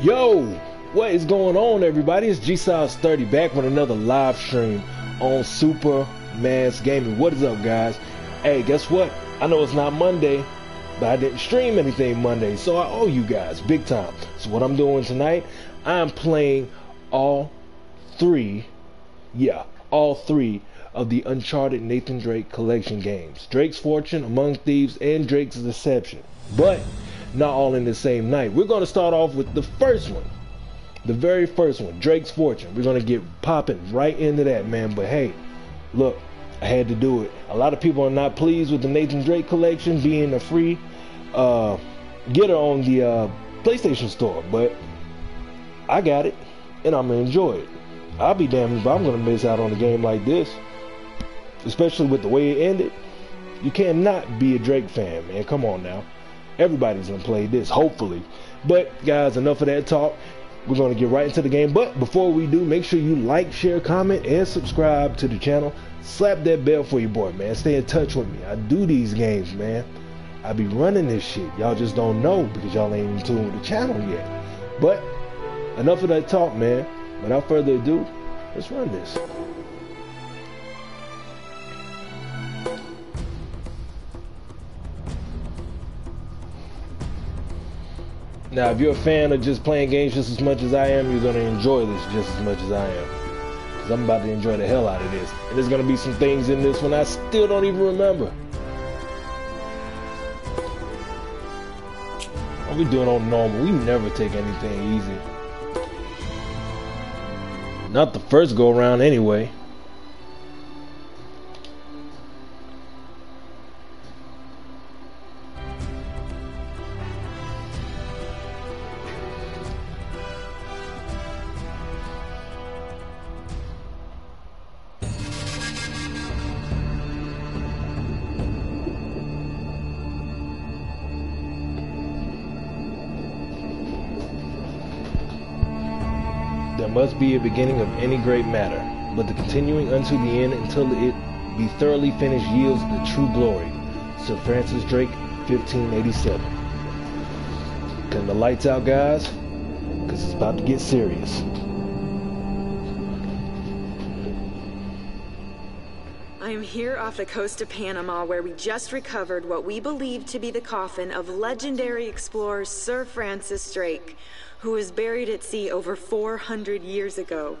Yo, what is going on, everybody? It's G 30 back with another live stream on Super Mass Gaming. What is up, guys? Hey, guess what? I know it's not Monday, but I didn't stream anything Monday, so I owe you guys big time. So, what I'm doing tonight, I'm playing all three, yeah, all three of the Uncharted Nathan Drake collection games Drake's Fortune, Among Thieves, and Drake's Deception. But not all in the same night. We're going to start off with the first one. The very first one, Drake's Fortune. We're going to get popping right into that, man. But hey, look, I had to do it. A lot of people are not pleased with the Nathan Drake collection being a free uh, getter on the uh, PlayStation Store, but I got it, and I'm going to enjoy it. I'll be damned if I'm going to miss out on a game like this, especially with the way it ended. You cannot be a Drake fan, man. Come on now everybody's gonna play this, hopefully. But guys, enough of that talk. We're gonna get right into the game. But before we do, make sure you like, share, comment, and subscribe to the channel. Slap that bell for your boy, man. Stay in touch with me. I do these games, man. I be running this shit. Y'all just don't know because y'all ain't in tune with the channel yet. But enough of that talk, man. Without further ado, let's run this. Now, if you're a fan of just playing games just as much as I am, you're going to enjoy this just as much as I am. Because I'm about to enjoy the hell out of this. And there's going to be some things in this one I still don't even remember. What we doing on normal? We never take anything easy. Not the first go around anyway. A beginning of any great matter, but the continuing unto the end until it be thoroughly finished yields the true glory. Sir Francis Drake, 1587. Turn the lights out, guys, because it's about to get serious. I am here off the coast of Panama where we just recovered what we believe to be the coffin of legendary explorer Sir Francis Drake, who was buried at sea over 400 years ago.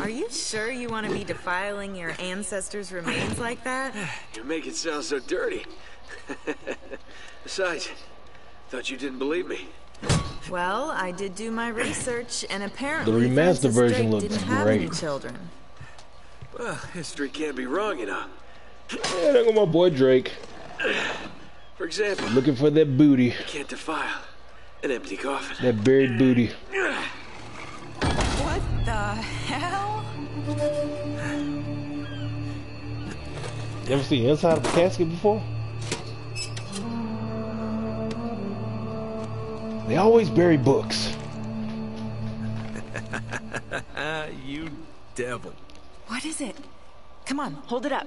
Are you sure you want to be defiling your ancestors' remains like that? You make it sound so dirty. Besides, thought you didn't believe me. Well, I did do my research, and apparently the remastered version looks didn't great. Have any children. Well, history can't be wrong, you know. Yeah, there go my boy Drake. For example, looking for that booty. You can't defile an empty coffin. That buried booty. What the hell? You ever seen inside of a casket before? They always bury books. you devil. What is it? Come on, hold it up.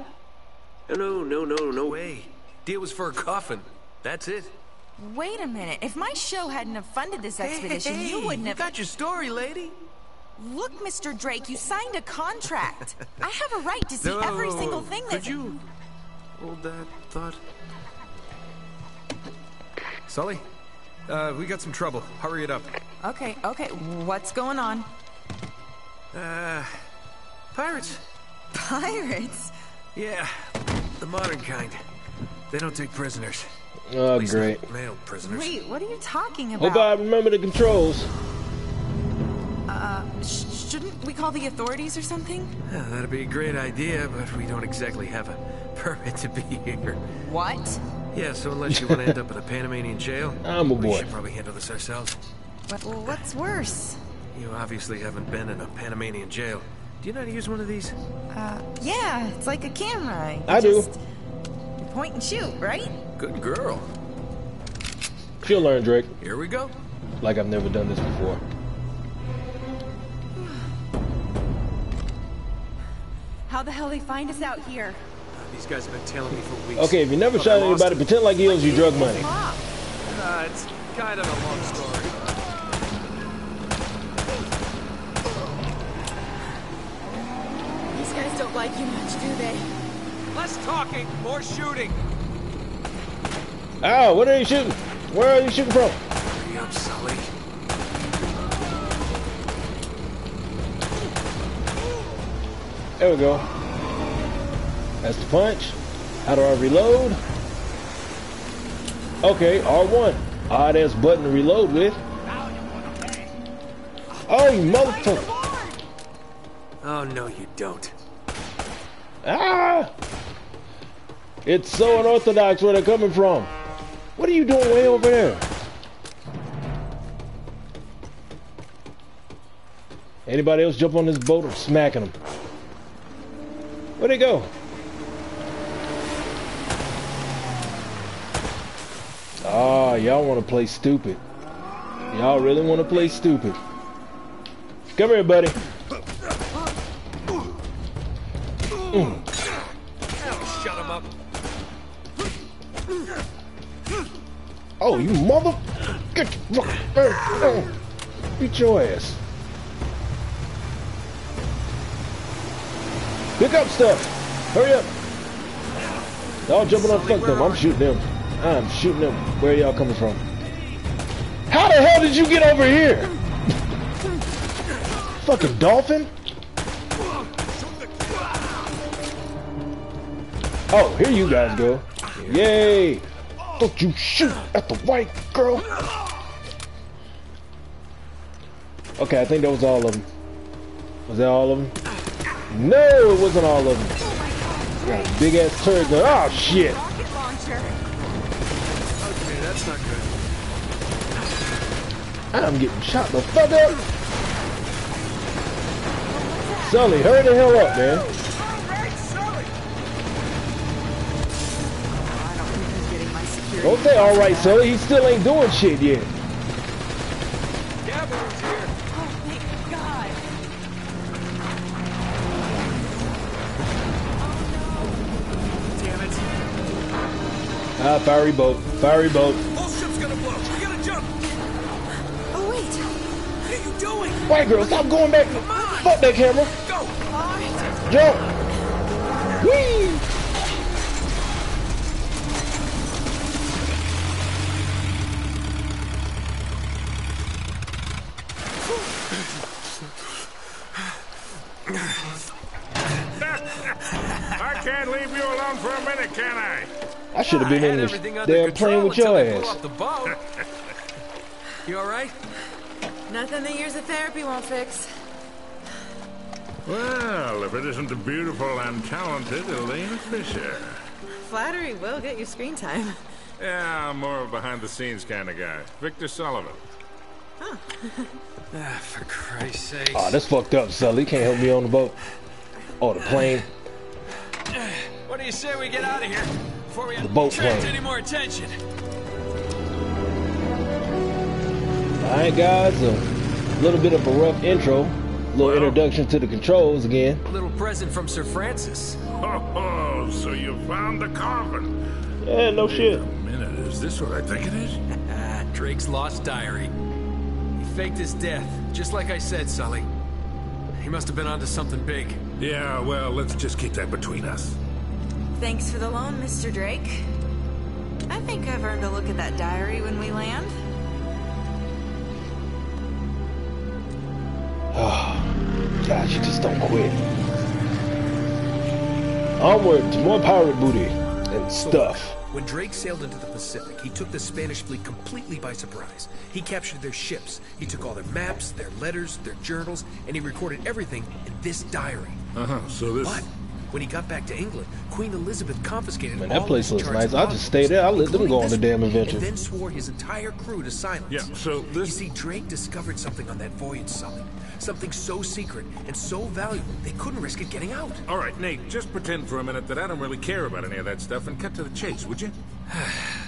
No, no, no, no way. Deal was for a coffin. That's it. Wait a minute. If my show hadn't have funded this expedition, hey, you wouldn't have... got your story, lady. Look, Mr. Drake, you signed a contract. I have a right to see no, every single thing that... Could you hold that thought? Sully? Uh, we got some trouble. Hurry it up. Okay, okay. What's going on? Uh, pirates. Pirates? Yeah, the modern kind. They don't take prisoners. Oh, great. Male prisoners. Wait, what are you talking about? Hope I remember the controls. Uh, sh shouldn't we call the authorities or something? Yeah, that'd be a great idea, but we don't exactly have a permit to be here. What? Yeah, so unless you want to end up in a Panamanian jail, I'm a boy. we should probably handle this ourselves. Well, what's worse? You obviously haven't been in a Panamanian jail. Do you know how to use one of these? Uh, yeah, it's like a camera. You I just do. Point and shoot, right? Good girl. She'll learn, Drake. Here we go. Like I've never done this before. How the hell they find us out here? These guys have been tailing me for weeks. Okay, if you never Thought shot anybody, pretend like he owes you drug money. Uh, it's kind of a long story. These guys don't like you much, do they? Less talking, more shooting. Ow, what are you shooting? Where are you shooting from? Hurry up, Sully. There we go. That's the punch. How do I reload? Okay, R1. Odd ass button to reload with. Oh, you motherfucker. Oh, no, you don't. Ah! It's so unorthodox where they're coming from. What are you doing way over there? Anybody else jump on this boat? I'm smacking them. Where'd they go? Ah, y'all want to play stupid. Y'all really want to play stupid. Come here, buddy. Shut Oh, you mother... Get Beat your ass. Pick up stuff. Hurry up. Y'all jumping on fuck them. I'm shooting them. I'm shooting them. Where y'all coming from? How the hell did you get over here? Fucking dolphin? Oh, here you guys go. Yay! Don't you shoot at the white girl. Okay, I think that was all of them. Was that all of them? No, it wasn't all of them. Got a big ass turret gun. Oh shit! Okay, that's not good. I'm getting shot the fuck up. Sully, hurry the hell up, man. Don't say all right, Sully. He still ain't doing shit yet. Gavin's here. Oh, thank God. Damn it. Ah, fiery boat. Fiery boat. Whole ship's gonna blow. We gotta jump. Oh, wait. What are you doing? White girl, stop going back. Fuck that camera. Go. All right. Jump. Whee! I can't leave you alone for a minute, can I? I should have I been had in this everything damn plane with your ass. the boat. you all right? Nothing that years of therapy won't fix. Well, if it isn't the beautiful and talented Elena Fisher. Flattery will get you screen time. Yeah, I'm more of a behind-the-scenes kind of guy. Victor Sullivan. Ah, for Christ's sake. Oh, that's fucked up, Sully. Can't help me on the boat. Oh, the plane. What do you say we get out of here before we The boat attract plane. any more attention? Alright, guys. A little bit of a rough intro. little introduction to the controls again. Little present from Sir Francis. Oh, so you found the coffin. Yeah, no shit. A minute, is this what I think it is? Ah, Drake's lost diary. He faked his death, just like I said, Sully. He must have been onto something big. Yeah, well, let's just keep that between us. Thanks for the loan, Mr. Drake. I think I've earned a look at that diary when we land. Oh, God, you just don't quit. Onward to more pirate booty and stuff. When Drake sailed into the Pacific, he took the Spanish fleet completely by surprise. He captured their ships, he took all their maps, their letters, their journals, and he recorded everything in this diary. Uh-huh, so this... But when he got back to England, Queen Elizabeth confiscated Man, that place looks nice. I'll just stay there. I'll let them go on the damn adventure. And then swore his entire crew to silence. Yeah, so this... You see, Drake discovered something on that voyage, Sully. Something so secret and so valuable, they couldn't risk it getting out. All right, Nate, just pretend for a minute that I don't really care about any of that stuff and cut to the chase, would you?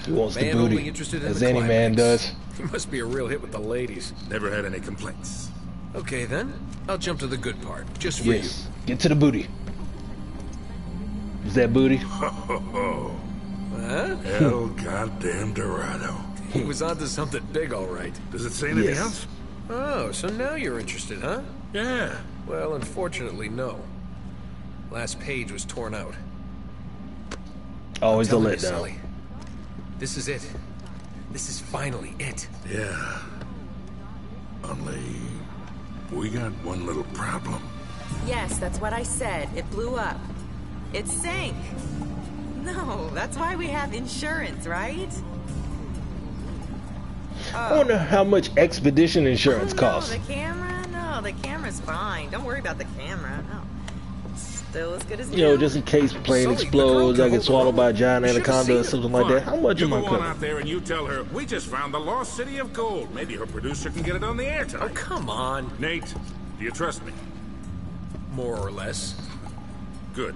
He wants the Man only booty, interested in as the any man does. He must be a real hit with the ladies. Never had any complaints. Okay, then. I'll jump to the good part, just for Yes, get to the booty. Is that booty? Ho, ho, ho. you. Huh? El goddamn Dorado. He was onto something big, all right. Does it say anything Yes. else? Oh, so now you're interested, huh? Yeah. Well, unfortunately, no. Last page was torn out. Always a Telling you, letdown. Sully, This is it. This is finally it. Yeah. Only we got one little problem. Yes, that's what I said. It blew up. It sank. No, that's why we have insurance, right? I wonder oh. how much expedition insurance oh, no, costs. the camera? No, the camera's fine. Don't worry about the camera. No. Still as good as You know, just in case the plane Sully, explodes, I get swallowed by a giant You anaconda or something like that. How much you am I go covering? out there and you tell her we just found the lost city of gold. Maybe her producer can get it on the air Oh, come on. Nate, do you trust me? More or less. Good.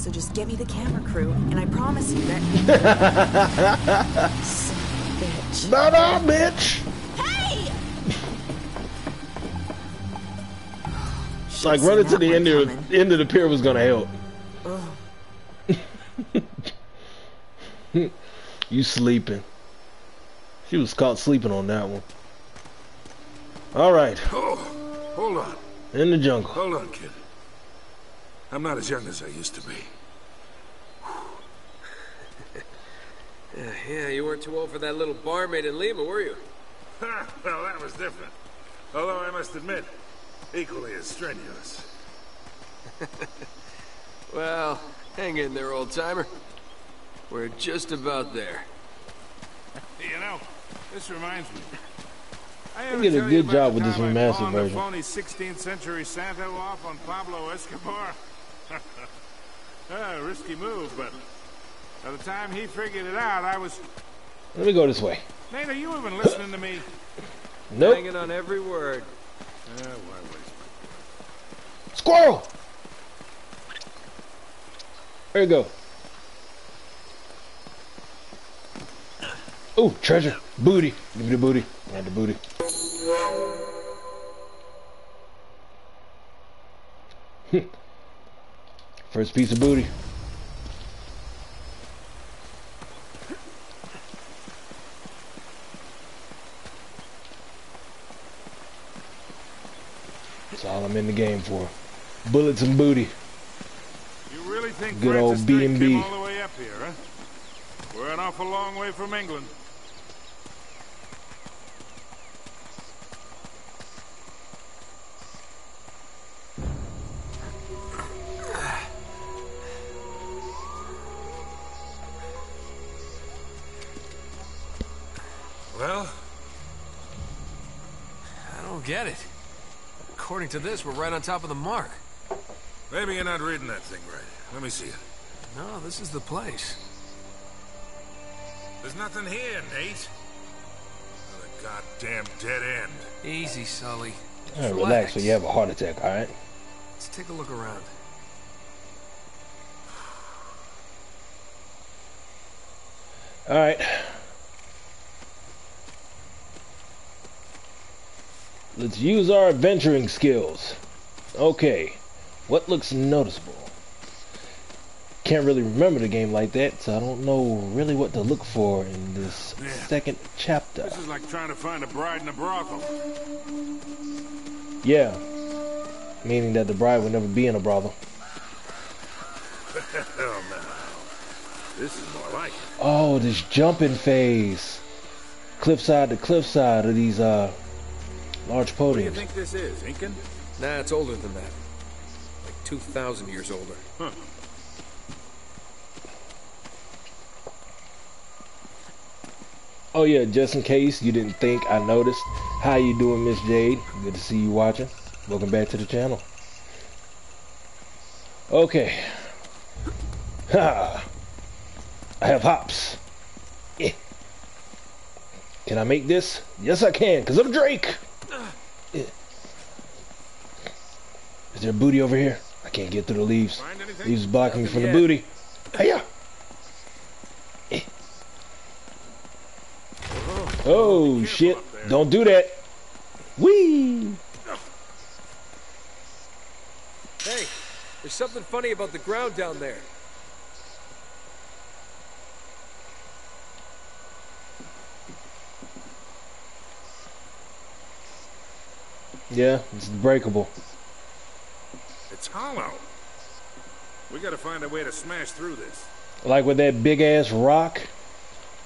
So just get me the camera crew, and I promise you that. Son of a bitch. Not all, bitch. Hey! Like running to the end of end of the pier was gonna help. you sleeping? She was caught sleeping on that one. All right, Oh, hold on. in the jungle. Hold on, kid. I'm not as young as I used to be. Uh, yeah, you weren't too old for that little barmaid in Lima, were you? Well, that was different. Although I must admit, equally as strenuous. Well, hang in there, old timer. We're just about there. You know, this reminds me. I They did a ever tell you good job with this time I remastered version. Phony 16th century Santa off on Pablo Escobar. Ah, risky move, but by the time he figured it out, I was. Let me go this way. Nate, are you even listening to me? Nope. Hanging on every word. Why waste Squirrel. There you go. Oh, treasure, booty. Give me the booty. I had the booty. First piece of booty. That's all I'm in the game for. Bullets and booty. You really think Good old Francis Drake B&B. came all the way up here, huh? We're an awful long way from England. To this, we're right on top of the mark. Maybe you're not reading that thing right. Let me see it. No, this is the place. There's nothing here, Nate. Another goddamn dead end. Easy, Sully. All right, relax when you have a heart attack, all right? Let's take a look around. All right. Let's use our adventuring skills. Okay, what looks noticeable? Can't really remember the game like that, so I don't know really what to look for in this Yeah. second chapter. This is like trying to find a bride in a brothel. Yeah, meaning that the bride would never be in a brothel. Hell no. This is more like it. Oh, this jumping phase, cliffside to cliffside of these uh large What do you think this is, Incan? Nah, it's older than that. Like 2,000 years older. Huh. Oh yeah, just in case you didn't think I noticed. How you doing, Miss Jade? Good to see you watching. Welcome back to the channel. Okay. Ha. I have hops. Yeah. Can I make this? Yes, I can, because I'm Drake. There a booty over here? I can't get through the leaves. Find anything? Leaves blocking me from the yet. booty. Hiya! Eh. Oh, shit. Don't do that. Whee! Hey, there's something funny about the ground down there. Yeah, it's breakable. It's hollow. We gotta find a way to smash through this. Like with that big ass rock.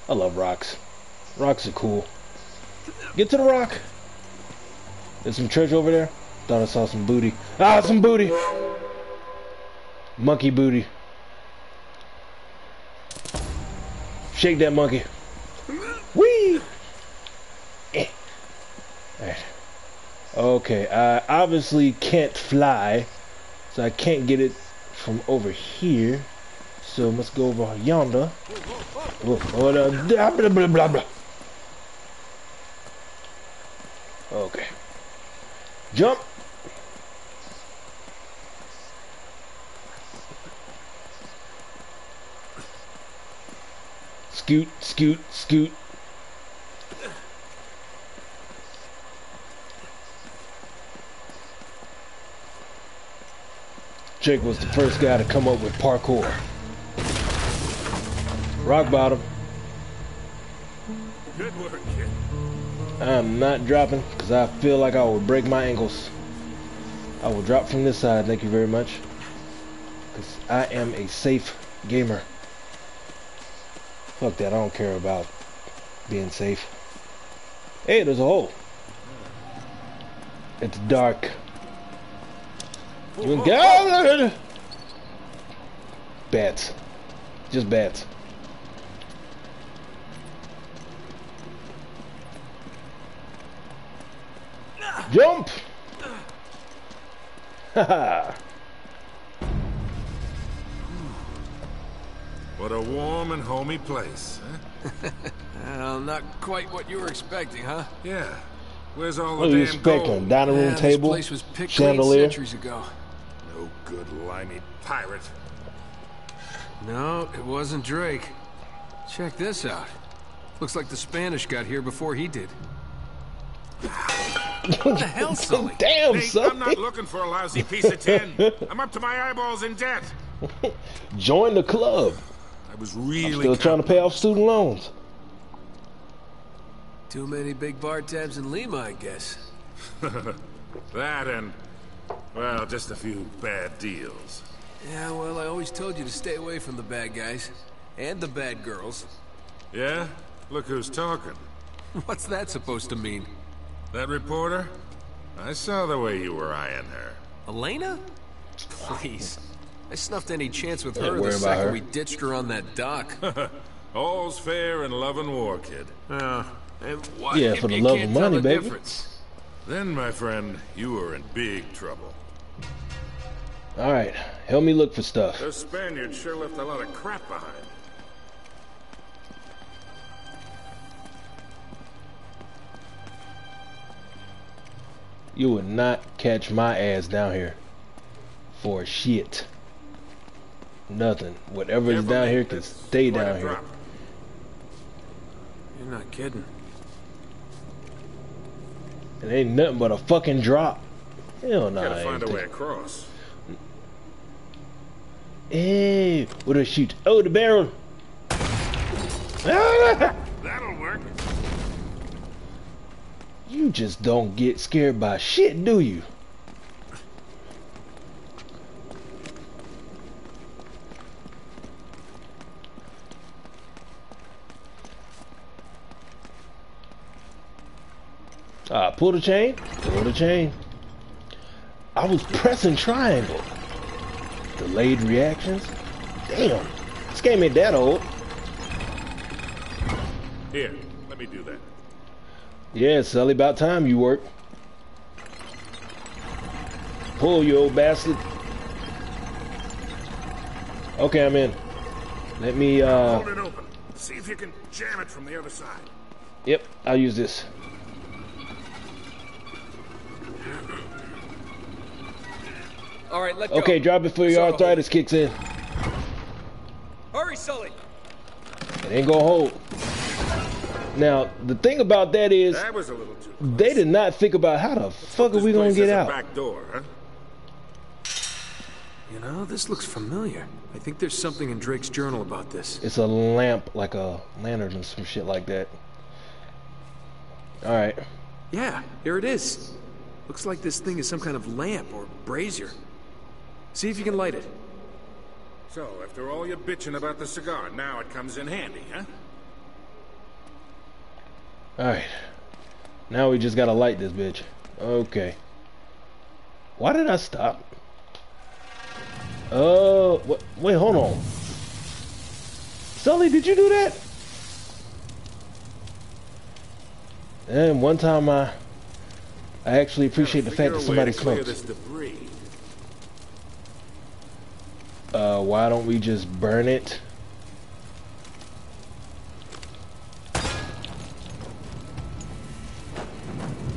I love rocks. Rocks are cool. Get to the rock. There's some treasure over there. Thought I saw some booty. Ah, some booty. Monkey booty. Shake that monkey. Whee! Eh. Alright. Okay, I obviously can't fly, so I can't get it from over here. So let's go over yonder. Oh, blah, blah, blah, blah. Okay. Jump. Scoot, scoot, scoot. Jake was the first guy to come up with parkour. Rock bottom. Good work, kid. I'm not dropping because I feel like I will break my ankles. I will drop from this side, thank you very much. Because I am a safe gamer. Fuck that, I don't care about being safe. Hey, there's a hole. It's dark. You can go. Bats. Just bats. Jump! Haha. What a warm and homey place, huh? Well, not quite what you were expecting, huh? Yeah. Where's all what the are you damn expecting? gold? Dining room Yeah, this place was picked Chandelier? centuries ago. No good limey pirate. No, it wasn't Drake. Check this out. Looks like the Spanish got here before he did. what the hell, Sully? Damn, Hey, son. I'm not looking for a lousy piece of tin. I'm up to my eyeballs in debt. Join the club. I was really Still trying to pay off student loans. Too many big bar tabs in Lima, I guess. that and well, just a few bad deals. Yeah, well, I always told you to stay away from the bad guys. And the bad girls. Yeah? Look who's talking. What's that supposed to mean? That reporter? I saw the way you were eyeing her. Elena? Please. I snuffed any chance with her the second her. we ditched her on that dock. All's fair in love and war, kid. Uh, and what Yeah, if for the you love can't of tell money, the baby. difference? Then, my friend, you are in big trouble. Alright, help me look for stuff. Those Spaniards sure left a lot of crap behind. You would not catch my ass down here. For shit. Nothing. Whatever is down here can stay down here. You're not kidding. It ain't nothing but a fucking drop. Hell no. Gotta find a way across. Hey, what do I shoot? Oh, the barrel. That'll work. You just don't get scared by shit, do you? Ah, pull the chain. Pull the chain. I was pressing triangle. Delayed reactions. Damn, this game ain't that old. Here, let me do that. Yeah, Sully, about time you work. Pull, you old bastard. Okay, I'm in. Let me, uh... Hold it open. See if you can jam it from the other side. Yep, I'll use this. All right, let go. Okay, drop it before your arthritis kicks in. Hurry, Sully. It ain't gonna hold. Now, the thing about that is, That was a little too. they did not think about how the fuck are we gonna get out. Back door, huh? You know, this looks familiar. I think there's something in Drake's journal about this. It's a lamp, like a lantern or some shit like that. All right. Yeah, here it is. Looks like this thing is some kind of lamp or brazier. See if you can light it. So, after all your bitching about the cigar, now it comes in handy, huh? All right. Now we just gotta light this bitch. Okay. Why did I stop? Uh, what, wait, hold on. Sully, did you do that? And one time I, I actually appreciate the fact that somebody to smokes. this debris. Uh, why don't we just burn it?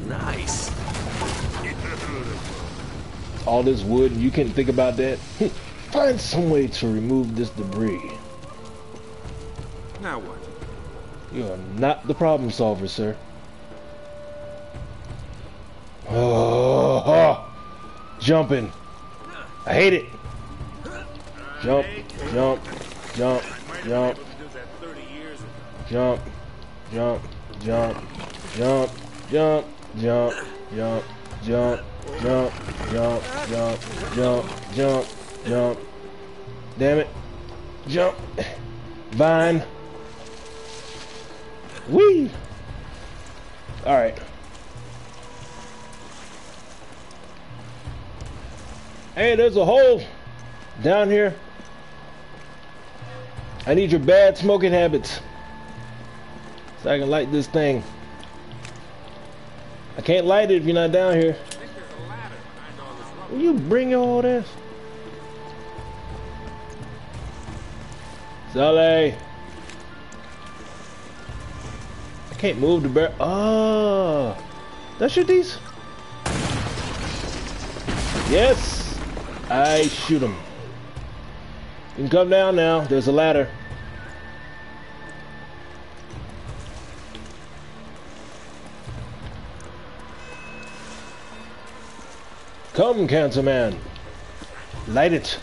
Nice. All this wood, you can think about that? Find some way to remove this debris. Now what? You are not the problem solver, sir. Oh, oh, jumping. I hate it. Jump, jump, jump, jump, able to do that 30 years ago. jump, jump, jump, jump, jump, jump, jump, jump, jump, jump, jump, jump, jump, jump. Damn it. Jump. Vine. Whee! Alright. Hey, there's a hole down here. I need your bad smoking habits. So I can light this thing. I can't light it if you're not down here. All this. Will you bring old ass? Sully. I can't move the bear. Oh. Ah. Did I shoot these? Yes. I shoot them. You can come down now. There's a ladder. Come, Cancer Man. Light it.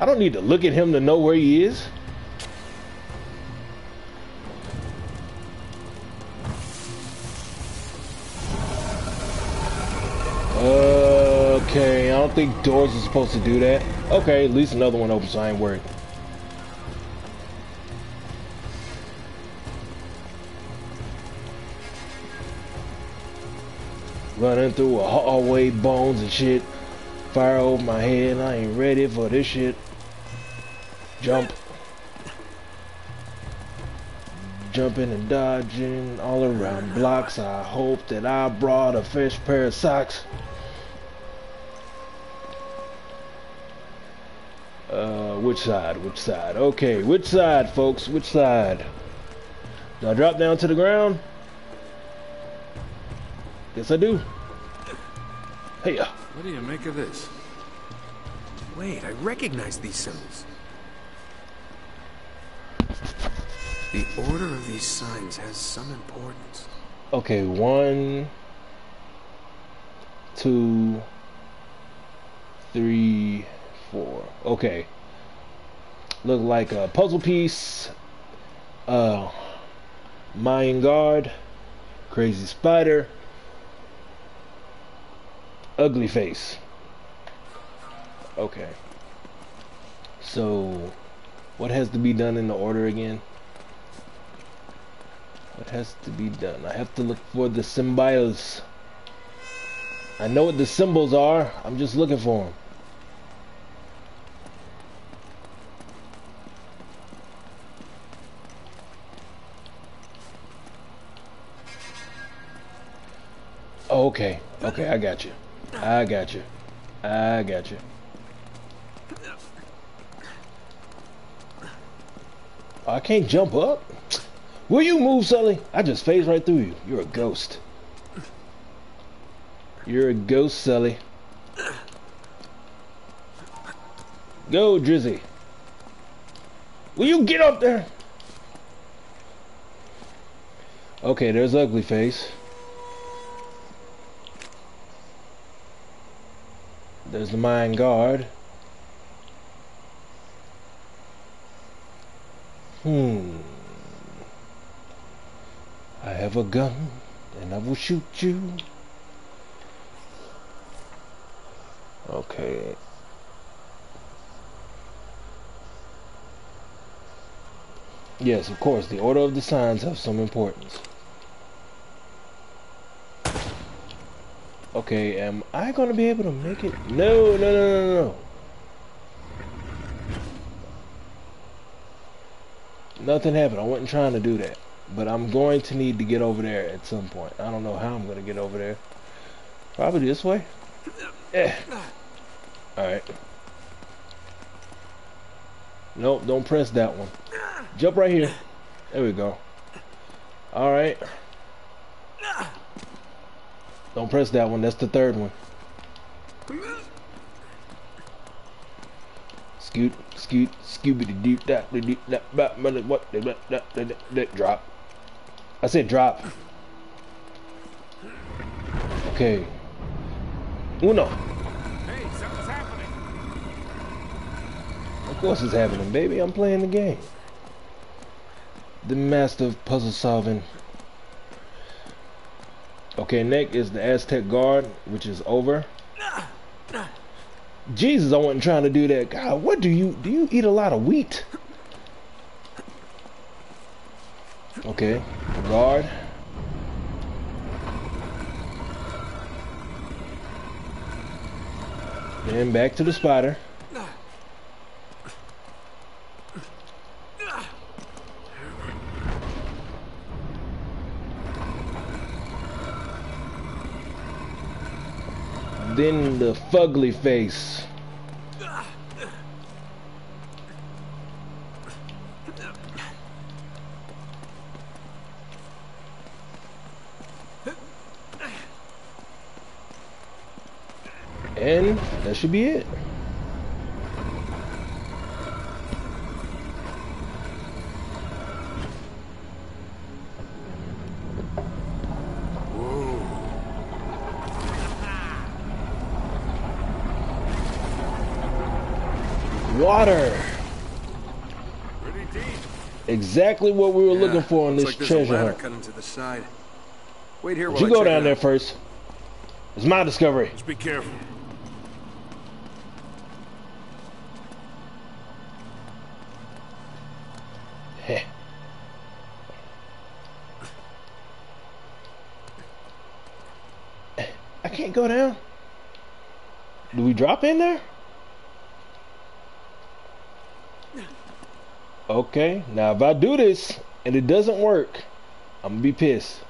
I don't need to look at him to know where he is. Okay, I don't think doors are supposed to do that. Okay, at least another one opens, so I ain't worried. Running through a hallway, bones and shit. Fire over my head, I ain't ready for this shit. Jump. Jumping and dodging all around blocks. I hope that I brought a fresh pair of socks. Uh, which side? Which side? Okay, which side, folks? Which side? Do I drop down to the ground? Yes, I do. Hey, uh, What do you make of this? Wait, I recognize these symbols. The order of these signs has some importance. okay, one, two, three, four. Okay. Look like a puzzle piece. Uh, Mayan guard, crazy spider, ugly face. Okay. So, what has to be done in the order again? What has to be done? I have to look for the symbols. I know what the symbols are. I'm just looking for them. Okay. Okay, I got you. I got you. I got you. Oh, I can't jump up. Will you move, Sully? I just phased right through you. You're a ghost. You're a ghost, Sully. Go, Drizzy. Will you get up there? Okay, there's Ugly Face. There's the Mind Guard. Hmm. I have a gun and I will shoot you. Okay. Yes, of course, the order of the signs have some importance. Okay, am I gonna be able to make it? No, no, no, no, no. Nothing happened. I wasn't trying to do that. But I'm going to need to get over there at some point. I don't know how I'm to get over there. Probably this way. Eh. Alright. Nope, don't press that one. Jump right here. There we go. Alright. Don't press that one. That's the third one. Scoot, scoot, scooby doo that doo that that what that that that drop. I said drop. Okay. Uno. Hey, something's happening. Of course it's happening, baby. I'm playing the game. The master of puzzle solving. Okay, next is the Aztec Guard, which is over. Jesus, I wasn't trying to do that. God, what do you do? You eat a lot of wheat? Okay, guard. Then back to the spider. Then the fugly face. And that should be it. Water. Pretty deep. Exactly what we were looking for in this like treasure hunt. cut into the side. Wait here while You I go down there first. It's my discovery. Just be careful. Heh. I can't go down. Do we drop in there? Okay, now if I do this and it doesn't work, I'm gonna be pissed.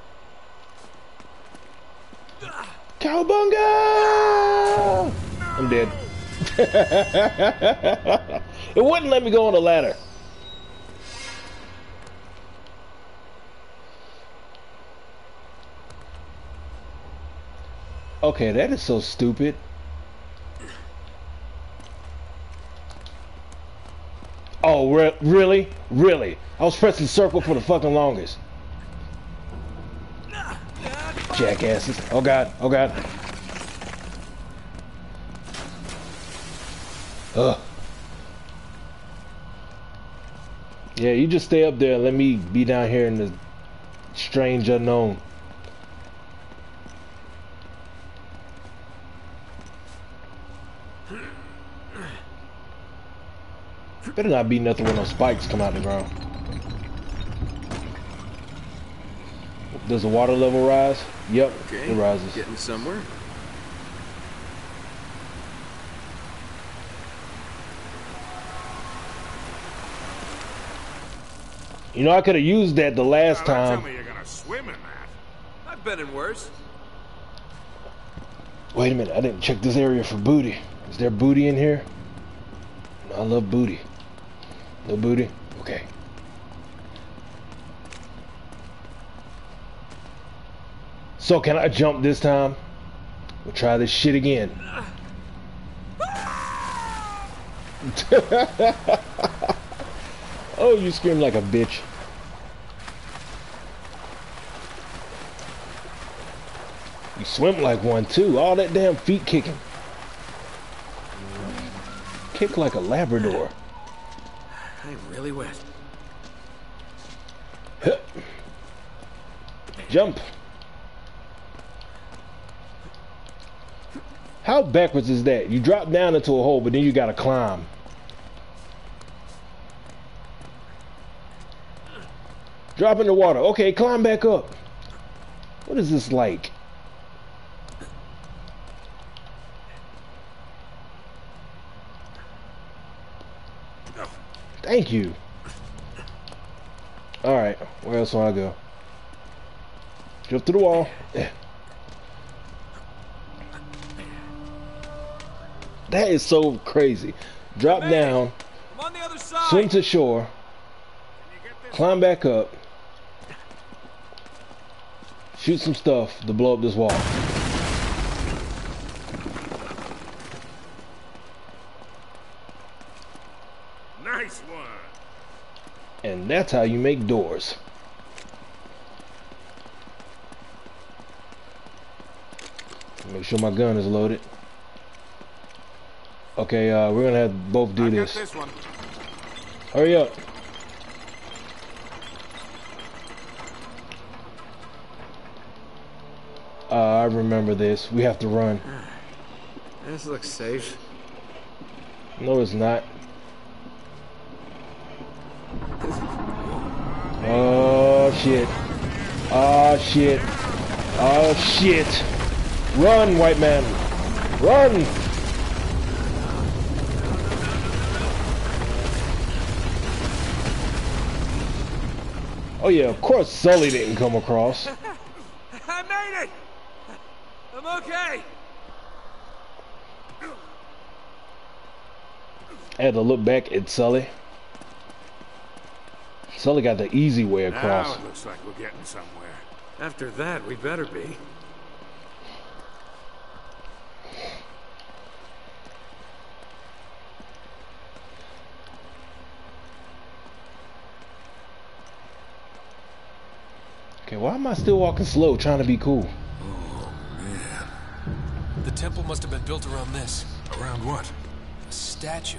Cowabunga! I'm dead. it wouldn't let me go on the ladder. Okay, that is so stupid. Oh, re really? Really? I was pressing circle for the fucking longest. Jackasses. Oh god, oh god. Ugh. Yeah, you just stay up there and let me be down here in the strange unknown. Better not be nothing when those spikes come out the ground. Does the water level rise? Yep, Okay, it rises. getting somewhere. You know, I could have used that the last Now, don't tell time. me you're gonna swim in that. I've been in worse. Wait a minute, I didn't check this area for booty. Is there booty in here? I love booty. No booty? Okay. So can I jump this time? We'll try this shit again. oh, you scream like a bitch. You swim like one too. All that damn feet kicking. Kick like a Labrador. I'm really wet. Jump. How backwards is that? You drop down into a hole, but then you gotta climb. Drop in the water. Okay, climb back up. What is this like? Thank you. Alright, where else do I go? Jump through the wall. That is so crazy. Drop down, I'm on the other side. swim to shore, climb back up, shoot some stuff to blow up this wall. Nice one. And that's how you make doors. Make sure my gun is loaded. Okay, uh, we're gonna have both do this. this. Hurry up. Uh, I remember this. We have to run. This looks safe. No, it's not. Oh, shit. Oh, shit. Oh, shit. Run, white man. Run! Oh, yeah, of course Sully didn't come across. I made it. I'm okay. I had to look back at Sully. Sully got the easy way across. Now across. it looks like we're getting somewhere. After that, we better be. Okay, why am I still walking slow trying to be cool? Oh, the temple must have been built around this. Around what? A statue.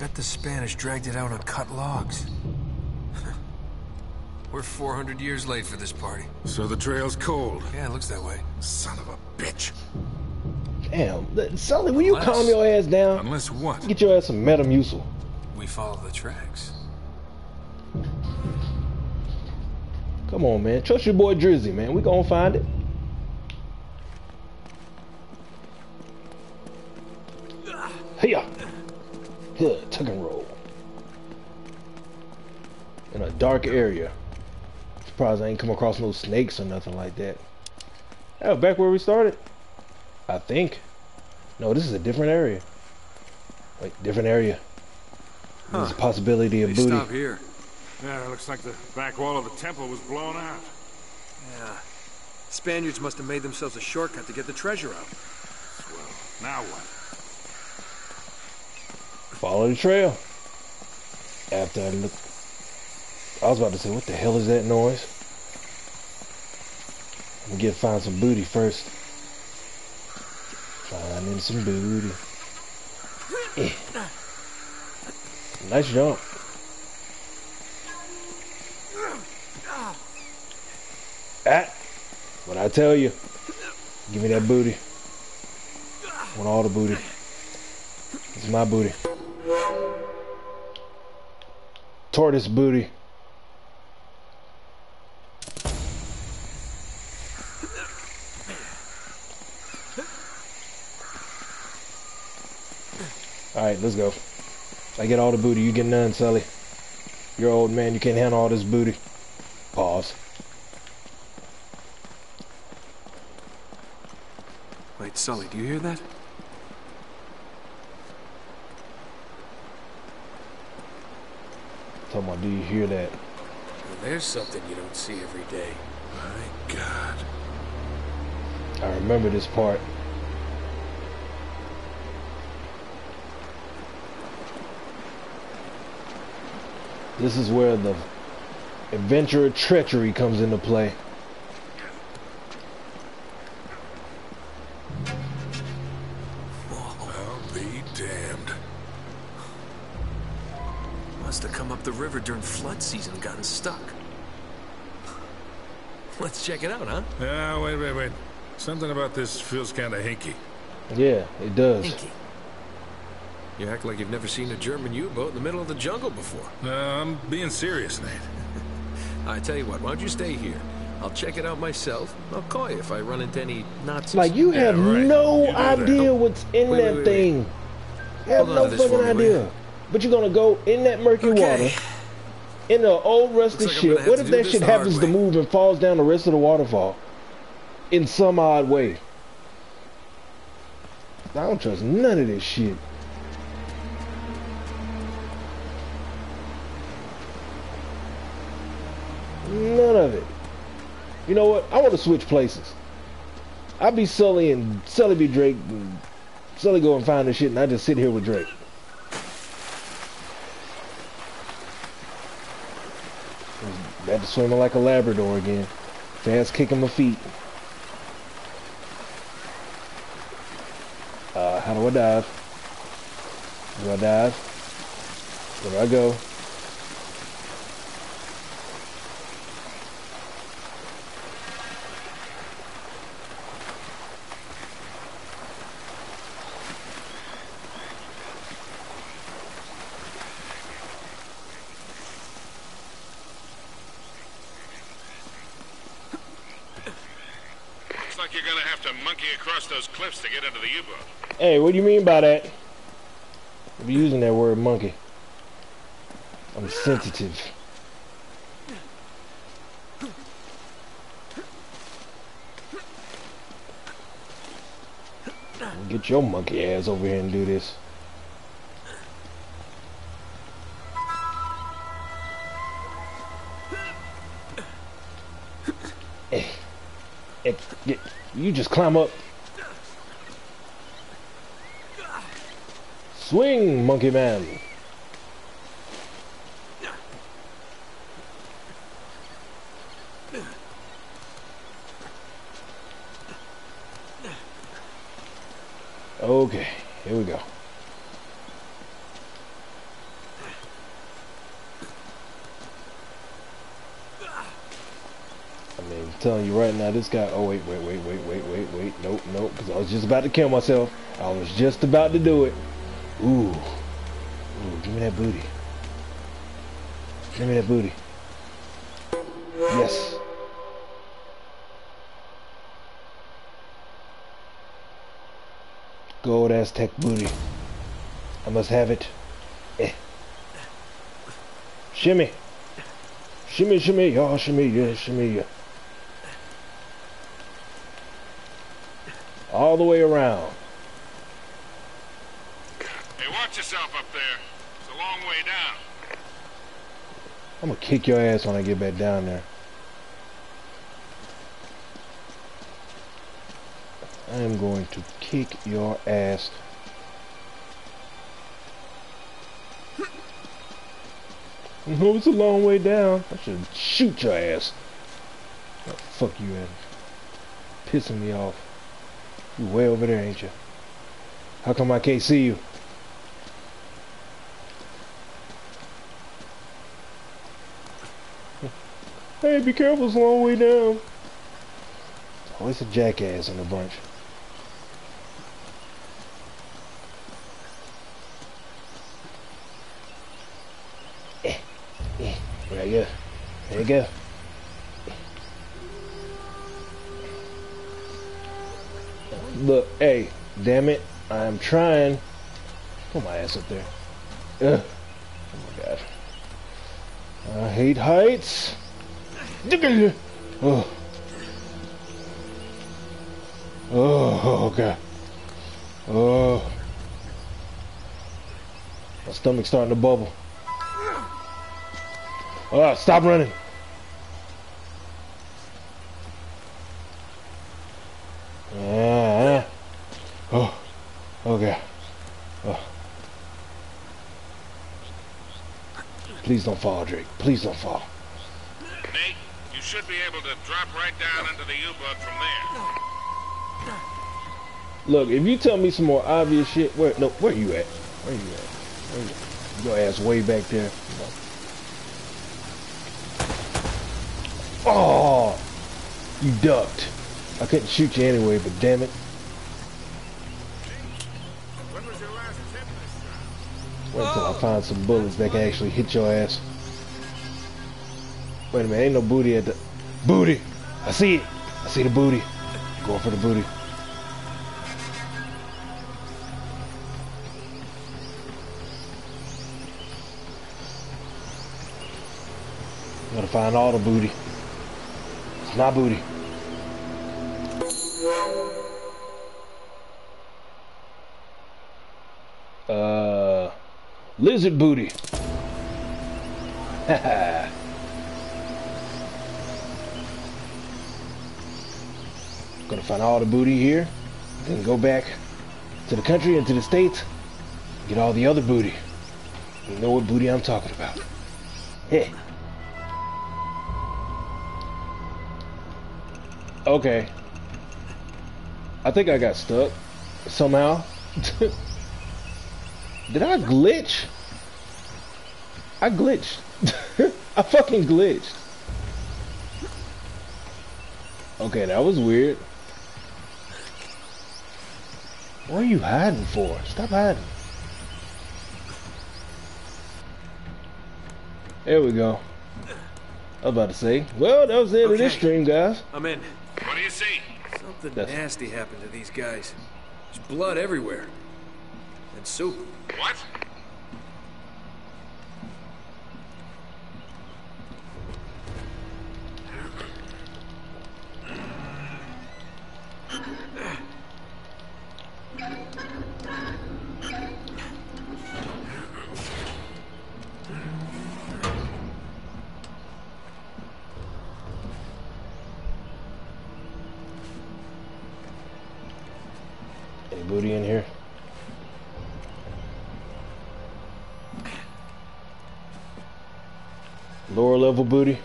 I bet the Spanish dragged it out on cut logs. We're 400 years late for this party. So the trail's cold. Yeah, it looks that way. Son of a bitch. Damn, th- Sully, will you Unless- calm your ass down? Unless what? Get your ass some Metamucil. We follow the tracks. Come on, man. Trust your boy Drizzy, man. We gonna find it. Hiya. Huh, tuck and roll. In a dark area. Surprised I ain't come across no snakes or nothing like that. Oh, back where we started? I think. No, this is a different area. Wait, different area. There's a possibility of They booty. stop here. Yeah, it looks like the back wall of the temple was blown out. Yeah. Spaniards must have made themselves a shortcut to get the treasure out. Well, now what? Follow the trail. After I look, I was about to say, what the hell is that noise? Let me get find some booty first. Finding some booty. Eh. Nice jump. Ah, what I tell you? Give me that booty. Want all the booty. It's my booty tortoise booty. Alright, let's go. I get all the booty, you get none, Sully. You're old man, you can't handle all this booty. Pause. Wait, Sully, do you hear that? Talking about, do you hear that? Well, there's something you don't see every day. My God. I remember this part. This is where the adventure of treachery comes into play. During flood season and gotten stuck. Let's check it out, huh? Ah, wait, wait, wait. Something about this feels kind of hinky. Yeah, it does. Hinky. You act like you've never seen a German U-boat in the middle of the jungle before. No, I'm being serious, Nate. I tell you what, why don't you stay here? I'll check it out myself. I'll call you if I run into any Nazis. Like you Yeah, have right. no You do that. idea what's in Wait, that wait, wait, thing. You have Hold no to this for fucking idea. you? But you're gonna go in that murky Okay. water, in the old rusty like ship. What if that shit happens to move and falls down the rest of the waterfall? In some odd way. I don't trust none of this shit. None of it. You know what? I want to switch places. I'll be Sully and Sully be Drake. And Sully go and find this shit and I just sit here with Drake. Had to swimming like a Labrador again. Fast kicking my feet. Uh, how do I dive? Do I dive? Where do I go? Looks like you're gonna have to monkey across those cliffs to get into the U-boat. Hey, what do you mean by that? I'm using that word monkey. I'm sensitive. Get your monkey ass over here and do this. Eh, eh, get- You just climb up. Swing, monkey man. Okay, here we go. I mean, I'm telling you right now, this guy. Oh wait, wait, wait, wait, wait, wait, wait. Nope, nope. Because I was just about to kill myself. I was just about to do it. Ooh, ooh. Give me that booty. Give me that booty. Yes. Gold Aztec booty. I must have it. Eh. Shimmy. Shimmy, shimmy, y'all, shimmy, yeah, shimmy, yeah. All the way around. Hey, watch yourself up there. It's a long way down. I'm gonna kick your ass when I get back down there. I am going to kick your ass. No, it's a long way down. I should shoot your ass. Oh, fuck you, Ed. Pissing me off. You way over there, ain't you? How come I can't see you? Hey, be careful, it's a long way down. Always a jackass in the bunch. Eh, eh, right here. There you go. Look, hey, damn it. I'm trying. Put my ass up there. Ugh. Oh my god. I hate heights. Oh. Oh, god. Oh. My stomach's starting to bubble. Oh, stop running. Ah, oh, okay. Oh. Please don't fall, Drake. Please don't fall. Nate, should be able to drop right down into the U-boat from there. Look, if you tell me some more obvious shit, where no, where you at? Where you at? Where you at? Your ass way back there. Oh, you ducked. I couldn't shoot you anyway, but damn it. Wait until I find some bullets that can actually hit your ass. Wait a minute, ain't no booty at the... Booty! I see it! I see the booty. Going for the booty. Gotta find all the booty. It's not booty. Uh, lizard booty. Gonna find all the booty here, then go back to the country and to the states, get all the other booty. You know what booty I'm talking about. Hey. Okay. I think I got stuck somehow. Did I glitch? I glitched. I fucking glitched. Okay, that was weird. What are you hiding for? Stop hiding. There we go. I was about to say. Well, that was the end of this stream, guys. I'm in. What do you see? Something That's- nasty happened to these guys. There's blood everywhere. And soup. What? Level booty.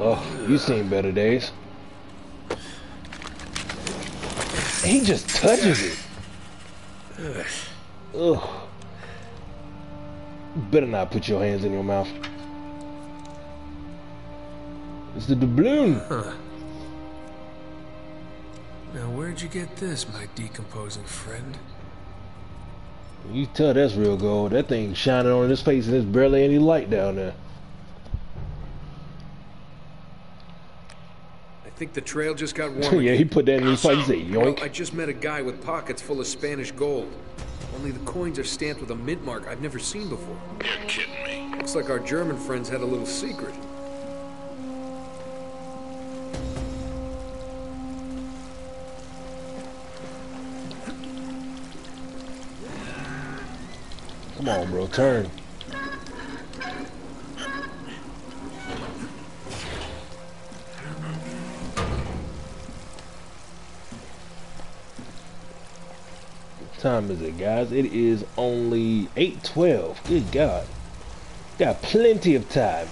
Oh, you seen better days. He just touches it. Ugh. Better not put your hands in your mouth. It's the doubloon. Now, where'd you get this, my decomposing friend? You tell that's real gold. That thing shining on his face and there's barely any light down there. I think the trail just got warmer. yeah, he put that in his face. He said, You know, yoink. I just met a guy with pockets full of Spanish gold. Only the coins are stamped with a mint mark I've never seen before. You're kidding me. Looks like our German friends had a little secret. Come on, bro, turn. What time is it, guys? It is only 8.12. Good God. Got plenty of time.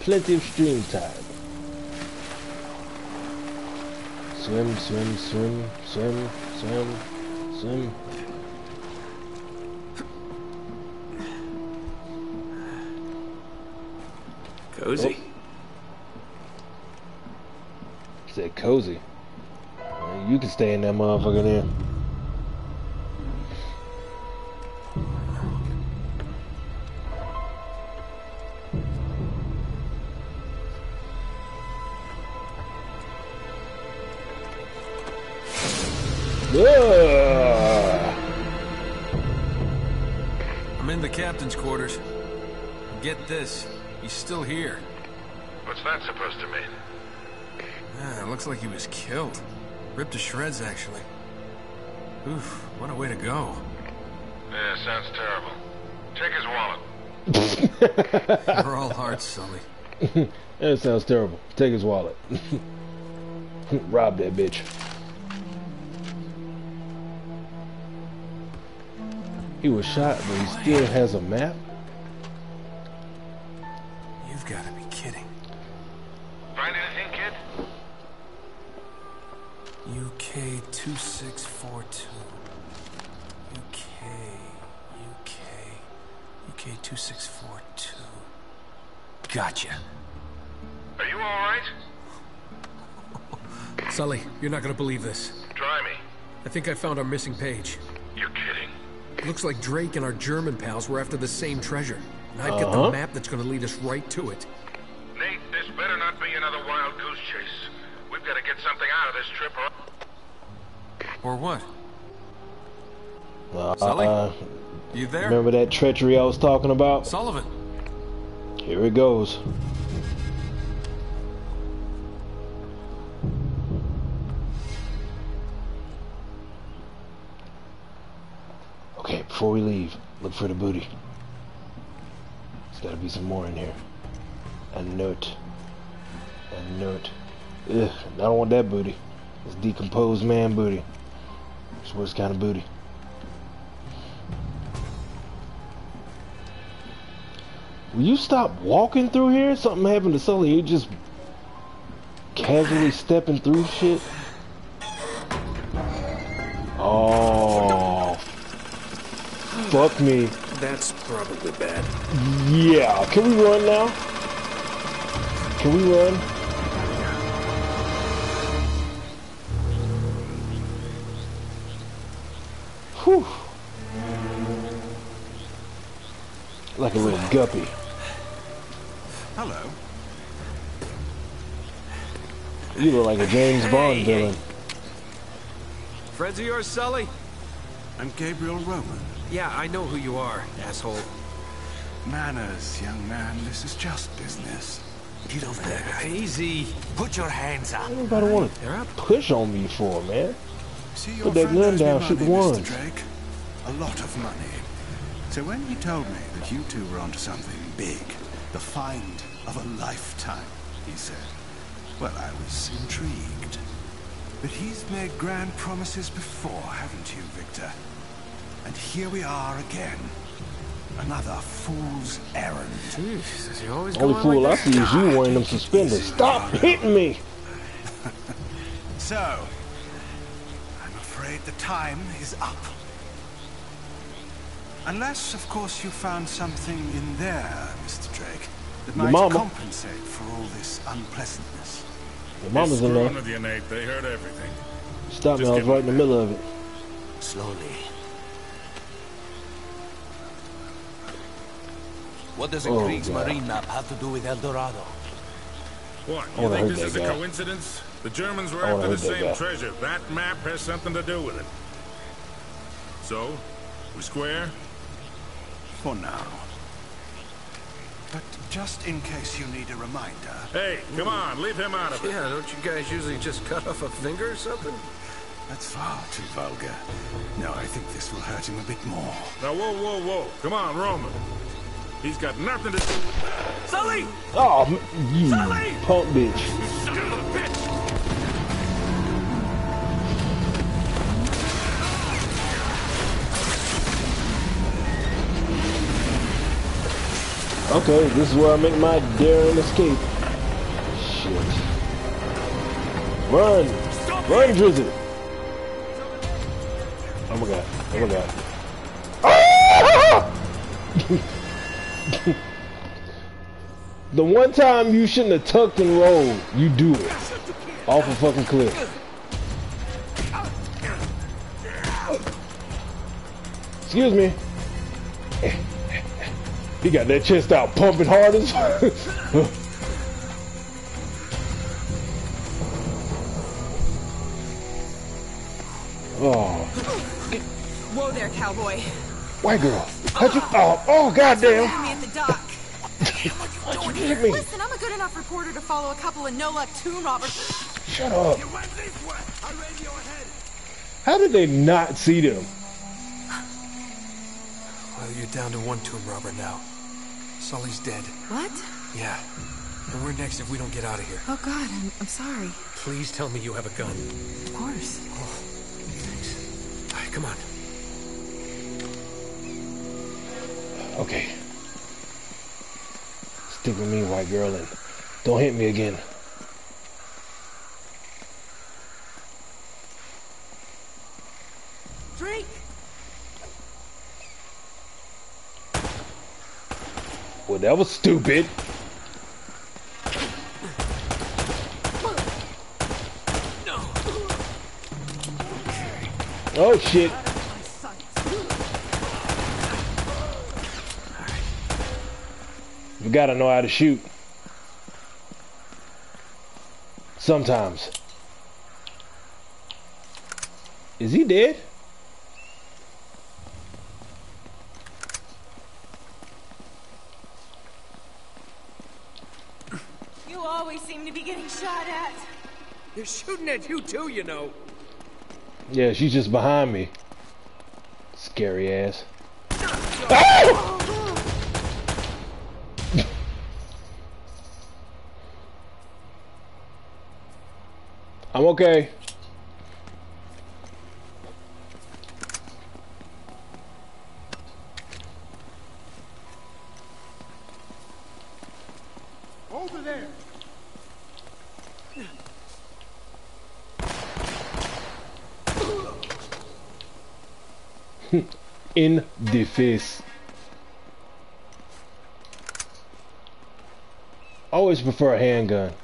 Plenty of stream time. Swim, swim, swim, swim, swim, swim. Cozy. Said cozy. You can stay in that motherfucker there. Ripped to shreds, actually. Oof, what a way to go. Yeah, sounds terrible. Take his wallet. We're all hearts, Sully. That sounds terrible. Take his wallet. Rob that bitch. He was shot, but he still has a map? You've got to be kidding. Find anything, kid? UK 2642. UK, UK, UK 2642. Gotcha. Are you alright? Sully, you're not gonna believe this. Try me. I think I found our missing page. You're kidding. Looks like Drake and our German pals were after the same treasure. And I've got Uh-huh. the map that's gonna lead us right to it. Nate, this better not be another wild goose chase. We've got to get something out of this trip or... Or what? Uh, Sully? uh, You there? remember that treachery I was talking about? Sullivan. Here it goes. Okay, before we leave, look for the booty. There's gotta be some more in here. A note. A note. Ugh, I don't want that booty. It's decomposed man booty. It's worst kind of booty. Will you stop walking through here? Something happened to Sully. You just casually stepping through shit. Oh, fuck me. That's probably bad. Yeah. Can we run now? Can we run? Whew. Like a little guppy. Hello. You look like a James Bond villain. Friends of yours, Sully? I'm Gabriel Roman. Yeah, I know who you are, asshole. Manners, young man. This is just business. Get over uh, there. Easy. Put your hands up. Anybody want They're up. to push on me for, man? See, your Put that friend gun owes me down, shoot the ones. Drake. A lot of money. So when he told me that you two were onto something big, the find of a lifetime, he said, well, I was intrigued. But he's made grand promises before, haven't you, Victor? And here we are again. Another fool's errand. Jesus, you always Only go on fool I see is you wearing them suspenders. Stop hitting me! So, I'm afraid the time is up. Unless, of course, you found something in there, Mr. Drake, that Your might mama. compensate for all this unpleasantness. The mama's in Screwing there. with you, Nate. They heard everything. Stop me, I was right in the middle of it. Slowly. What does a Oh, Kriegsmarine map have to do with El Dorado? What? You wanna think this is a guy. coincidence? The Germans were after the hurt that same treasure. That map has something to do with it. So, we square? For now. But just in case you need a reminder, Hey, come on, leave him out of it. Yeah, don't you guys usually just cut off a finger or something? that's far too vulgar. No, I think this will hurt him a bit more. Now, whoa, whoa, whoa. Come on, Roman. He's got nothing to do with Sully! Oh, you punk bitch. Okay, this is where I make my daring escape. Shit. Run! Run, Drizzy! Oh my god. Oh my god. The one time you shouldn't have tucked and rolled, you do it. Off a fucking cliff. Excuse me. He got that chest out pumping hard as Oh, Whoa there, cowboy. White girl. How'd you? Oh, oh, goddamn. Hit me at the dock. How'd you hit me? Listen, I'm a good enough reporter to follow a couple of no-luck tomb robbers. Shut up. How did they not see them? Well, you're down to one tomb robber now. Sully's dead. What? Yeah. And we're next if we don't get out of here. Oh God, I'm, I'm sorry. Please tell me you have a gun. Of course. Oh, Thanks. All right, come on. Okay. Stick with me, white girl, and don't hit me again. Drake. Well, that was stupid. Oh shit. You gotta know how to shoot. Sometimes. Is he dead? You always seem to be getting shot at. They're shooting at you too, you know. Yeah, she's just behind me. Scary ass. I'm okay. Over there. In the face. Always prefer a handgun.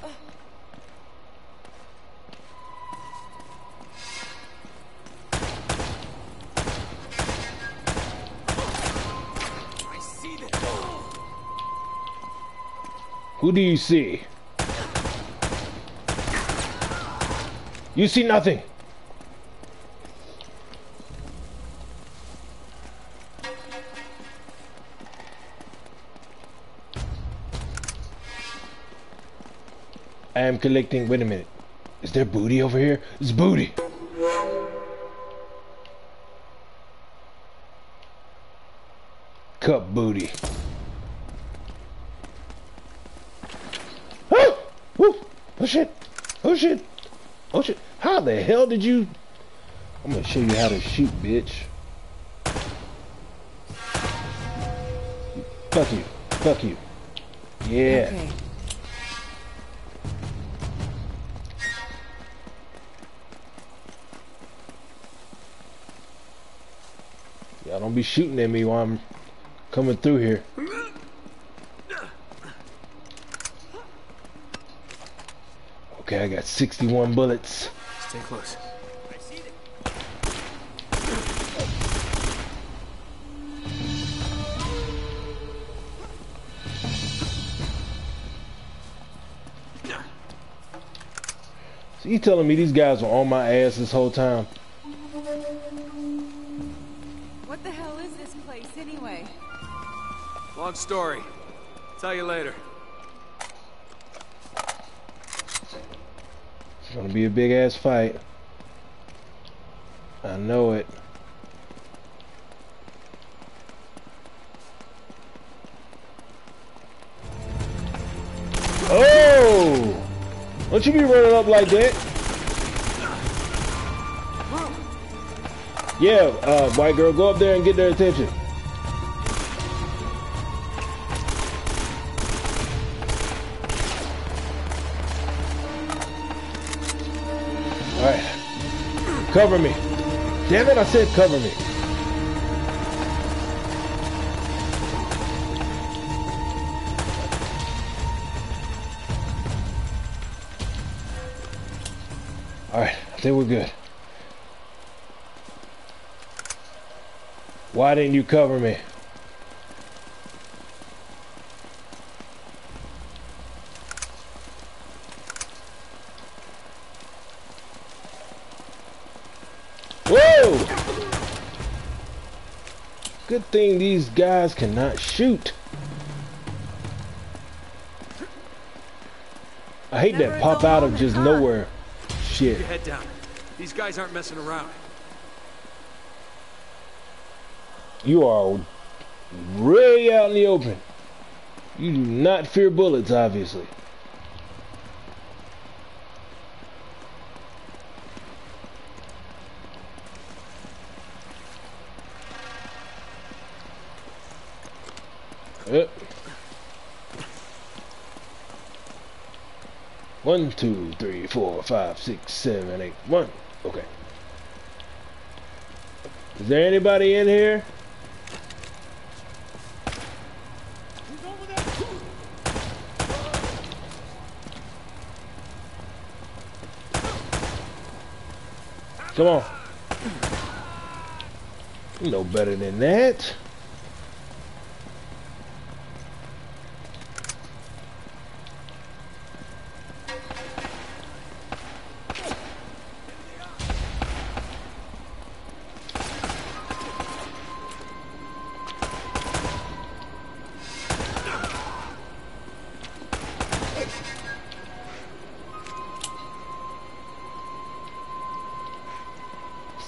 Who do you see? You see nothing. I am collecting. Wait a minute. Is there booty over here? It's booty. Cup booty. Oh! Woo! Oh Oh, shit! Oh shit! Oh shit! How the hell did you? I'm gonna show you how to shoot, bitch. Fuck you. Fuck you. Yeah. Okay. Y'all don't be shooting at me while I'm coming through here. I got 61 bullets. Stay close. So you telling me these guys were on my ass this whole time? What the hell is this place anyway? Long story. Tell you later. It's gonna be a big ass fight. I know it. Oh! Don't you be running up like that. Yeah, uh, white girl, go up there and get their attention. Cover me. Damn it, I said cover me. Alright, I think we're good. Why didn't you cover me? Whoa! Good thing these guys cannot shoot. I hate Never that pop out of just nowhere. Shit. Your head down. These guys aren't messing around. You are way out in the open. You do not fear bullets, obviously. Yep. One, two, three, four, five, six, seven, eight. One. Okay. Is there anybody in here? Come on. You know better than that.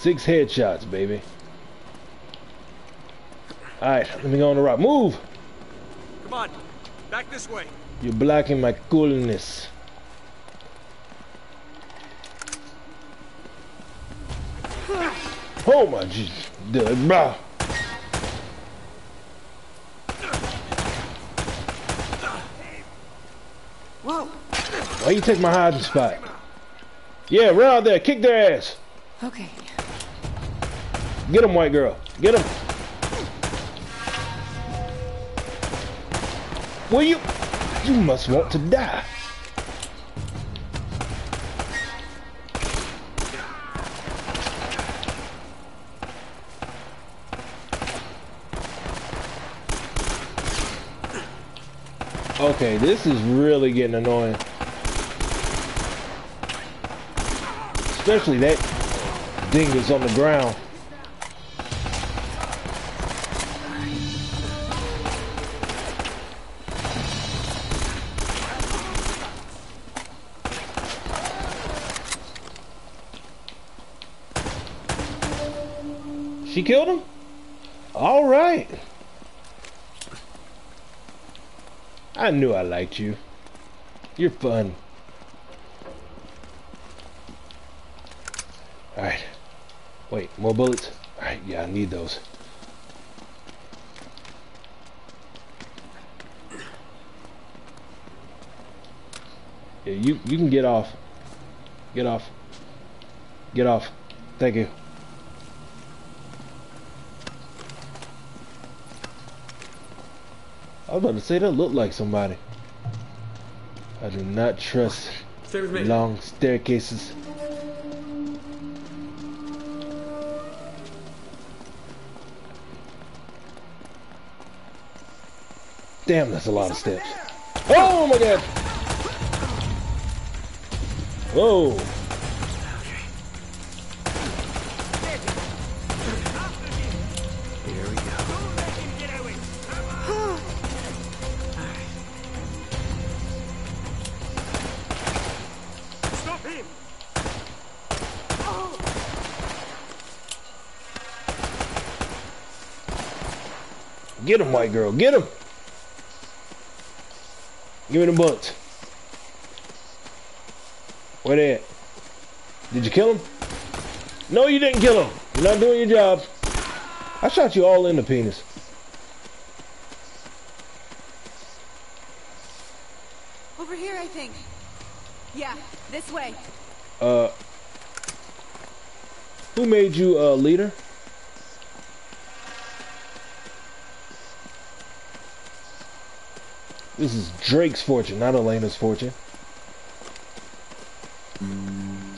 Six headshots, baby. Alright, let me go on the rock. Move! Come on. Back this way. You're blocking my coolness. Oh my Jesus. Blah. Whoa. Why you take my hiding spot? Yeah, run out there. Kick their ass. Okay. Get him, white girl. Get him. Will you? You must want to die. Okay, this is really getting annoying. Especially that dingus on the ground. Killed him? All right. I knew I liked you. You're fun. Alright. Wait, more bullets? Alright, yeah, I need those. Yeah, you, you can get off. Get off. Get off. Thank you. Was about to say that looked like somebody. I do not trust Stay with me. long staircases. Damn, that's a lot of steps. Oh my god! Whoa! Get him, white girl. Get him. Give me the bullets. Where they at? Did you kill him? No, you didn't kill him. You're not doing your job. I shot you all in the penis. Over here, I think. Yeah, this way. Uh, who made you a uh, leader? This is Drake's fortune, not Elena's fortune.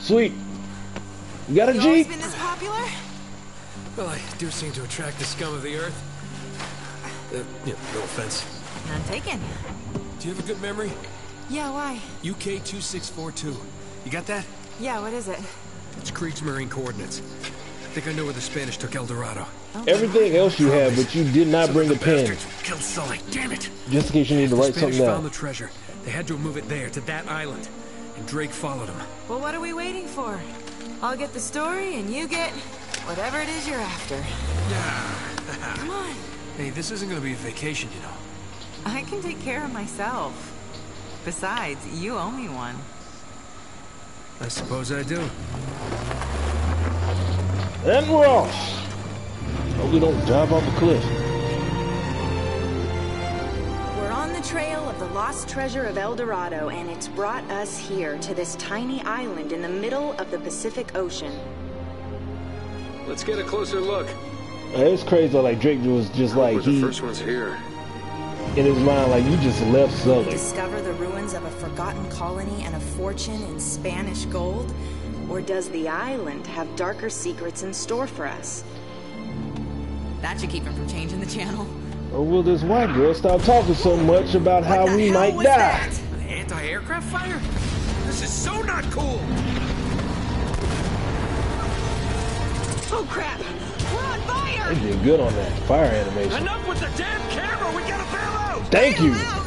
Sweet. You got a You Jeep? been this popular? Well, I do seem to attract the scum of the earth. Uh, yeah, no offense. None taken. Do you have a good memory? Yeah, why? UK 2642. You got that? Yeah, what is it? It's Kriegsmarine coordinates. I think I know where the Spanish took El Dorado. Oh. Everything else you have, but you did not bring a pen. bastards Killed Sully. Damn it! Just in case you need to The write Spanish something found the treasure. They had to move it there, to that island. And Drake followed him. Well, what are we waiting for? I'll get the story, and you get whatever it is you're after. Come on. Hey, this isn't gonna be a vacation, you know. I can take care of myself. Besides, you owe me one. I suppose I do. And we're off. Hope we don't dive off a cliff. We're on the trail of the lost treasure of El Dorado, and it's brought us here to this tiny island in the middle of the Pacific Ocean. Let's get a closer look. Uh, it's crazy. Like Drake was just like We're the he first ones here. in his mind, like you just left Sully. Discover the ruins of a forgotten colony and a fortune in Spanish gold? Or does the island have darker secrets in store for us? That should keep him from changing the channel. Oh, or will this white girl stop talking so much about how we might die? Anti-aircraft fire? This is so not cool! Oh crap! We're on fire! They did good on that fire animation. Enough with the damn camera! We gotta bail out! Thank you. Wow,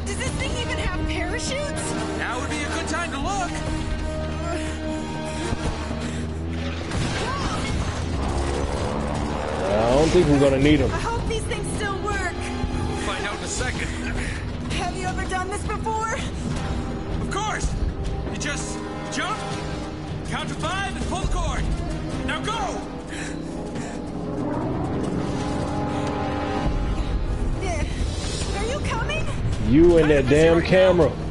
I don't think we're gonna need them. I hope these things still work. We'll find out in a second. Have you ever done this before? Of course! You just jump, count to five, and pull the cord. Now go! Yeah. Are you coming? You and that damn camera. Get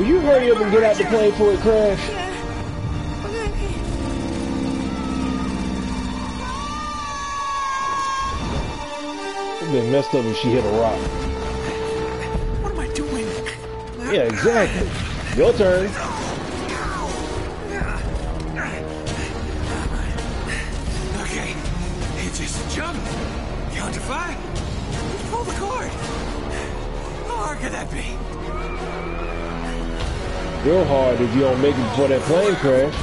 Will you hurry up and get out the plane before it crash? Yeah. Okay. It'd been messed up if she hit a rock. What am I doing? Yeah, exactly. Your turn. Okay, you just jump, count to five, and pull the cord. How hard could that be? Real hard if you don't make it before that plane crash.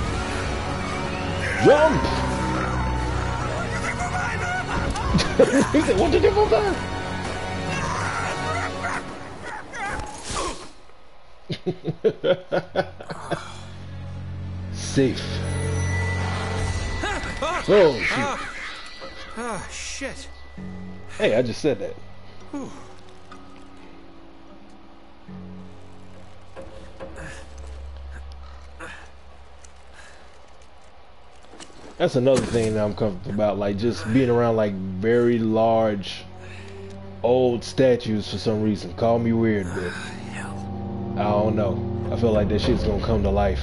Jump! he said, what the difference Safe. Oh, shoot. Ah, shit. Hey, I just said that. That's another thing that I'm comfortable about, like just being around like very large, old statues for some reason. Call me weird, but I don't know. I feel like that shit's gonna come to life.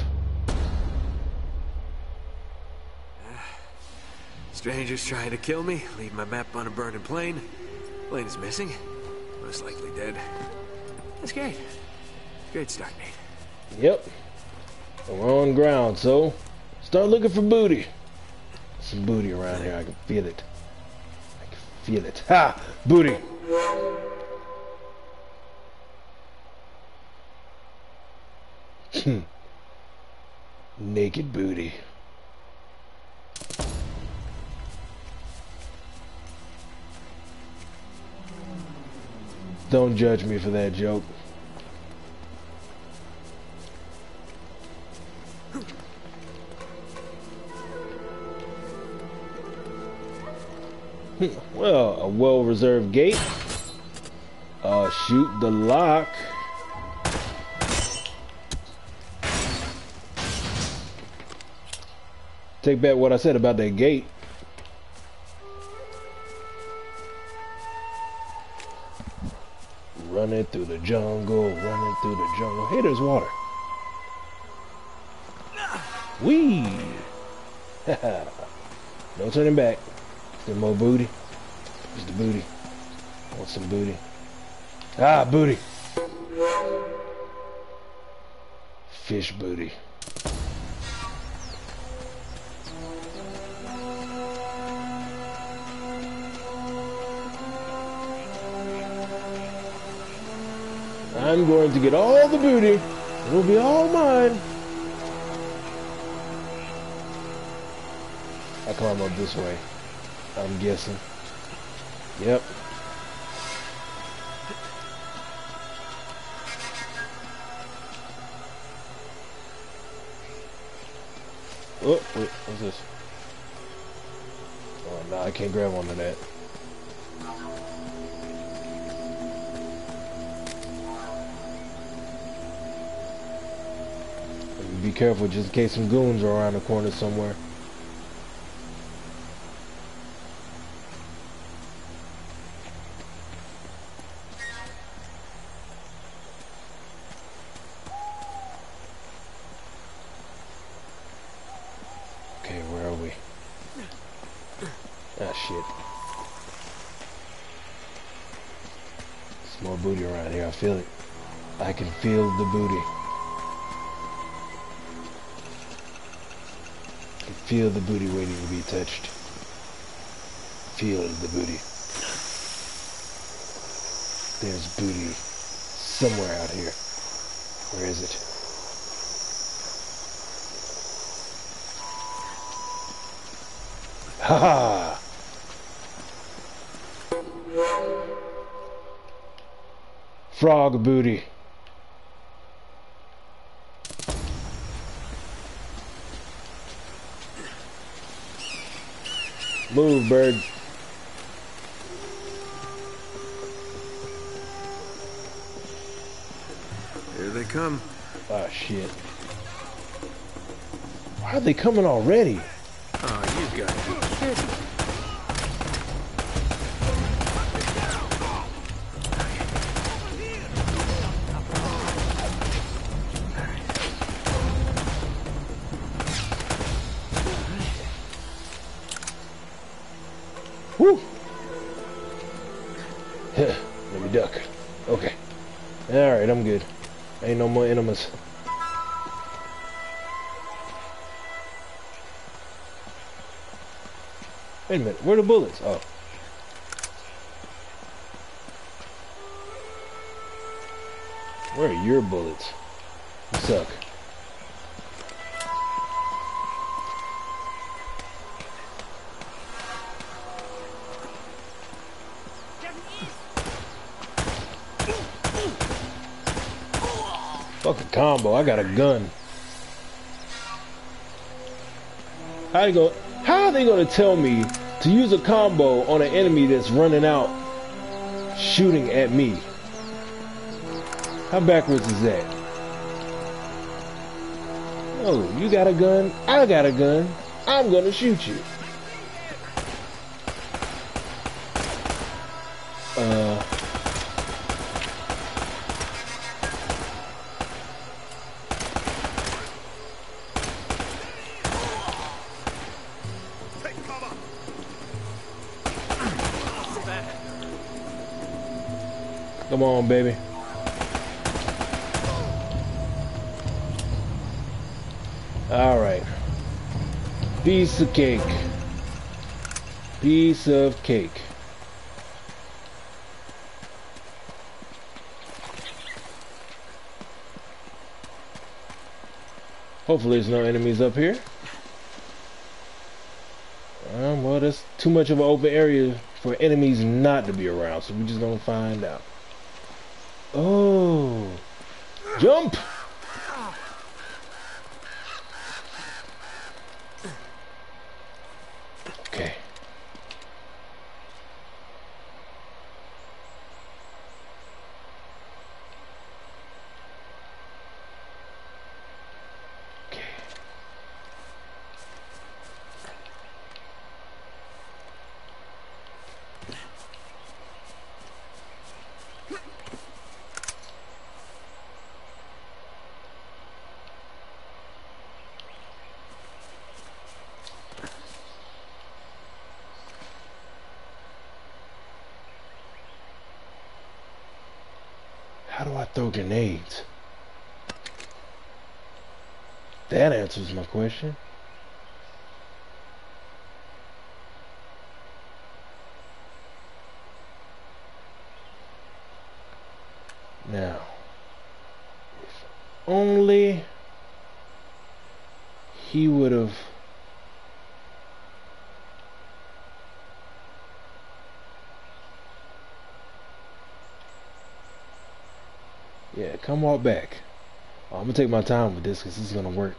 Strangers trying to kill me, leave my map on a burning plane. Plane is missing. Most likely dead. That's great. Great start, Nate. Yep. We're on ground, so start looking for booty. Some booty around here. I can feel it. I can feel it. Ha! Booty. Hmm. Naked booty. Don't judge me for that joke. Well, a well-reserved gate. Uh, shoot the lock. Take back what I said about that gate. Running through the jungle, running through the jungle. Hey, there's water. Wee! no turning back. Get more booty. Just the booty. I want some booty. Ah, booty. Fish booty. I'm going to get all the booty. It will be all mine. I climb up this way. I'm guessing. Yep. Oh, wait, what's this? Oh, no, I can't grab onto that. Be careful just in case some goons are around the corner somewhere. Okay, where are we? Ah, shit. There's more booty around here. I feel it. I can feel the booty. I can feel the booty waiting to be touched. Feel the booty. There's booty somewhere out here. Where is it? Ha ha! Frog booty. Move, bird. Here they come. Ah, shit. Why are they coming already? Oh, you gotta be kidding. Enemies. Wait a minute, where are the bullets? Oh. Where are your bullets? You suck. Combo, I got a gun. How you go? How are they gonna tell me to use a combo on an enemy that's running out, shooting at me? How backwards is that? Oh, you got a gun? I got a gun. I'm gonna shoot you. On, baby. All right. Piece of cake. Piece of cake. Hopefully there's no enemies up here. Um, well, that's too much of an open area for enemies not to be around, so we're just gonna find out. Oh, jump! Okay. Okay. How do I throw grenades? That answers my question. Now, only he would have Yeah, come walk back. Oh, I'm gonna take my time with this because this is gonna work.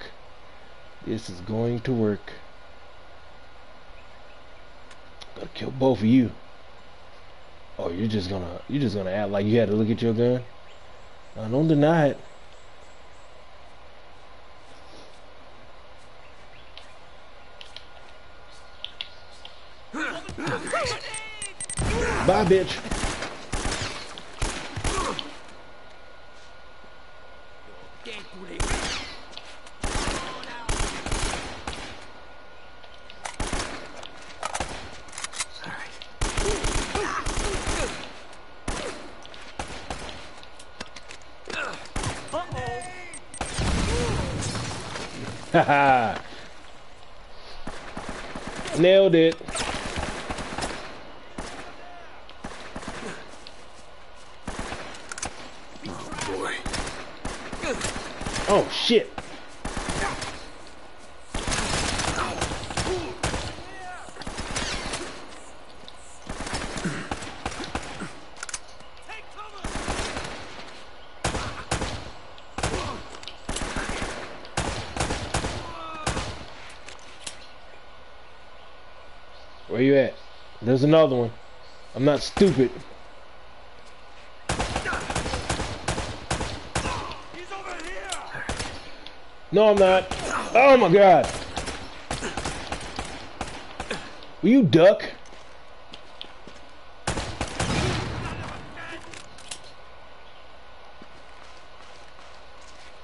This is going to work. Gonna kill both of you. Oh, you're just gonna you're just gonna act like you had to look at your gun. I don't deny it. Bye, bitch. Nailed it. Oh Boy. Oh shit. Where you at? There's another one. I'm not stupid. No, I'm not. Oh my god. Will you duck?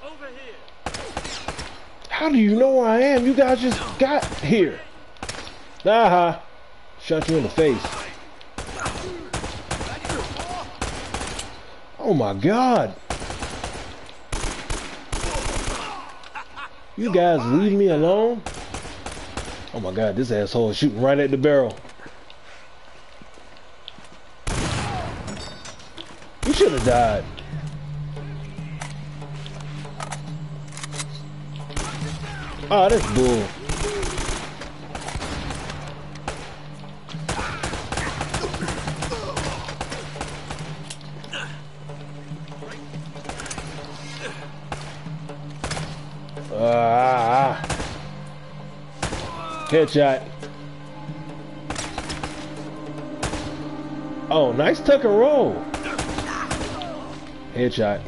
Over here. How do you know where I am? You guys just got here. Aha. Shot you in the face. Oh my god. You guys leave me alone? Oh my god, this asshole is shooting right at the barrel. You should have died. Oh, that's bull. Headshot. Oh, nice tuck and roll. Headshot.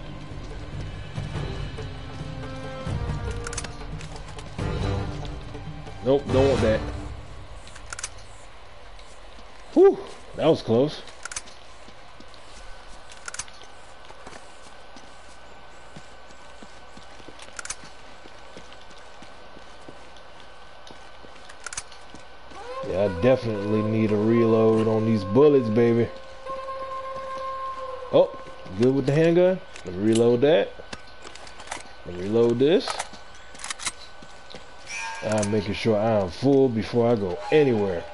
Nope, don't want that. Whew, that was close. Yeah, I definitely need a reload on these bullets, baby. Oh, good with the handgun. Let me reload that. Let me reload this. I'm making sure I am full before I go anywhere.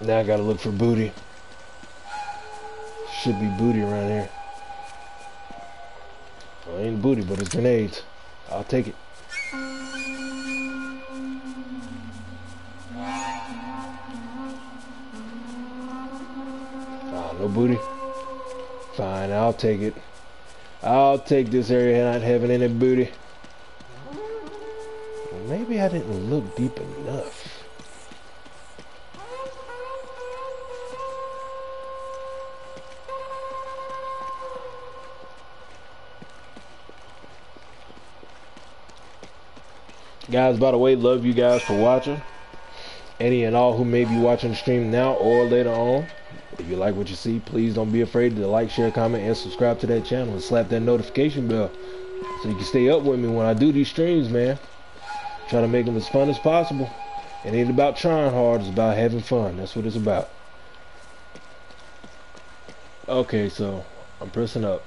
Now I gotta look for booty. Should be booty around here. Well, ain't booty, but it's grenades. I'll take it. Ah, no booty. Fine, I'll take it. I'll take this area and not having any booty. Maybe I didn't look deep enough. Guys, by the way, love you guys for watching. Any and all who may be watching the stream now or later on. You like what you see, please don't be afraid to like, share, comment, and subscribe to that channel and slap that notification bell so you can stay up with me when I do these streams, man. Try to make them as fun as possible. It ain't about trying hard, it's about having fun. That's what it's about. Okay, so I'm pressing up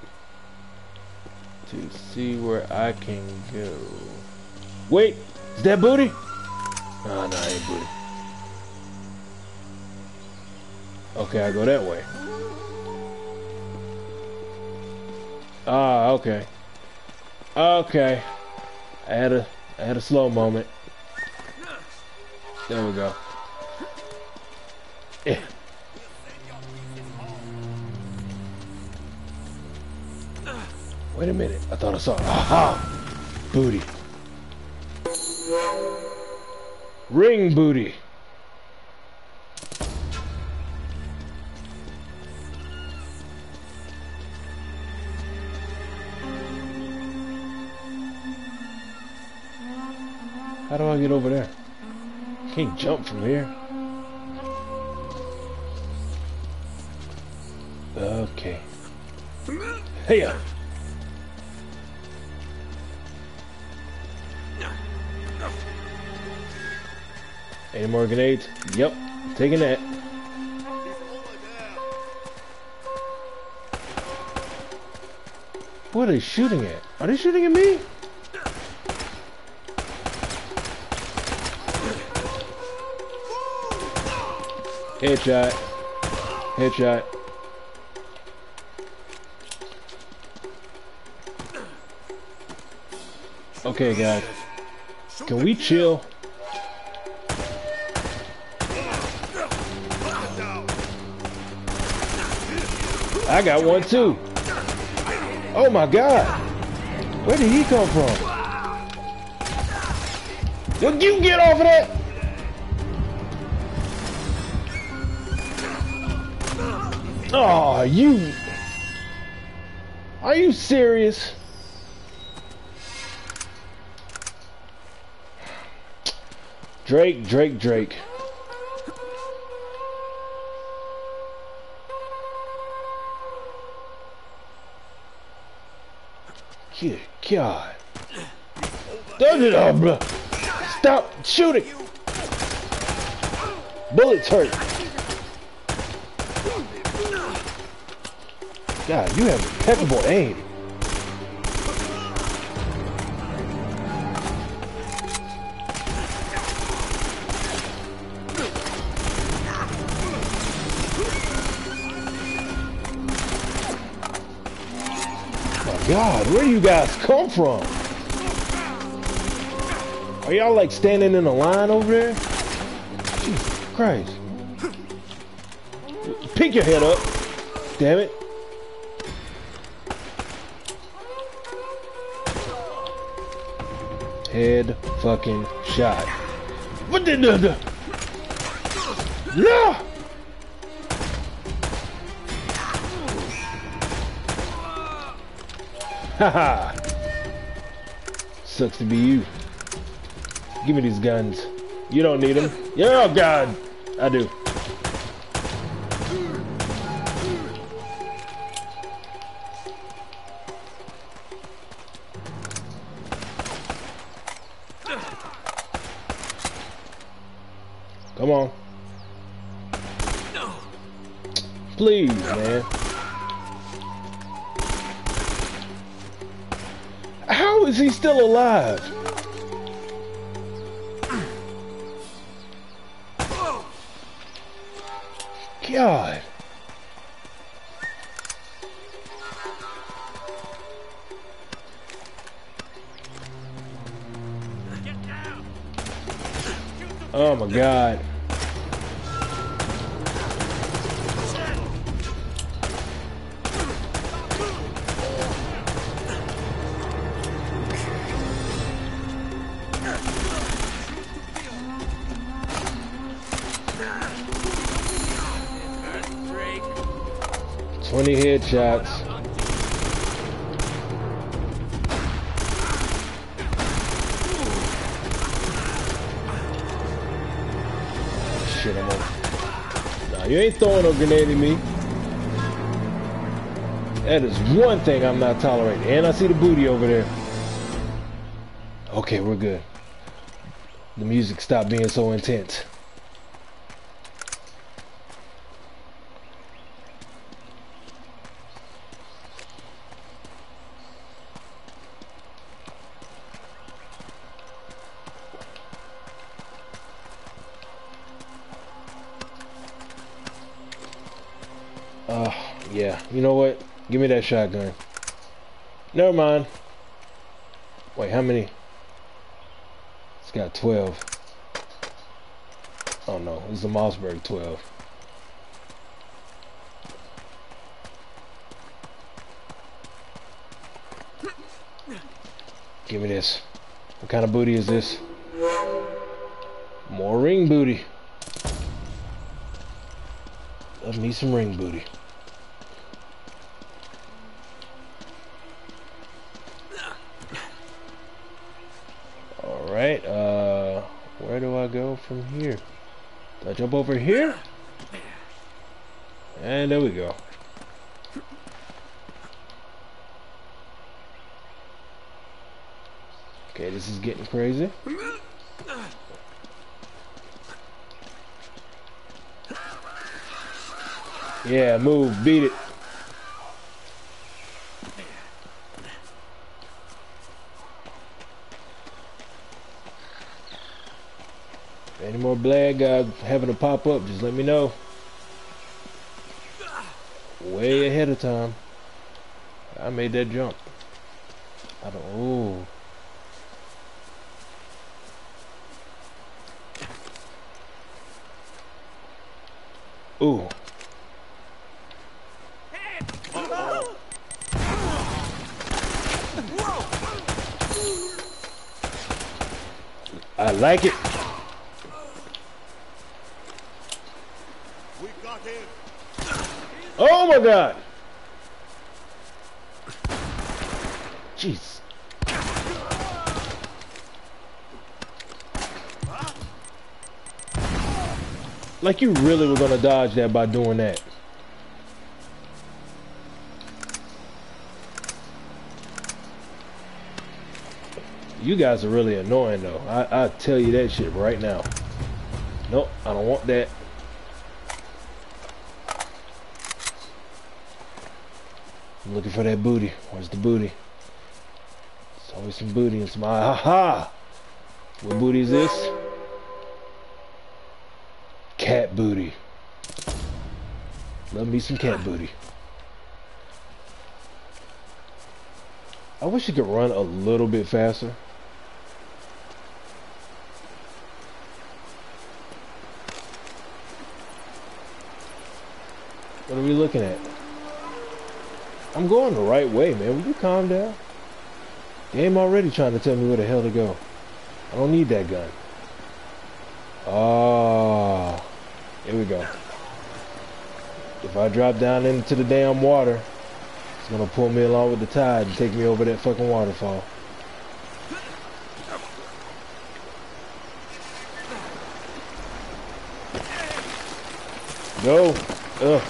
to see where I can go. Wait, is that booty? Oh, no, ain't booty. Okay, I go that way. Ah, okay. Okay. I had a I had a slow moment. There we go. Yeah. Wait a minute. I thought I saw. Aha! Booty. Ring booty. How do I get over there? Can't jump from here. Okay. Hey uh. Any more grenades? Yep. Taking that. What are they shooting at? Are they shooting at me? Headshot. Headshot. Okay, guys. Can we chill? I got one too. Oh my god. Where did he come from? Would you get off of that? Oh, you. Are you serious? Drake, Drake, Drake. Good God. Stop shooting. Bullets hurt. God, you have impeccable aim. My God, where do you guys come from? Are y'all like standing in a line over there? Jesus Christ. Pick your head up. Damn it. Head fucking shot. What did the... No! Haha! Sucks to be you. Give me these guns. You don't need them. Yeah, God! I do. 20 headshots. Shit, I'm on. Nah, you ain't throwing no grenade at me. That is one thing I'm not tolerating. And I see the booty over there. Okay, we're good. The music stopped being so intense. Me that shotgun. Never mind. Wait, how many? It's got 12. Oh no, it's a Mossberg 12. Give me this. What kind of booty is this? More ring booty. Love me some ring booty. From here? Do I jump over here? And there we go. Okay, this is getting crazy. Yeah, move, beat it. Black guys having to pop up, just let me know. Way ahead of time. I made that jump. I don't, ooh. Ooh. I like it. Oh my god. Jeez. Like you really were gonna dodge that by doing that. You guys are really annoying though. I, I tell you that shit right now. Nope, I don't want that. Looking for that booty. Where's the booty? There's always some booty and some ah ha. What booty is this? Cat booty. Love me some cat booty. I wish you could run a little bit faster. What are we looking at? I'm going the right way, man. Will you calm down? Game already trying to tell me where the hell to go. I don't need that gun. Oh, here we go. If I drop down into the damn water, it's gonna pull me along with the tide and take me over that fucking waterfall. Go. Ugh.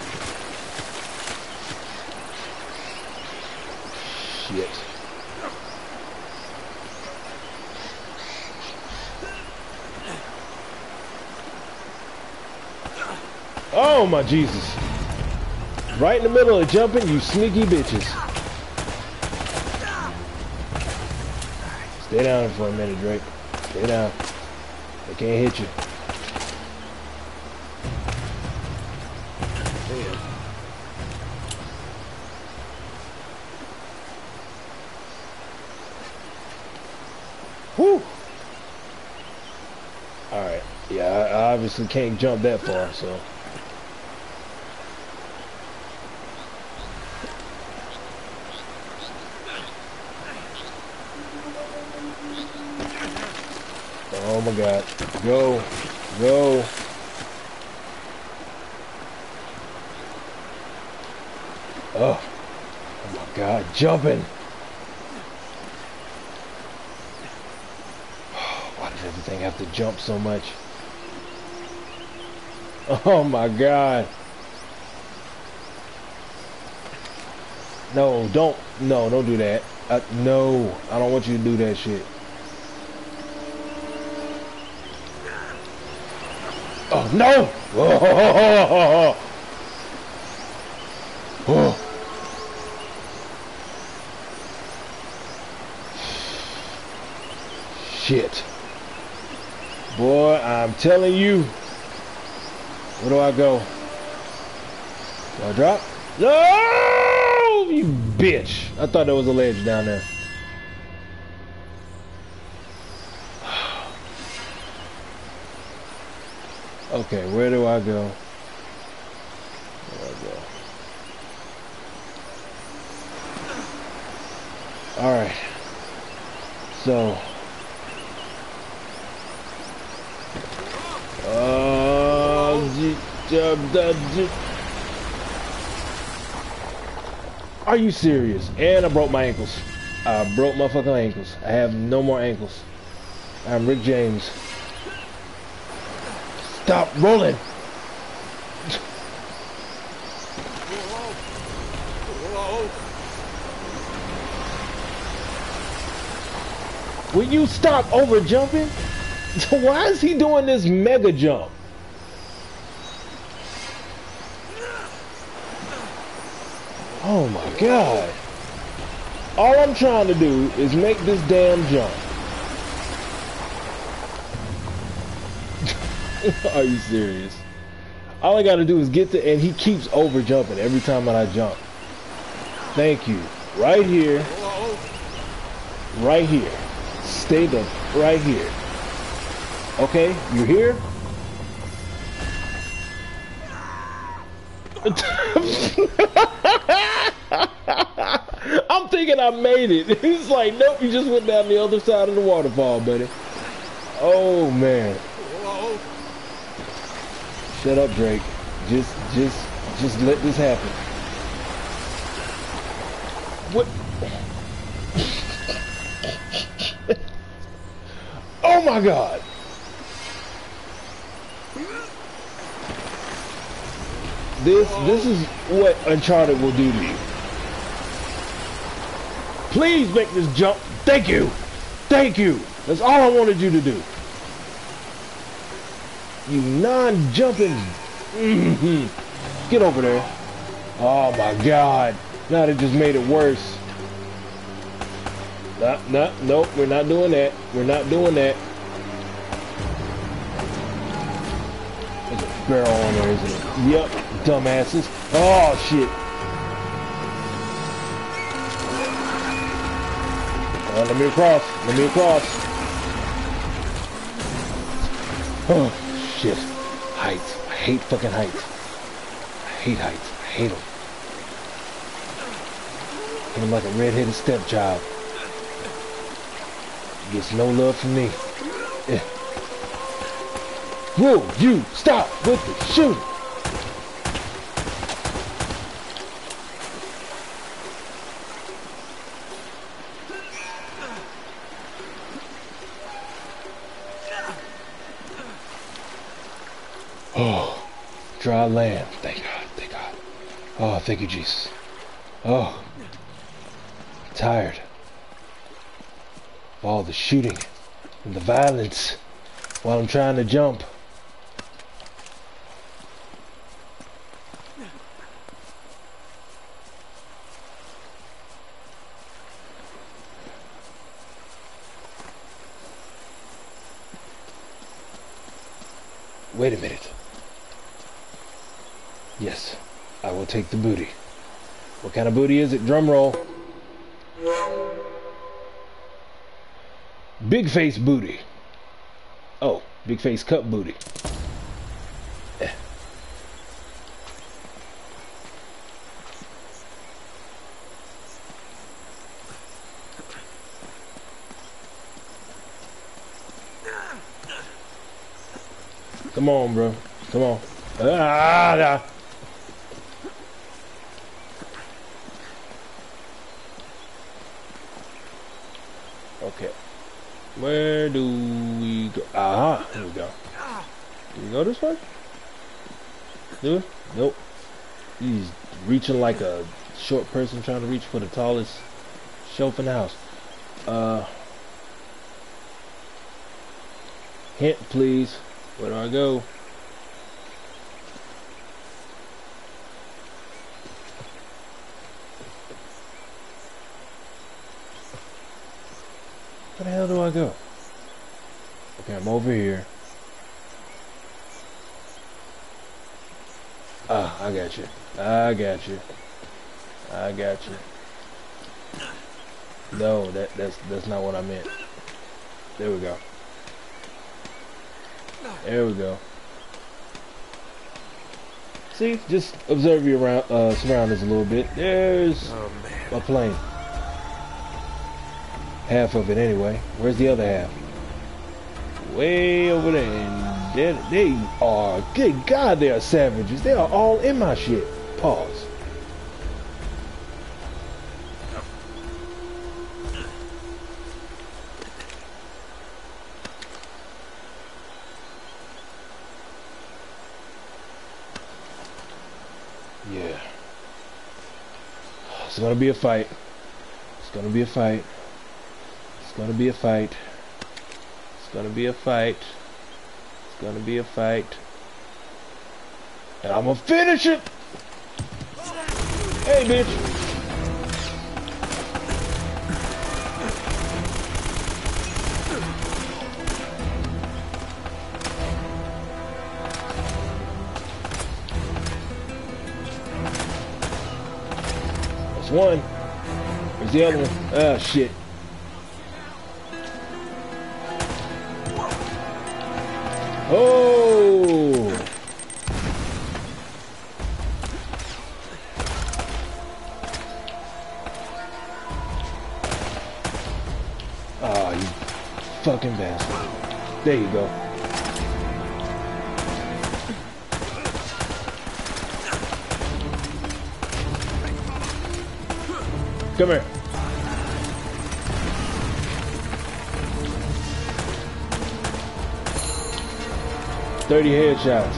Shit. My Jesus. Right in the middle of jumping, you sneaky bitches. Stay down for a minute, Drake. Stay down. They can't hit you. Alright. Yeah, I obviously can't jump that far, so. My god. Go. Go. Oh. Oh my god. Jumping. Why does everything have to jump so much? Oh my god. No, don't. No, don't do that. Uh, no, I don't want you to do that shit. Oh no! Oh, oh. Shit. Boy, I'm telling you. Where do I go? Do I drop? No, you bitch. I thought there was a ledge down there. Okay, where do I go? Where do I go? Alright. So. Are you serious? And I broke my ankles. I broke my fucking ankles. I have no more ankles. I'm Rick James. Stop rolling. Will you stop over jumping? Why is he doing this mega jump? Oh my god. All I'm trying to do is make this damn jump. Are you serious? All I gotta do is get to, and he keeps over jumping every time that I jump. Thank you. Right here. Right here. Stay the, right here. Okay, you're here? I'm thinking I made it. He's like, nope, you just went down the other side of the waterfall, buddy. Oh, man. Shut up, Drake. Just, just, just let this happen. What? oh my God. This, this is what Uncharted will do to you. Please make this jump. Thank you. Thank you. That's all I wanted you to do. You non-jumping. Mm -hmm. Get over there. Oh my God. Now they just made it worse. No, no, nope, we're not doing that. We're not doing that. There's a barrel on there, isn't it? Yep, dumbasses. Oh, shit. Uh, let me across. Let me across. Oh, shit. Heights. I hate fucking heights. I hate heights. I hate them. I'm like a red-headed stepchild. Gets no love from me. Yeah. Will you stop with the shooting? Oh, dry land. Thank God. Thank God. Oh, thank you, Jesus. Oh, I'm tired of all the shooting and the violence while I'm trying to jump. Wait a minute. Yes, I will take the booty. What kind of booty is it? Drum roll. Big face booty. Oh, big face cup booty. Come on, bro. Come on. Ah, nah. Okay. Where do we go? Aha, here we go. Do we go this way? Do it? Nope. He's reaching like a short person trying to reach for the tallest shelf in the house. Uh, hint, please. Where do I go? Where the hell do I go? Okay, I'm over here. Ah, I got you. I got you. I got you. No, that that's that's not what I meant. There we go. There we go. See, just observe your around, uh, surroundings a little bit. There's Oh man. a plane. Half of it anyway. Where's the other half? Way over there. And they, they are, good God, they are savages. They are all in my shit. Pause. Yeah. It's gonna be a fight. It's gonna be a fight. It's gonna be a fight. It's gonna be a fight. It's gonna be a fight. And I'm gonna finish it! Hey, bitch! One. Where's the other one? Ah, shit. Oh! Ah, you fucking bastard. There you go. Come here. Thirty headshots.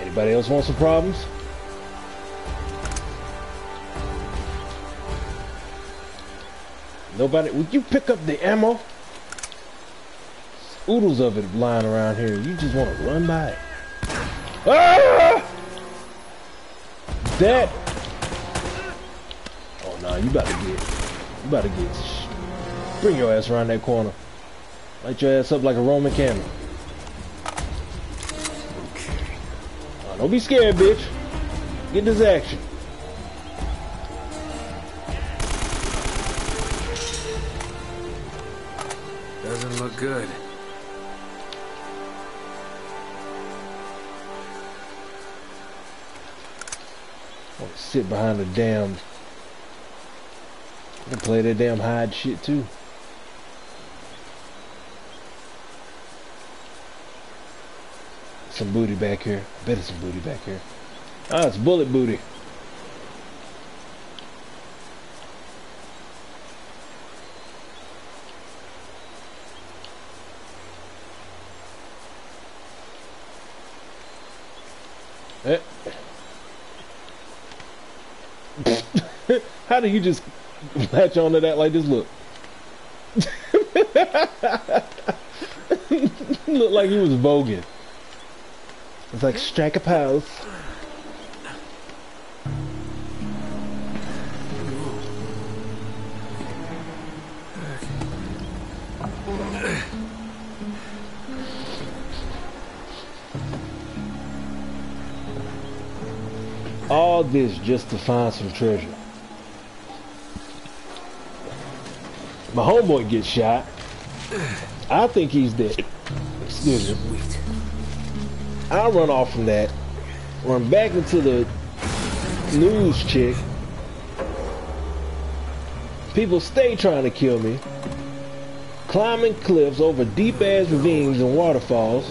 Anybody else want some problems? Nobody? Would you pick up the ammo? Oodles of it lying around here. You just want to run by it. Ah! That. Oh no, you about to get. You about to get. Bring your ass around that corner. Light your ass up like a Roman candle. Oh, don't be scared, bitch. Get this action. Behind the damn. Can play that damn hide shit too. Some booty back here. I bet it's some booty back here. Ah, it's bullet booty. Eh. How do you just latch onto that like this? Look. Look like he was voguing. It's like strike a pose. All this just to find some treasure. My homeboy gets shot. I think he's dead. Excuse me. I run off from that, run back into the news chick. People stay trying to kill me. Climbing cliffs over deep ass ravines and waterfalls.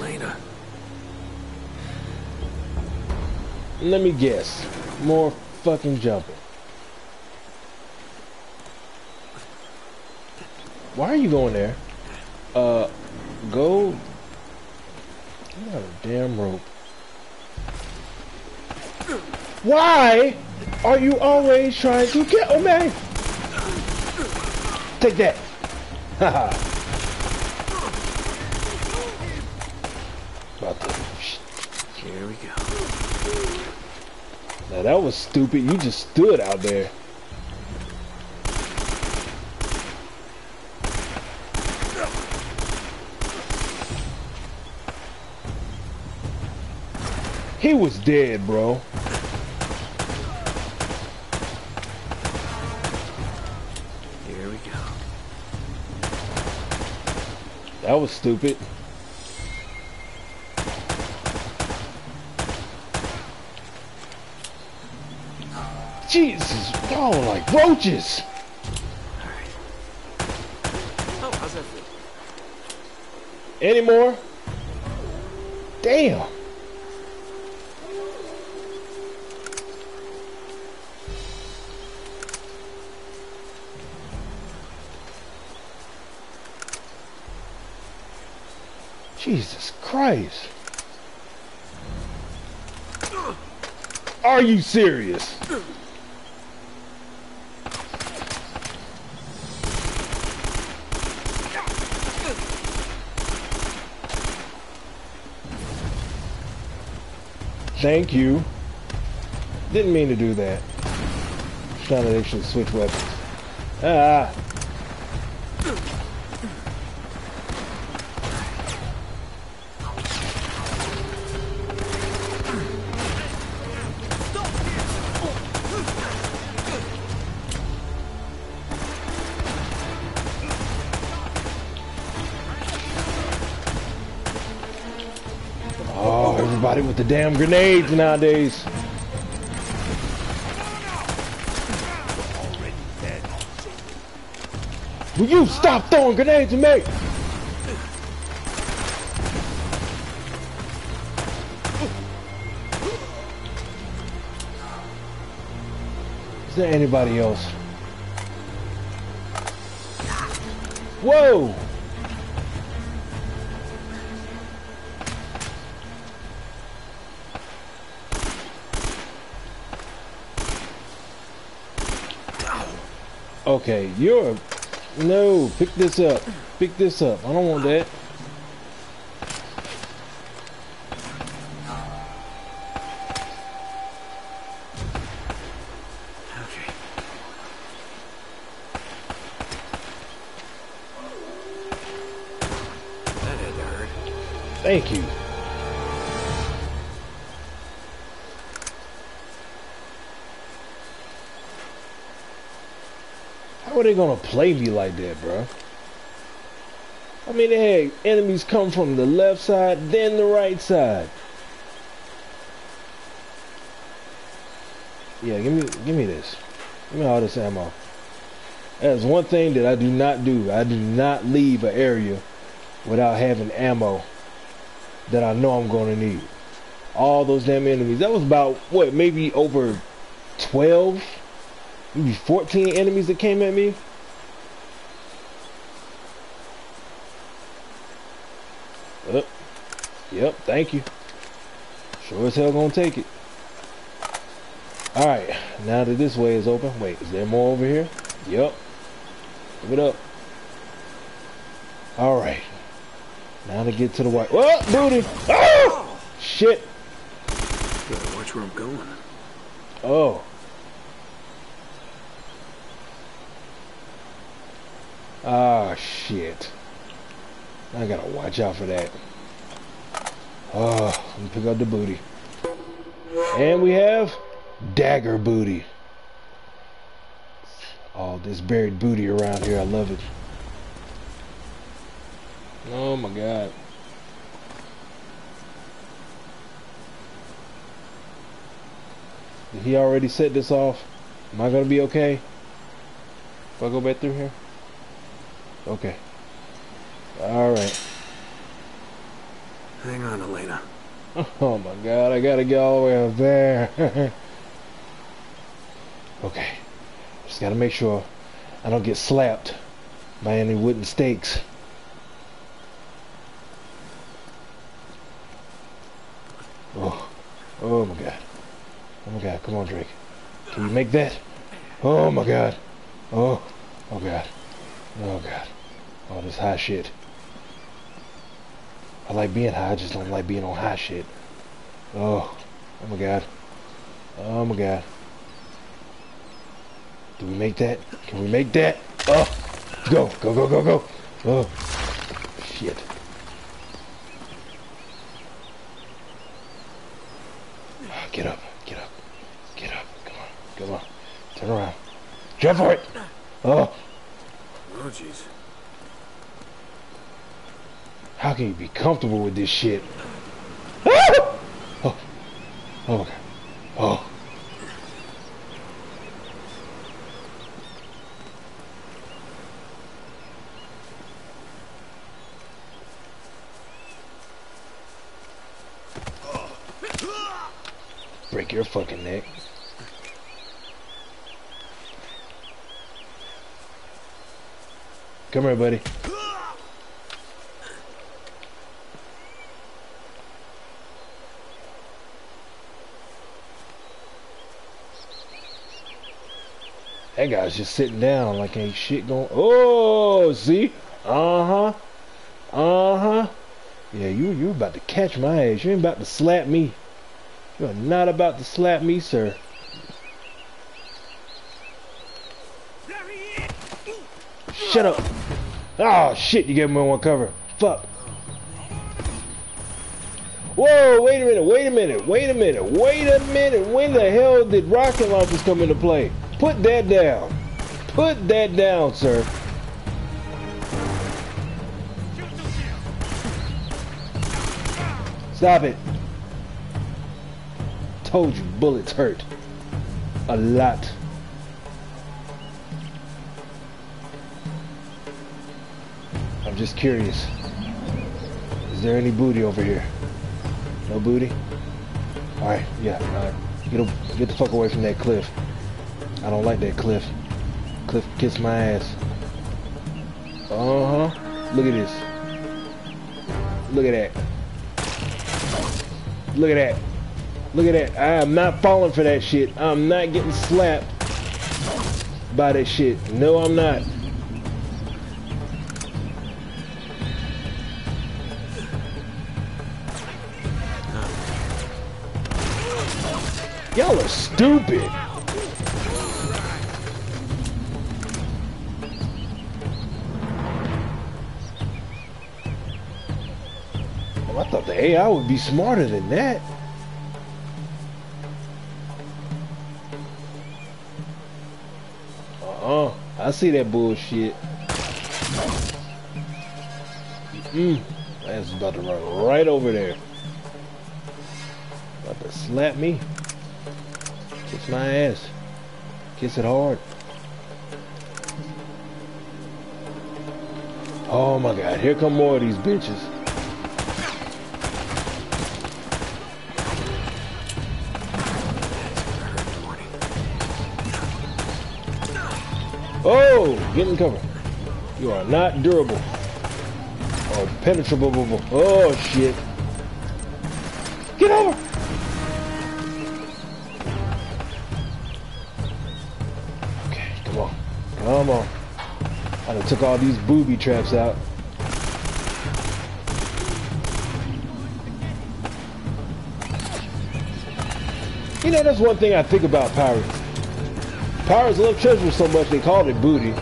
Let me guess. More fucking jumping. Why are you going there? Uh, go. You got a damn rope. Why are you always trying to kill me? Take that. Haha. About to. Here we go. Now that was stupid. You just stood out there. He was dead, bro. Here we go. That was stupid. Jesus, y'all are like roaches. Oh, how's that? Any more? Damn. Jesus Christ. Are you serious? Thank you. Didn't mean to do that. Trying to actually switch weapons. Ah. The damn grenades nowadays. Will you stop throwing grenades at me? Is there anybody else? Whoa! Okay, you're. No, pick this up. Pick this up. I don't want that. They gonna play me like that, bro? I mean, had enemies come from the left side, then the right side. Yeah, give me, give me this. Give me all this ammo. That's one thing that I do not do. I do not leave an area without having ammo that I know I'm to need. All those damn enemies. That was about, what, maybe over 12, maybe 14 enemies that came at me. Yep. Yep, thank you. Sure as hell gonna take it. Alright, now that this way is open. Wait, is there more over here? Yep. Give it up. Alright. Now to get to the white. Oh, booty! Oh! Shit! Gotta watch where I'm going. Oh. Ah, shit. I gotta watch out for that. Oh, let me pick up the booty. And we have dagger booty. All this buried booty around here. I love it. Oh my god. Did he already set this off? Am I gonna be okay? If I go back through here? Okay. Alright. Hang on, Elena. Oh my god, I gotta get all the way up there. okay. Just gotta make sure I don't get slapped by any wooden stakes. Oh. Oh my god. Oh my god, come on Drake. Can you make that? Oh my god. Oh. Oh god. Oh god. All this high shit. I like being high, I just don't like being on high shit. Oh. Oh my god. Oh my god. Do we make that? Can we make that? Oh. Go. Go, go, go, go. Oh. Shit. Get up, get up, get up. Come on, come on. Turn around. Jump for it. Oh, Oh, jeez. How can you be comfortable with this shit? Oh, oh my god. Oh. Break your fucking neck. Come here, buddy. That guy's just sitting down like ain't shit going. Oh, see? Uh huh. Uh huh. Yeah, you you about to catch my ass. You ain't about to slap me. You are not about to slap me, sir. Shut up. Oh shit! You gave me one cover. Fuck. Whoa! Wait a minute! Wait a minute! Wait a minute! Wait a minute! When the hell did rocket launchers come into play? Put that down. Put that down, sir. Stop it. Told you bullets hurt. A lot. I'm just curious. Is there any booty over here? No booty? Alright, yeah, alright. Get, get the fuck away from that cliff. I don't like that cliff. Cliff kiss my ass. Uh-huh. Look at this. Look at that. Look at that. Look at that. I am not falling for that shit. I'm not getting slapped by that shit. No, I'm not. Y'all are stupid. AI would be smarter than that. Uh-uh. I see that bullshit. Mm. That's about to run right over there. About to slap me. Kiss my ass. Kiss it hard. Oh my god, here come more of these bitches. Oh, get in cover. You are not durable. Or penetrable. Oh shit. Get over! Okay, come on. Come on. I done took all these booby traps out. You know, that's one thing I think about pirates. Pirates love treasure so much they called it booty.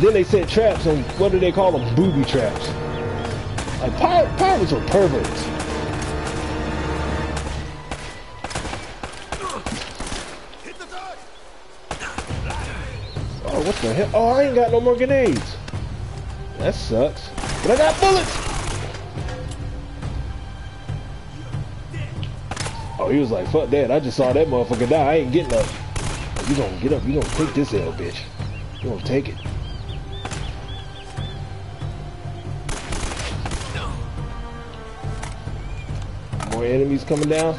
Then they set traps and what do they call them? Booby traps. Like pir- pirates are perverts. Oh, what the hell? Oh, I ain't got no more grenades. That sucks. But I got bullets! Oh, he was like, fuck that. I just saw that motherfucker die. I ain't getting up. You gonna get up. You gonna take this L, bitch. You gonna take it. More enemies coming down.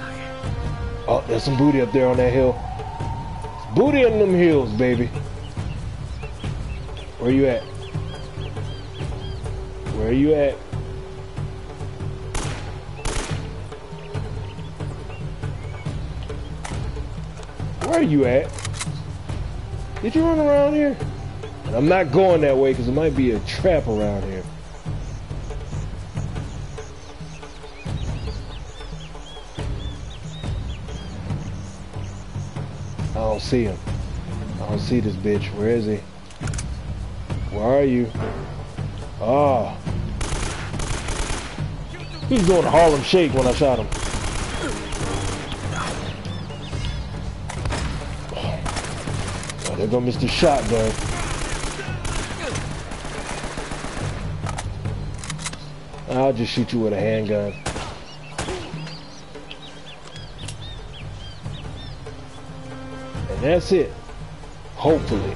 Oh, there's some booty up there on that hill. Booty in them hills, baby. Where you at? Where you at? Where you at? Did you run around here? And I'm not going that way because it might be a trap around here. I don't see him. I don't see this bitch. Where is he? Where are you? Oh. He's doing a Harlem Shake when I shot him. There go Mr. Shotgun. I'll just shoot you with a handgun. And that's it. Hopefully.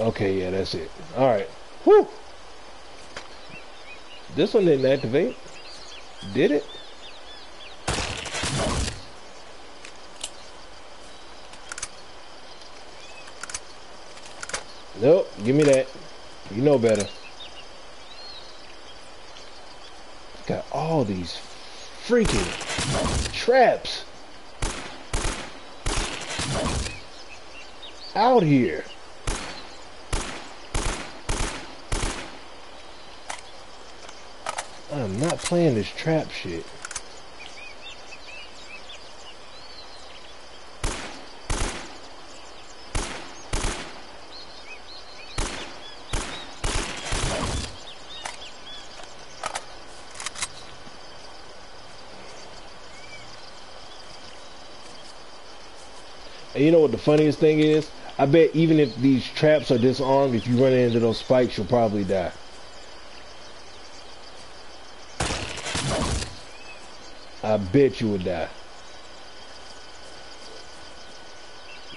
Okay, yeah, that's it. Alright. Whew! This one didn't activate. Did it? Nope, give me that. You know better. Got all these freaking traps out here. I'm not playing this trap shit. And you know what the funniest thing is? I bet even if these traps are disarmed, if you run into those spikes, you'll probably die. I bet you would die.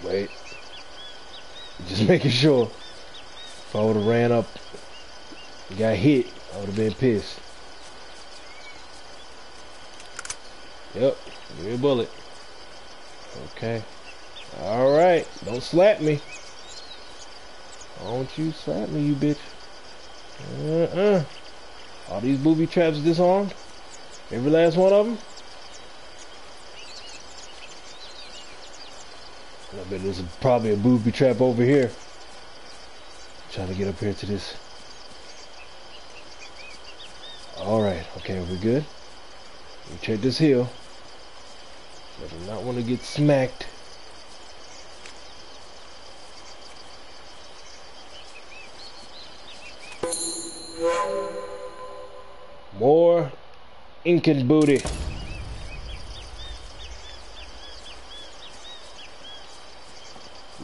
Wait. Just making sure. If I would have ran up, got hit, I would have been pissed. Yep, a bullet. Okay. Alright, don't slap me. Don't you slap me, you bitch. Uh-uh. All these booby traps disarmed? Every last one of them? I bet there's probably a booby trap over here. trying to get up here to this. Alright, okay, we're good. We check this hill. I do not want to get smacked. More Incan booty.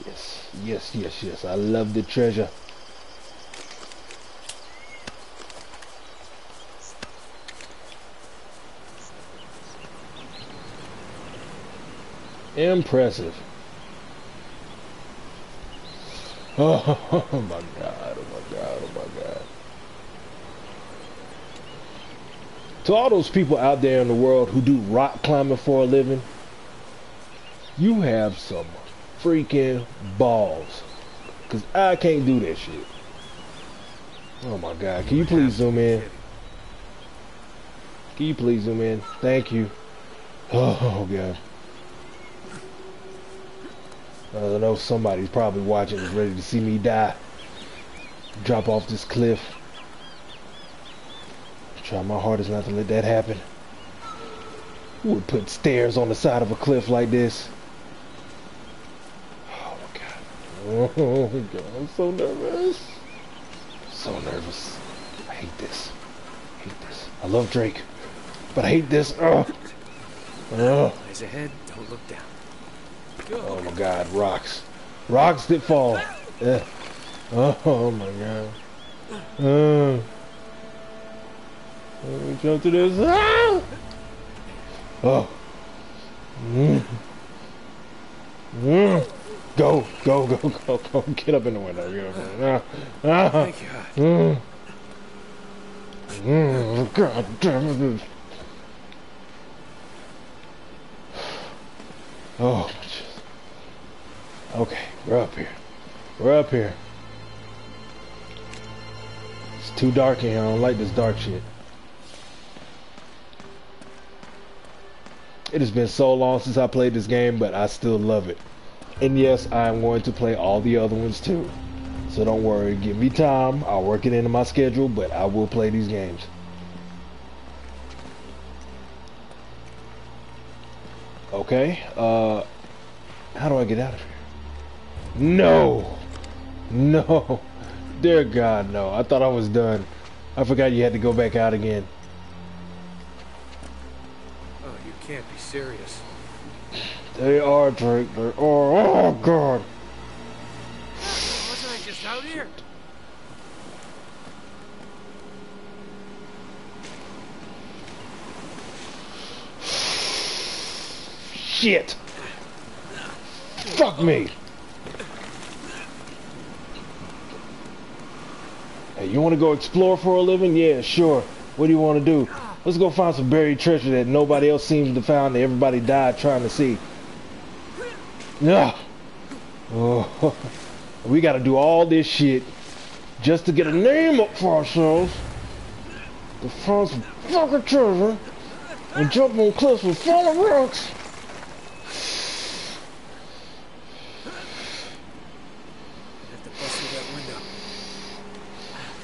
Yes, yes, yes, yes. I love the treasure. Impressive. Oh, oh my god, oh my god, oh my god. To all those people out there in the world who do rock climbing for a living, you have some freaking balls. Because I can't do that shit. Oh my god, can you please zoom in? Can you please zoom in? Thank you. Oh god. I don't know somebody's probably watching is ready to see me die. Drop off this cliff. Try my hardest not to let that happen. Who would put stairs on the side of a cliff like this? Oh my god. Oh my god, I'm so nervous. So nervous. I hate this. I hate this. I love Drake. But I hate this. Ugh. Ugh. Eyes ahead, don't look down. Oh my god, rocks. Rocks that fall. Yeah. Oh my god. Uh. Let me jump to this. Ah! Oh. Mm. Mm. Go, go, go, go, go. Get up in the window. Get up in the window. Ah. Ah. Thank God. Mm. Mm. God damn it. Oh. Okay, we're up here. We're up here. It's too dark in here. I don't like this dark shit. It has been so long since I played this game, but I still love it. And yes, I am going to play all the other ones too. So don't worry, give me time. I'll work it into my schedule, but I will play these games. Okay, uh, how do I get out of here? No! No! Dear God, no. I thought I was done. I forgot you had to go back out again. Serious. They are, Drake. They are. Oh, God. Wasn't I just out here? Shit. Fuck me. Hey, you want to go explore for a living? Yeah, sure. What do you want to do? Let's go find some buried treasure that nobody else seems to find that everybody died trying to see. Yeah. Oh, we got to do all this shit just to get a name up for ourselves. To find some fucking treasure and jump on cliffs with falling rocks.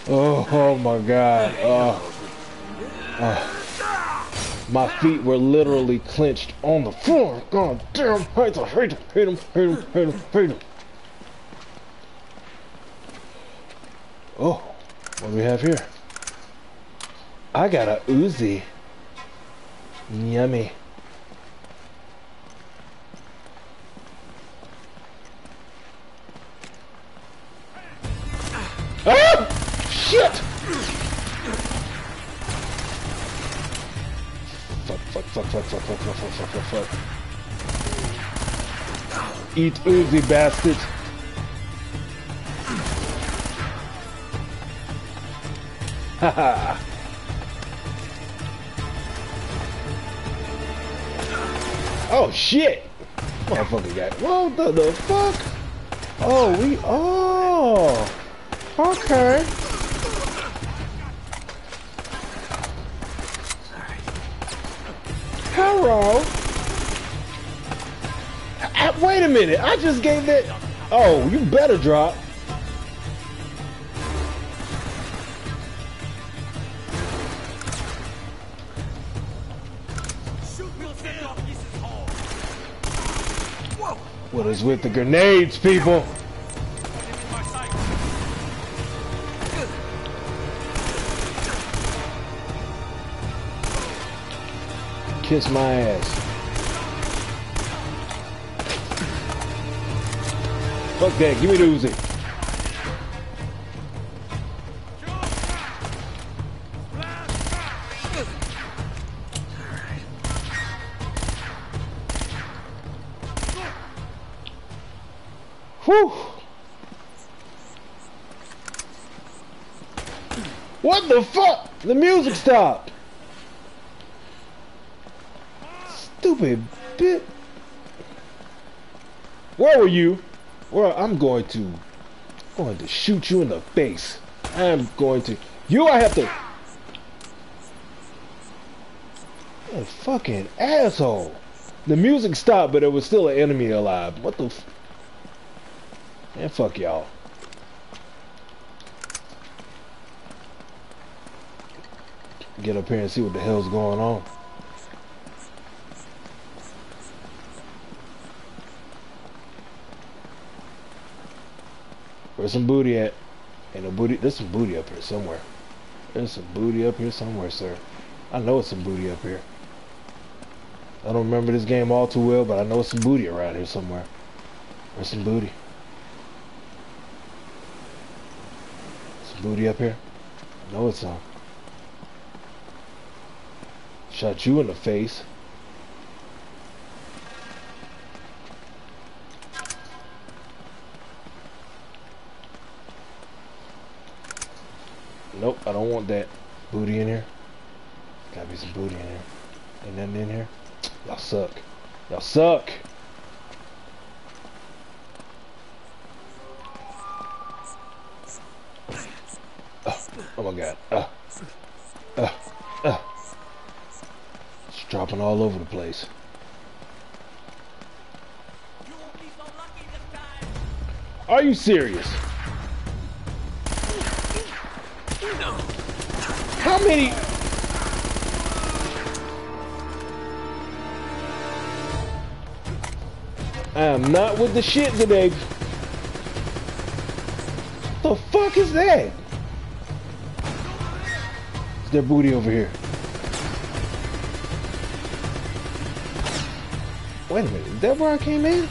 Oh, oh my god. Oh. My feet were literally clenched on the floor. God damn, hate hate them, hate them, hate them, hate them, hate them. Oh, what do we have here? I got a Uzi. Yummy. Ah! Shit! Fuck, fuck, fuck, fuck, fuck, fuck, fuck, fuck, fuck. Eat Uzi, bastard. Haha. oh shit! Motherfucker got what the, the fuck? Oh we oh okay. Hello. Uh, wait a minute, I just gave that. Oh, you better drop. What is with the grenades, people? Kiss my ass. Fuck that, give me the Uzi. Whew. What the fuck? The music stopped. Stupid bit. Where were you? Well, I'm going to, going to shoot you in the face. I'm going to. You, I have to. You fucking asshole. The music stopped, but there was still an enemy alive. What the? F Man, fuck y'all. Get up here and see what the hell's going on. Where's some booty at? Ain't no booty. There's some booty up here somewhere. There's some booty up here somewhere, sir. I know it's some booty up here. I don't remember this game all too well, but I know it's some booty around here somewhere. Where's some booty? Some booty up here? I know it's some. Shot you in the face. Nope, I don't want that booty in here. Gotta be some booty in here. Ain't nothing in here. Y'all suck. Y'all suck. Oh, oh my god. Uh, uh, uh. It's dropping all over the place. Are you serious? How many? I am not with the shit today. The fuck is that? Is there booty over here? Wait a minute, is that where I came in?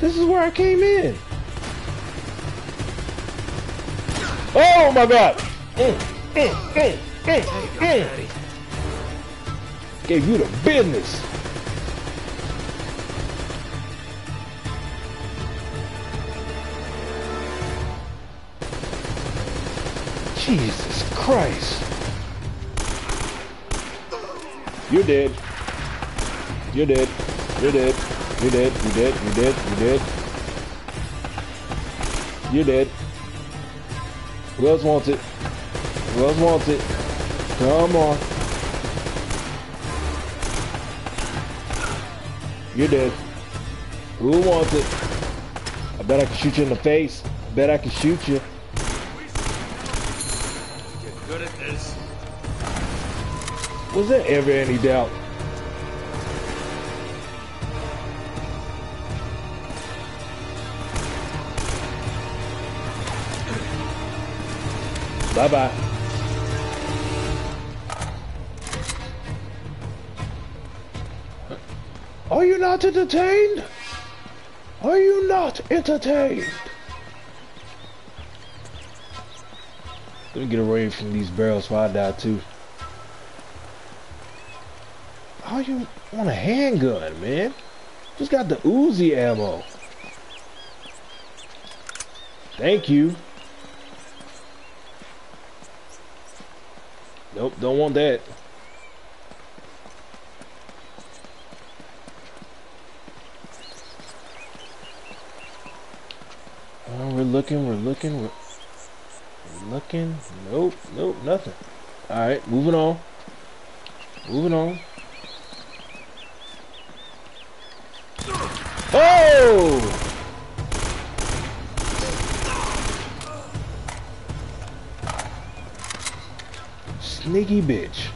This is where I came in. Oh my god! Gave you the business. Jesus Christ. You're dead. You're dead. You're dead. You're dead. You're dead. You're dead. You're dead. You're dead. Who else wants it? Who else wants it? Come on. You're dead. Who wants it? I bet I can shoot you in the face. I bet I can shoot you. Good at this. Was there ever any doubt? Bye bye. Are you not entertained? Are you not entertained? Let me get away from these barrels before I die too. How you want a handgun, man? Just got the Uzi ammo. Thank you. Nope, don't want that. Oh, we're looking, we're looking, we're, looking. Nope, nope, nothing. Alright, moving on. Moving on. Oh! Sneaky bitch.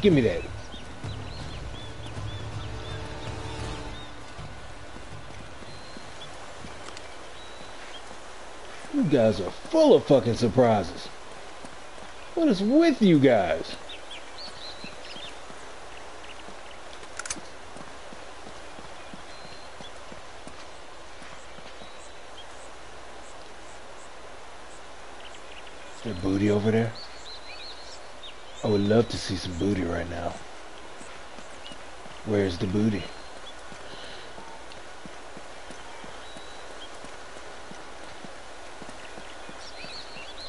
Give me that. You guys are full of fucking surprises. What is with you guys? Is there booty over there? I would love to see some booty right now. Where's the booty?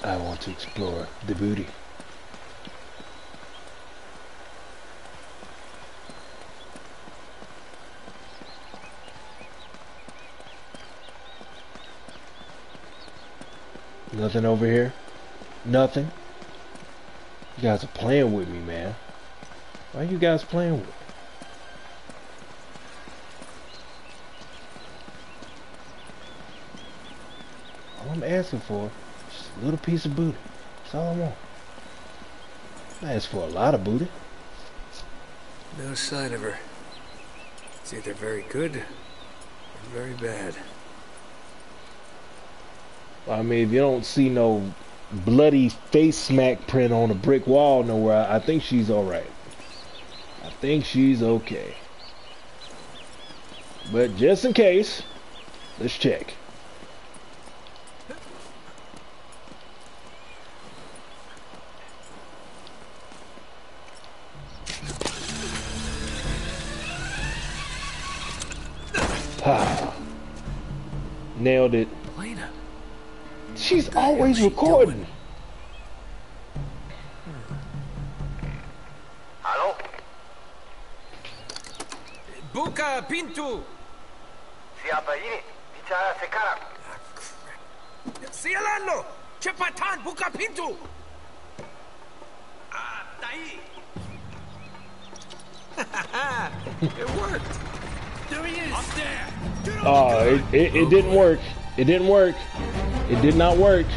I want to explore the booty. Nothing over here? Nothing? You guys are playing with me, man. Why are you guys playing with me? All I'm asking for is just a little piece of booty. That's all I want. I ask for a lot of booty. No sign of her. It's either very good or very bad. I mean, if you don't see no bloody face smack print on a brick wall nowhere, I think she's alright. I think she's okay. But just in case, let's check. Always recording. Hello? Buka Pintu! Siapa ini? Bicara sekarang. Sialano! Cepatan, buka pintu! Ah, tai! it worked! There he is! Up there! Oh, it, it, it didn't work. It didn't work. It did not work.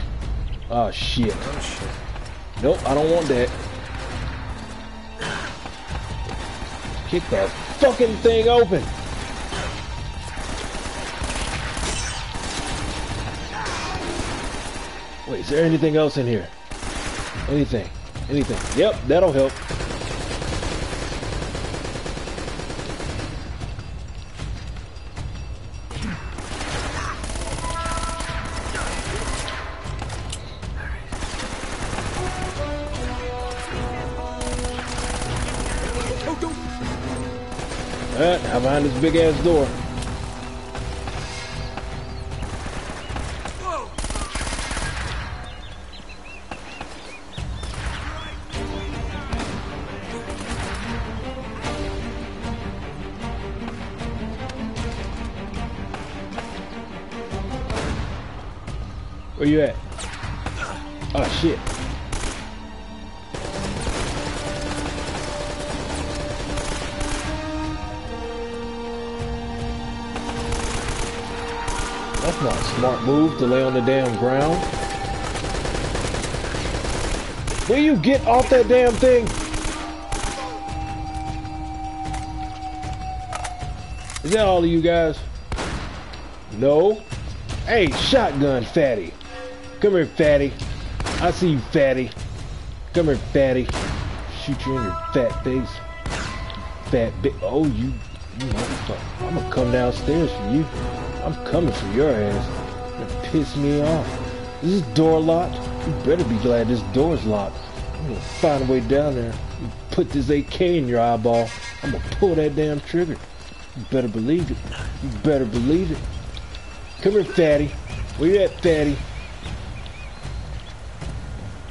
Oh shit. Oh shit. Nope, I don't want that. Kick that fucking thing open. Wait, is there anything else in here? Anything? Anything? Yep, that'll help. Big ass door. To lay on the damn ground. Will you get off that damn thing? Is that all of you guys? No. Hey, shotgun fatty. Come here, fatty. I see you, fatty. Come here, fatty. Shoot you in your fat face. Fat bit. Oh, you, you motherfucker. I'm gonna come downstairs for you. I'm coming for your ass. Piss me off. Is this door locked? You better be glad this door's locked. I'm gonna find a way down there. Put this AK in your eyeball. I'm gonna pull that damn trigger. You better believe it. You better believe it. Come here, fatty. Where you at, fatty?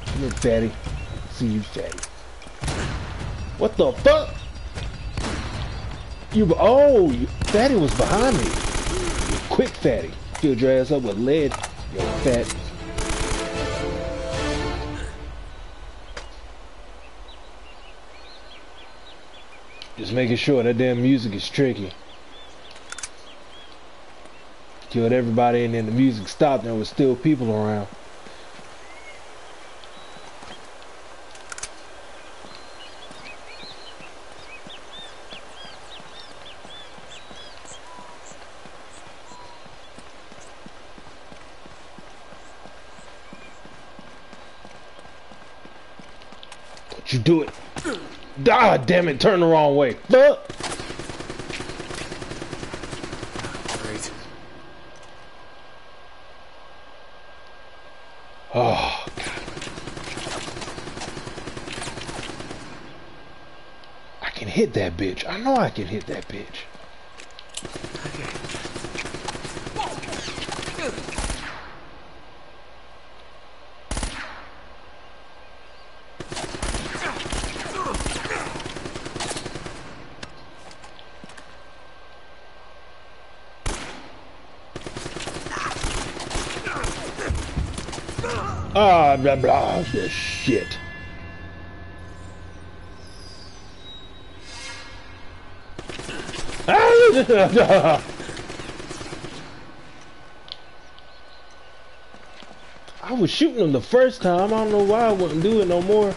Come here, fatty. See you, fatty. What the fuck? You, oh, fatty was behind me. Quick, fatty. Filled your ass up with lead, you fat. Just making sure that damn music is tricky. Killed everybody and then the music stopped and there was still people around. Do it. Ah, damn it, turn the wrong way. Fuck. Great. Oh, God. I can hit that bitch. I know I can hit that bitch. Ah, blah, blah, this shit. I was shooting him the first time. I don't know why I wouldn't do it no more.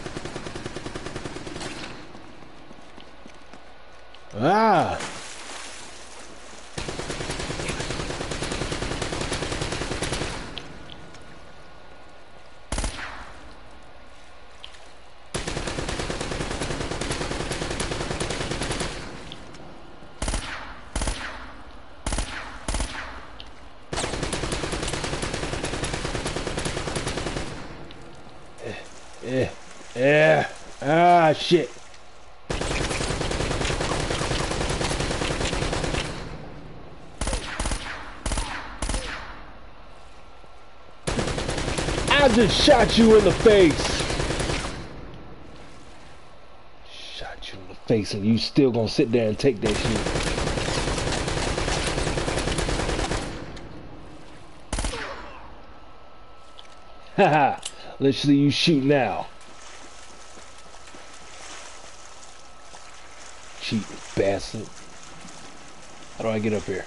Ah. Yeah. Yeah. Ah, shit. I just shot you in the face. Shot you in the face and you still gonna sit there and take that shit. Haha. Let's see you shoot now. Cheating bastard. How do I get up here?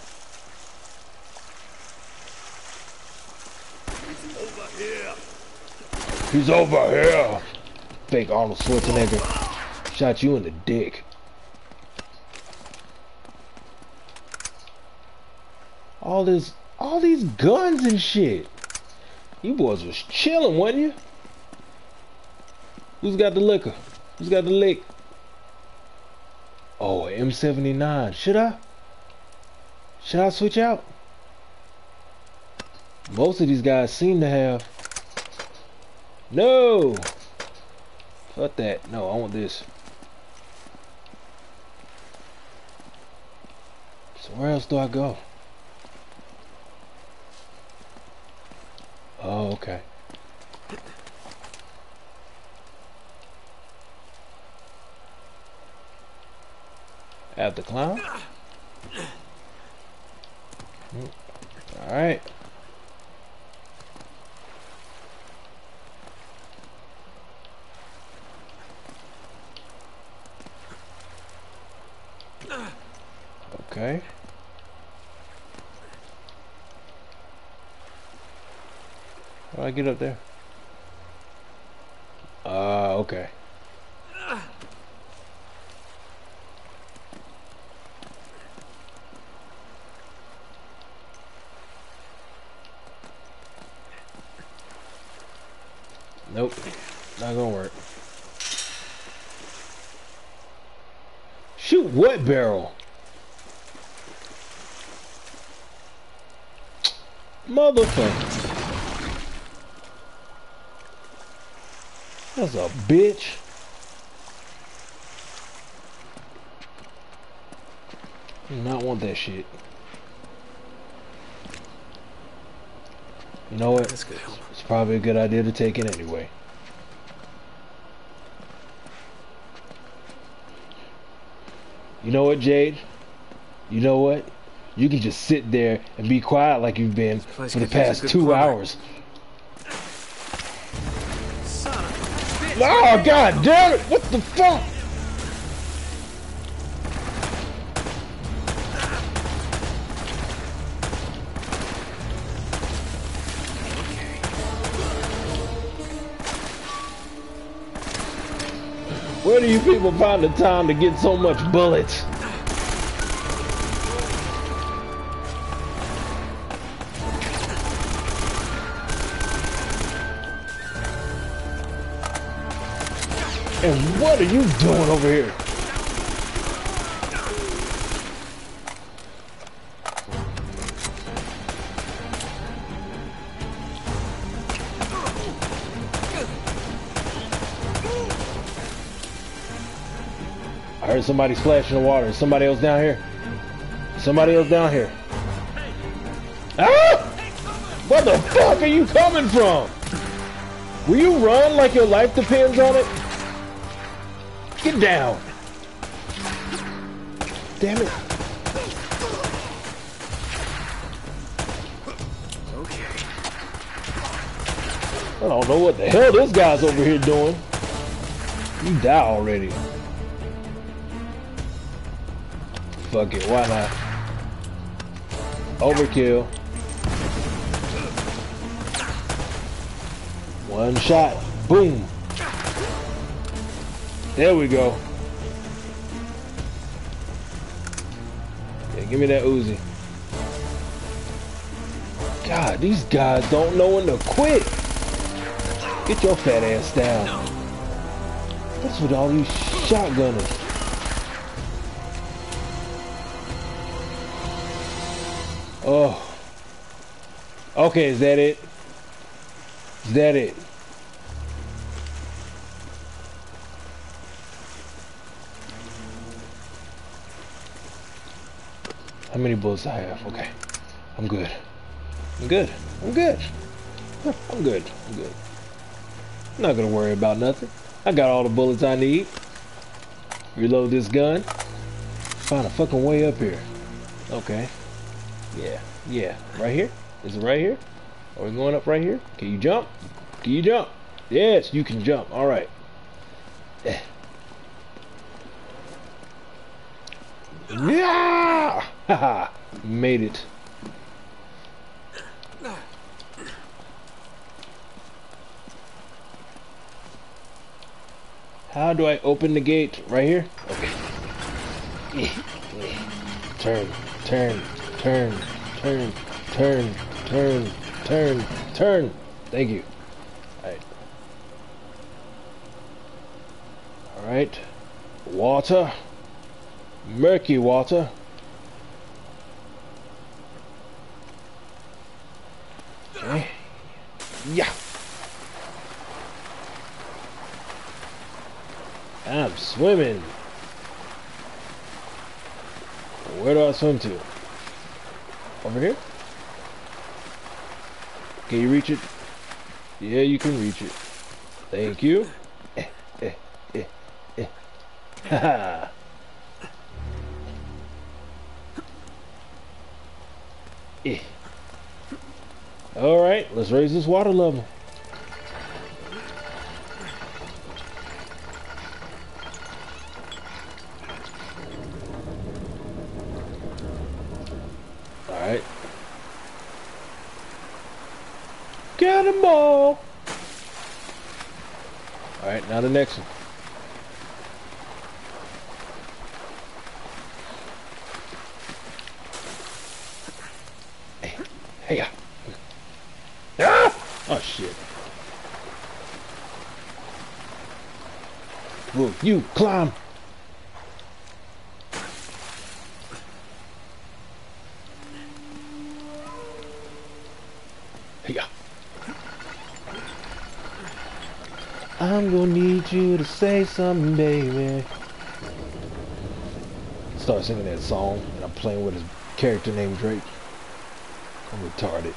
He's over here. Fake Arnold Schwarzenegger. Shot you in the dick. All this, all these guns and shit. You boys was chilling, wasn't you? Who's got the liquor? Who's got the lick? Oh, M79. Should I? Should I switch out? Most of these guys seem to have. No! Fuck that. No, I want this. So where else do I go? Oh, okay. At the clown? Hmm. Alright. Okay. How do I get up there? Uh, okay. Nope, not gonna work. Shoot what barrel? Motherfucker. That's a bitch. Do not want that shit. You know what? That's good. It's probably a good idea to take it anyway. You know what, Jade? You know what? You can just sit there and be quiet like you've been for the could use a past two plumber. hours. Oh god damn it! What the fuck? Where do you people find the time to get so much bullets? And what are you doing over here? I heard somebody splashing the water. Is somebody else down here? Somebody else down here. Ah! Where the fuck are you coming from? Will you run like your life depends on it? Get down. Damn it. Okay. I don't know what the hell this guy's over here doing. You die already. Fuck it, why not? Overkill. One shot. Boom. There we go. Yeah, give me that Uzi. God, these guys don't know when to quit. Get your fat ass down. What's with all these shotgunners? Oh. Okay, is that it? Is that it? How many bullets I have? Okay. I'm good. I'm good. I'm good. I'm good. I'm good. I'm not gonna worry about nothing. I got all the bullets I need. Reload this gun. Find a fucking way up here. Okay. Yeah. Yeah. Right here? Is it right here? Are we going up right here? Can you jump? Can you jump? Yes, you can jump. All right. Eh. Yeah! Haha. Made it. How do I open the gate? Right here? Okay. Turn, turn, turn, turn, turn, turn, turn, turn. Thank you. Alright. Alright. Water. Murky water. Okay. Yeah. I'm swimming. Where do I swim to? Over here? Can you reach it? Yeah, you can reach it. Thank you. Eh, eh, eh, eh. Ha eh. Alright, let's raise this water level. Alright. Cannonball! Alright, now the next one. Hey, hey, ah! Oh shit. Will you climb? Hey, I'm gonna need you to say something, baby. Start singing that song, and I'm playing with his character named Drake. I'm retarded.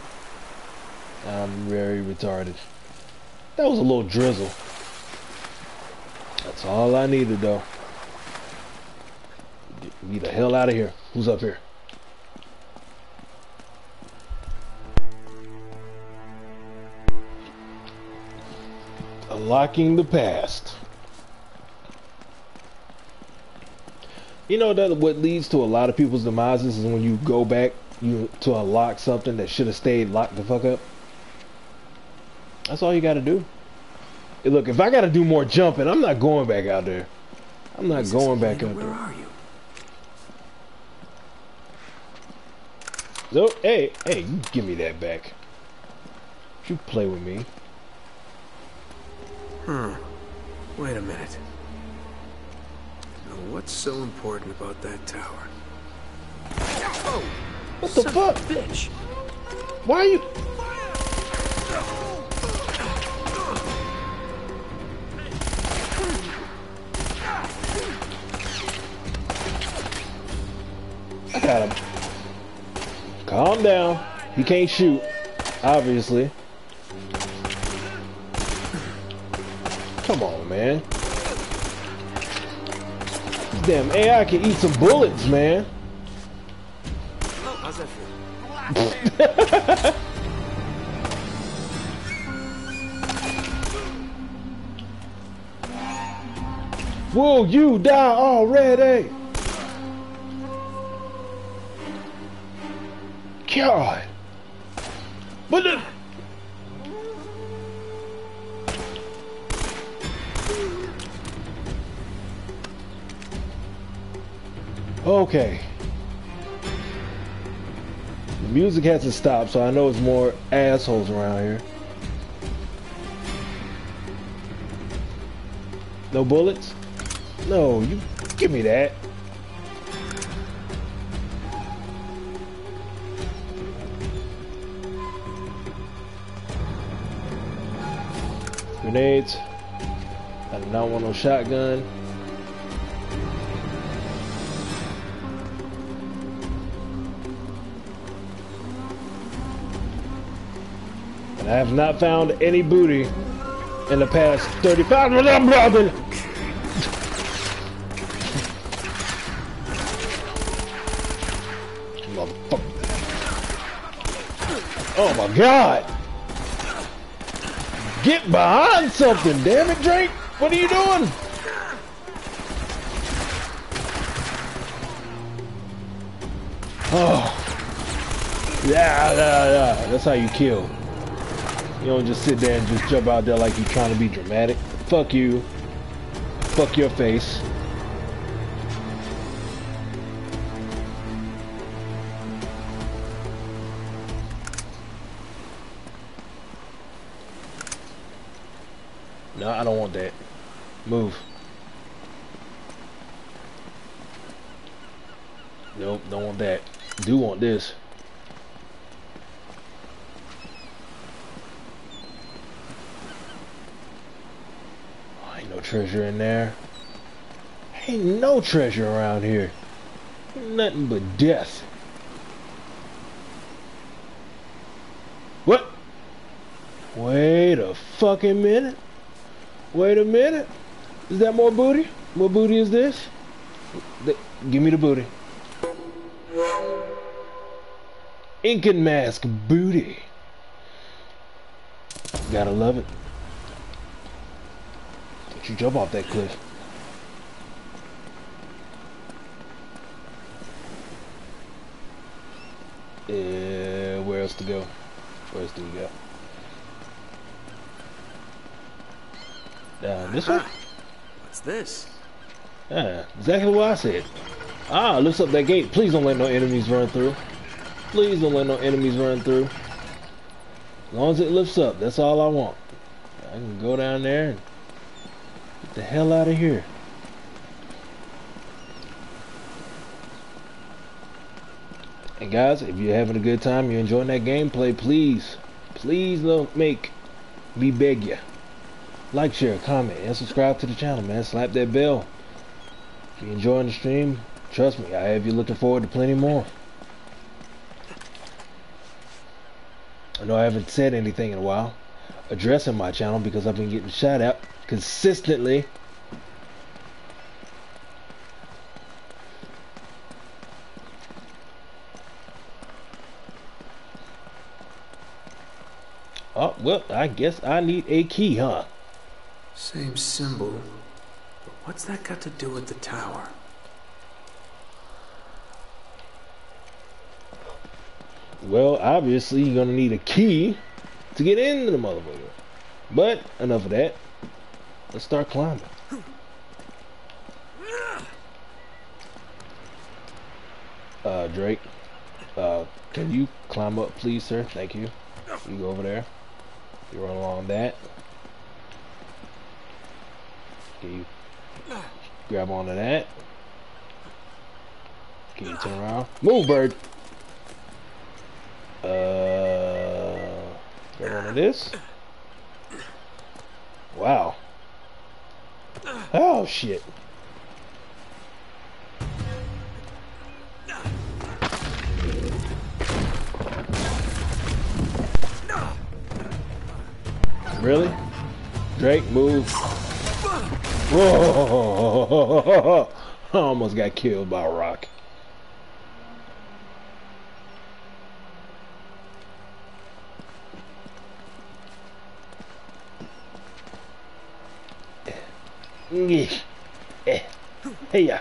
I'm very retarded. That was a little drizzle. That's all I needed, though. Get me the hell out of here. Who's up here? Unlocking the past. You know that what leads to a lot of people's demises is when you go back you to unlock something that should have stayed locked the fuck up. That's all you got to do. Hey, look, if I got to do more jumping, I'm not going back out there. I'm not going back out Where there. are you? No, hey, hey, you give me that back. You play with me. Hmm. Wait a minute. Now, what's so important about that tower? Oh, What the fuck? bitch! Why are you? Got him. Calm down. He can't shoot, obviously. Come on, man. This damn AI can eat some bullets, man. How's that feel? Will you die already? God. But the... Okay. The music has to stop, so I know it's more assholes around here. No bullets? No, you give me that. Grenades. I do not want no shotgun. And I have not found any booty in the past 35 minutes. Motherfucker. Oh my god! Get behind something, damn it, Drake! What are you doing? Oh. Yeah, yeah, yeah. That's how you kill. You don't just sit there and just jump out there like you're trying to be dramatic. Fuck you. Fuck your face. No, I don't want that. Move. Nope, don't want that. Do want this. Oh, ain't no treasure in there. Ain't no treasure around here. Nothing but death. What? Wait a fucking minute. Wait a minute. Is that more booty? What booty is this? Th give me the booty. Incan mask booty. Gotta love it. Don't you jump off that cliff. Uh, where else to go? Where else do we go? Down this one? What's this? Yeah, exactly what I said. Ah, lifts up that gate. Please don't let no enemies run through. Please don't let no enemies run through. As long as it lifts up, that's all I want. I can go down there and get the hell out of here. And guys, if you're having a good time, you're enjoying that gameplay, please, please don't make me beg you. Like, share, comment, and subscribe to the channel, man. Slap that bell. If you're enjoying the stream, trust me, I have you looking forward to plenty more. I know I haven't said anything in a while addressing my channel because I've been getting shot out consistently. Oh, well, I guess I need a key, huh? Same symbol. But what's that got to do with the tower? Well, obviously you're gonna need a key to get into the motherfucker. But enough of that. Let's start climbing. Uh, Drake, uh, can you climb up, please, sir? Thank you. You go over there. You run along that. You grab onto that? Can you turn around? Move, bird! Uh, grab onto this. Wow. Oh, shit. Really? Drake, move. Whoa! I almost got killed by a rock. Hey ya.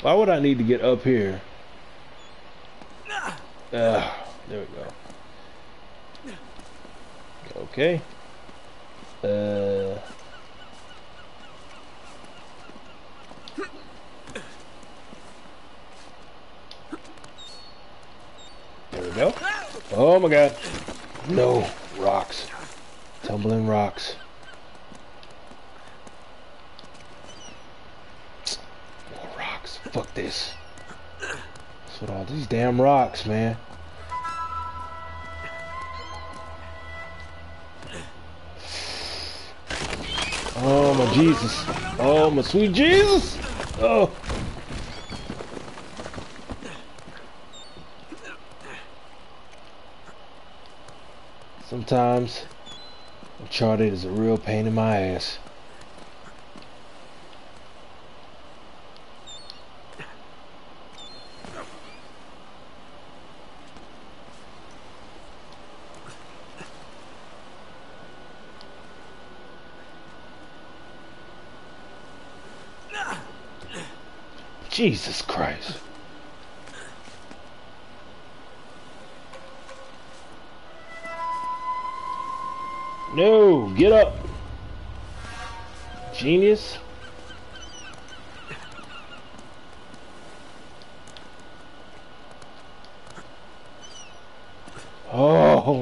Why would I need to get up here? Uh, there we go. Okay. Uh. There we go. Oh my god. No. Rocks. Tumbling rocks. More rocks. Fuck this. That's what all these damn rocks, man. Oh my Jesus. Oh my sweet Jesus. Oh. Sometimes Uncharted is a real pain in my ass. Jesus Christ. No, get up. Genius. Oh.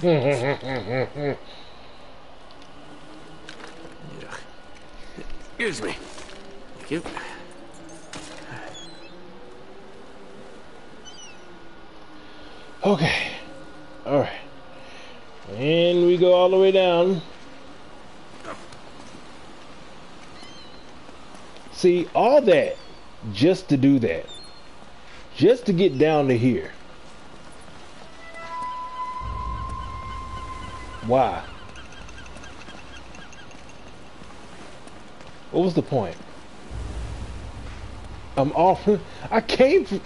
Excuse me. Thank you. Okay. Alright. And we go all the way down. See, all that just to do that. just to get down to here. Why? What was the point? I'm off. I came from...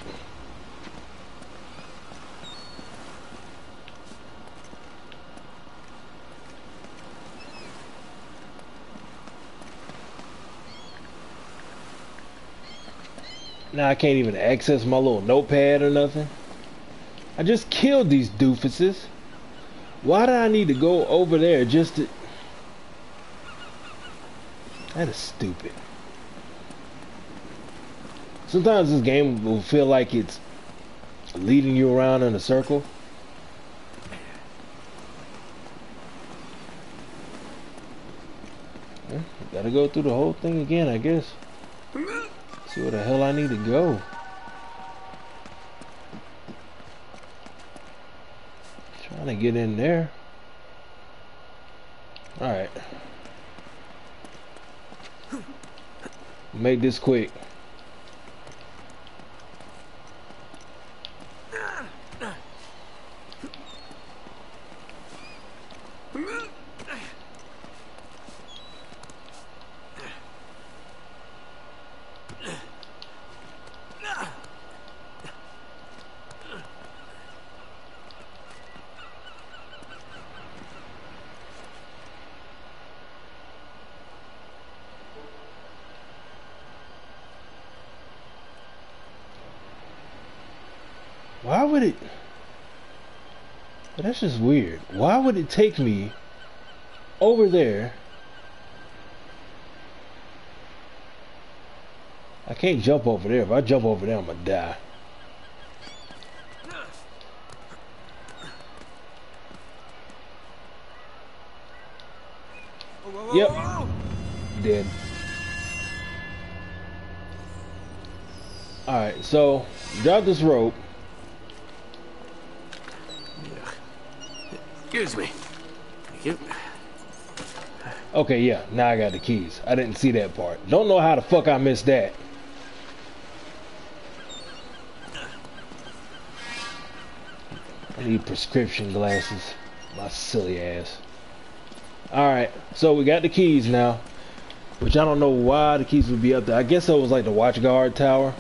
Now I can't even access my little notepad or nothing. I just killed these doofuses. Why did I need to go over there just to... That is stupid. Sometimes this game will feel like it's leading you around in a circle. gotta go through the whole thing again, I guess. See where the hell I need to go. Trying to get in there. Alright. Make this quick. Why would it... That's just weird. Why would it take me over there? I can't jump over there. If I jump over there, I'm gonna die. Yep. Dead. Alright, so drop this rope. Excuse me. Thank you. Okay, yeah, now I got the keys. I didn't see that part. Don't know how the fuck I missed that. I need prescription glasses. My silly ass. Alright, so we got the keys now. Which I don't know why the keys would be up there. I guess it was like the watch guard tower.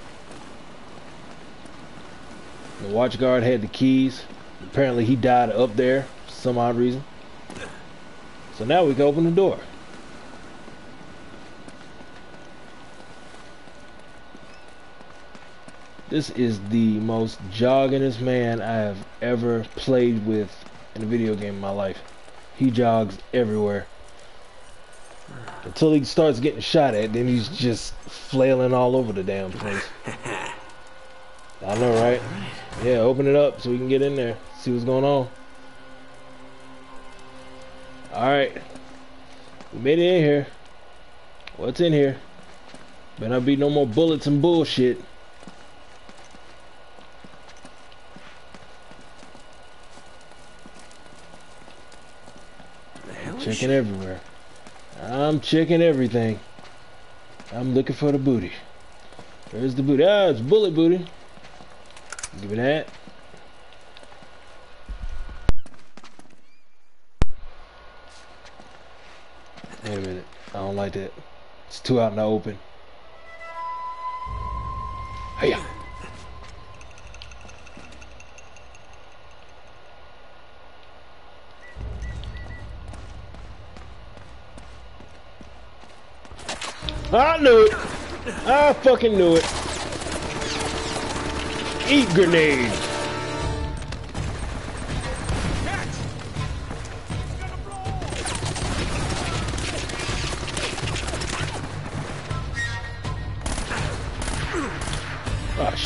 The watch guard had the keys. Apparently he died up there some odd reason. So now we can open the door. This is the most joggingest man I have ever played with in a video game in my life. He jogs everywhere. Until he starts getting shot at, then he's just flailing all over the damn place. I know, right? Yeah, open it up so we can get in there, see what's going on. Alright. We made it in here. What's in here? Better be no more bullets and bullshit. Checking everywhere. I'm checking everything. I'm looking for the booty. Where's the booty? Ah, it's bullet booty. Give me that. Wait a minute. I don't like that. It's too out in the open. Hiya. I knew it. I fucking knew it. Eat grenade.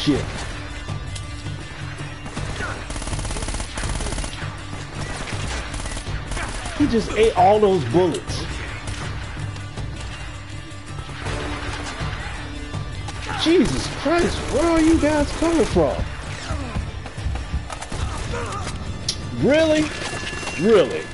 Shit. He just ate all those bullets. Jesus Christ, where are you guys coming from? Really? Really?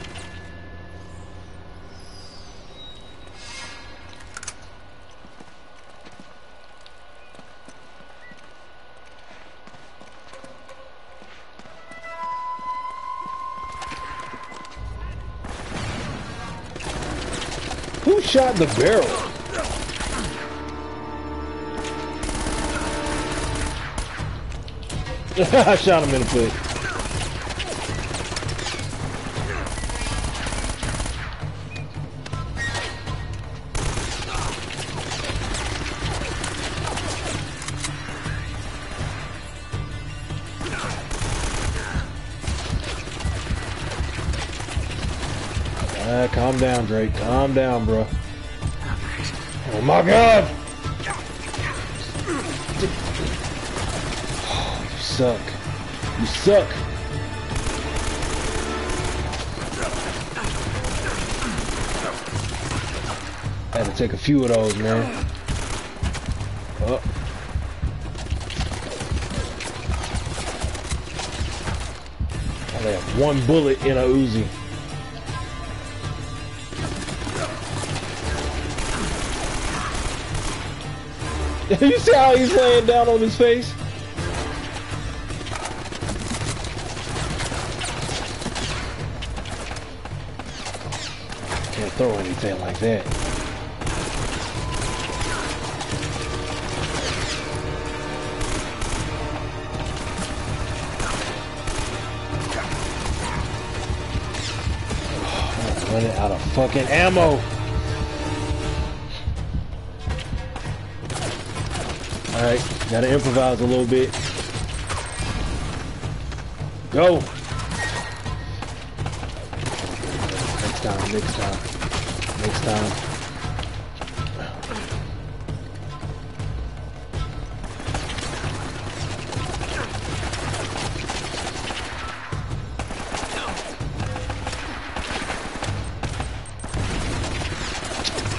Shot the barrel? I shot him in the foot. Calm down, Drake. Calm down, bro. Oh my god! you suck. You suck. I Had to take a few of those, man. Oh. I have one bullet in a Uzi. you see how he's laying down on his face? Can't throw anything like that. Running out of fucking ammo. Gotta improvise a little bit. Go! Next time, next time, next time.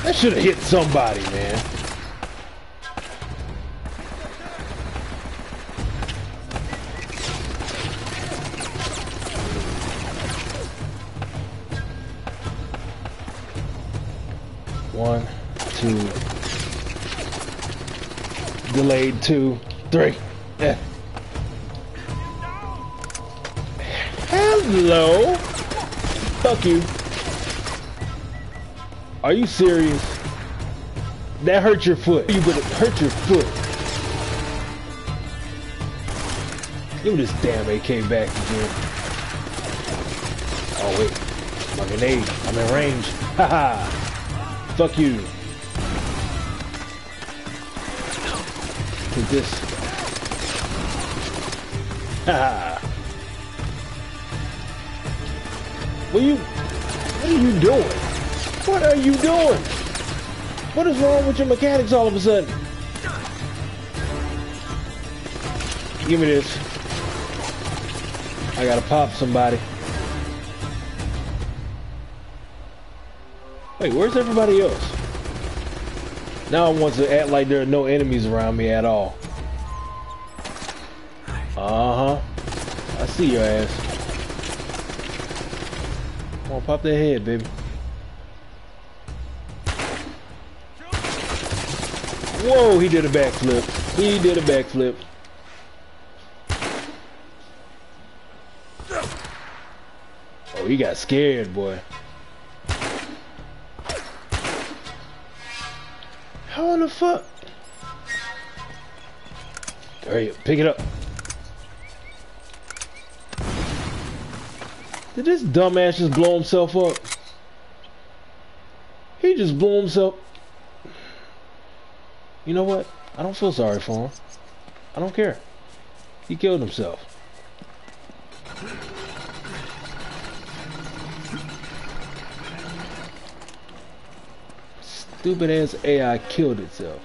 That should have hit somebody, man. Delayed two, three. Yeah. Hello. Fuck you. Are you serious? That hurt your foot. You would hurt your foot. Give this damn AK back again. Oh wait, my grenade. I'm in range. Haha. Fuck you. This. Haha. what are you? What are you doing? What are you doing? What is wrong with your mechanics all of a sudden? Give me this. I gotta pop somebody. Wait, where's everybody else? Now I want to act like there are no enemies around me at all. Uh-huh. I see your ass. Come on, pop that head, baby. Whoa, he did a backflip. He did a backflip. Oh, he got scared, boy. Fuck? Hurry up, pick it up. Did this dumbass just blow himself up? He just blew himself. You know what? I don't feel sorry for him. I don't care. He killed himself. Stupid ass AI killed itself.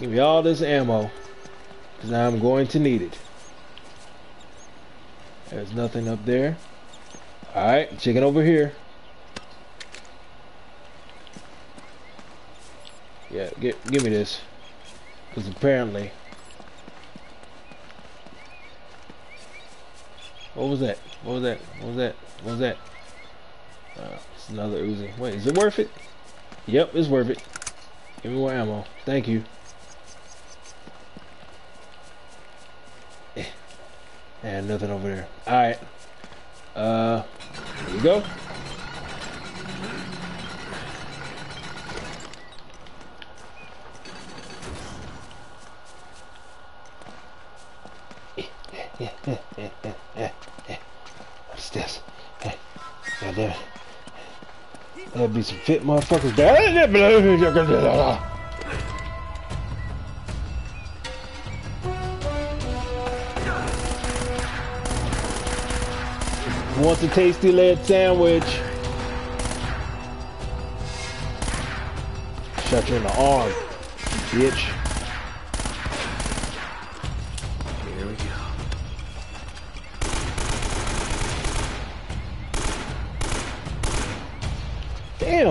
Give me all this ammo. Because I'm going to need it. There's nothing up there. Alright, check it over here. Yeah, get, give me this. Because apparently... What was that? What was that? What was that? What was that? Uh, Another Uzi. Wait, is it worth it? Yep, it's worth it. Give me more ammo. Thank you. And nothing over there. Alright. Uh, there you go. What's this? It. There'll be some fit motherfuckers. Wants a tasty lead sandwich. Shot you in the arm, bitch.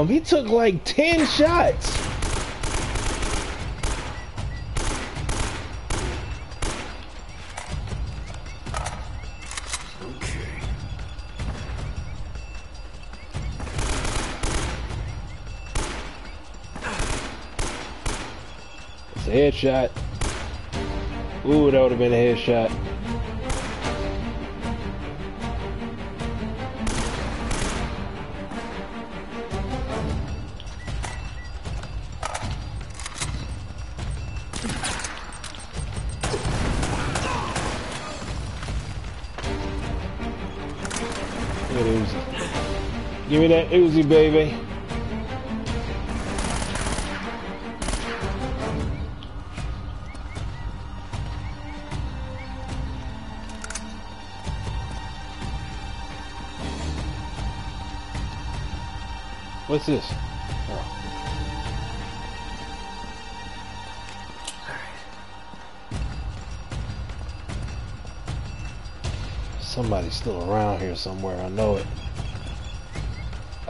Damn, he took like 10 shots. Okay. It's a headshot. Ooh, that would have been a headshot. Me that Uzi, baby. What's this? Somebody's still around here somewhere. I know it.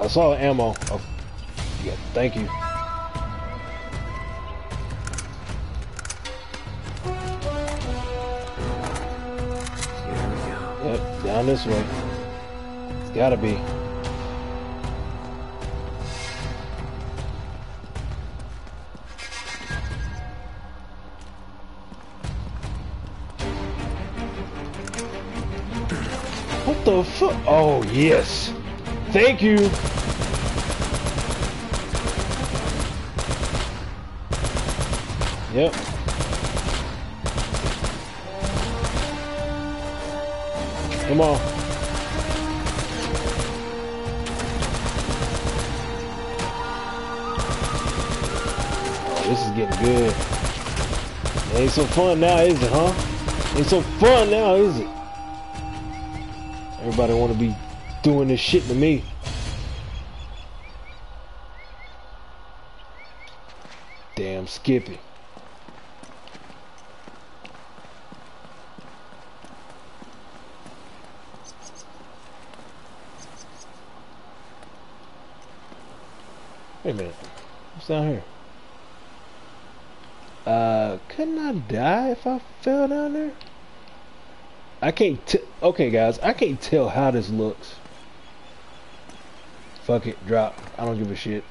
I saw ammo. Oh, yeah, thank you. Yep, down this way. It's gotta be. What the fuck? Oh, yes. Thank you. Yep. Come on. Oh, this is getting good. It ain't so fun now, is it, huh? Ain't so fun now, is it? Everybody want to be doing this shit to me. Damn Skippy. Wait a minute. What's down here? Uh, couldn't I die if I fell down there? I can't okay guys, I can't tell how this looks. Fuck it, drop. I don't give a shit.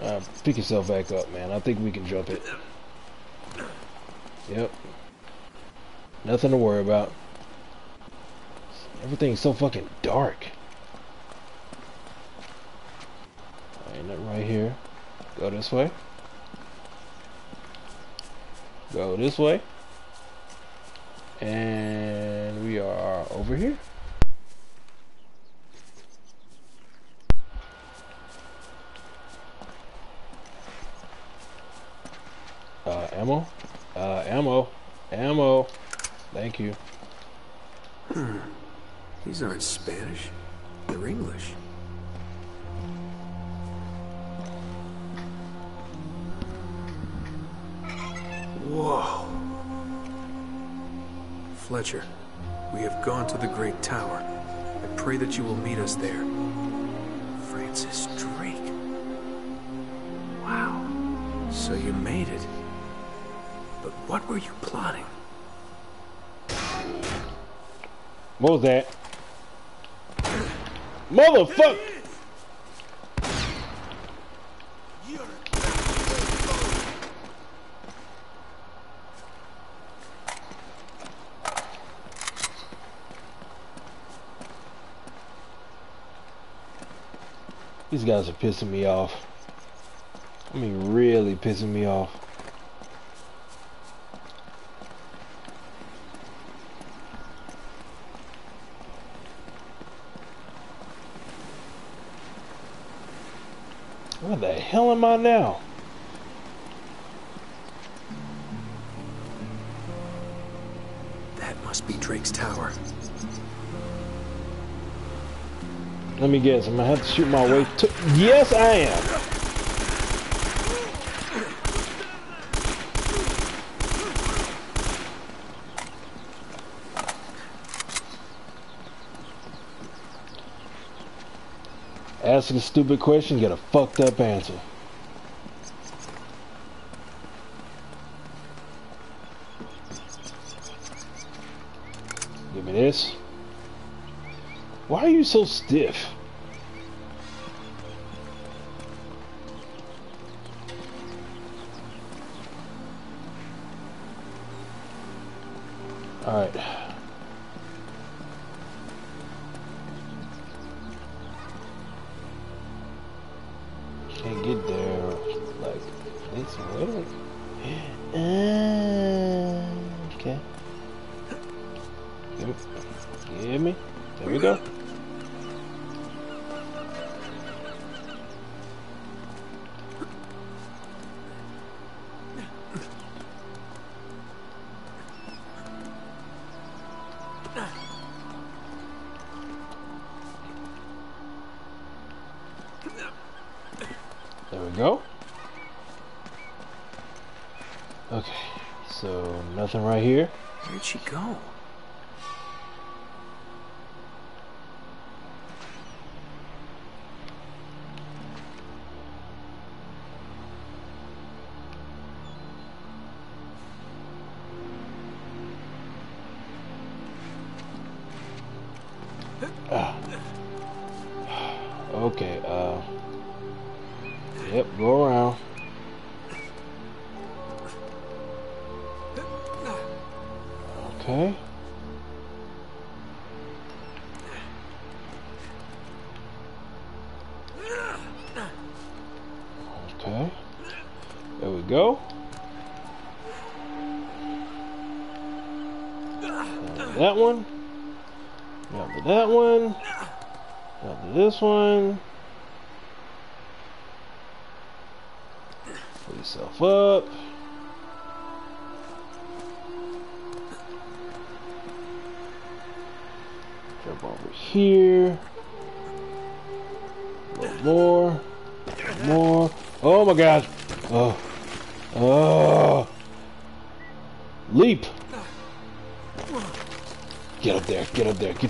Uh, pick yourself back up, man. I think we can jump it. Yep. Nothing to worry about. Everything's so fucking dark. Ain't nothing right here. Go this way. Go this way. And we are over here. Uh, ammo? Uh, ammo. Ammo. Thank you. These aren't Spanish. They're English. Whoa. Fletcher, we have gone to the Great Tower. I pray that you will meet us there. Francis Drake. Wow. So you made it. But what were you plotting? What was that? Motherfucker! These guys are pissing me off. I mean, really pissing me off. Where the hell am I now? That must be Drake's tower. Let me guess. I'm gonna have to shoot my way to. Yes, I am. Ask a stupid question, get a fucked up answer. Give me this. Why are you so stiff? Alright. Can't get there like this way. Uh, okay. Give me. Give me. There we go. Here. Where'd she go?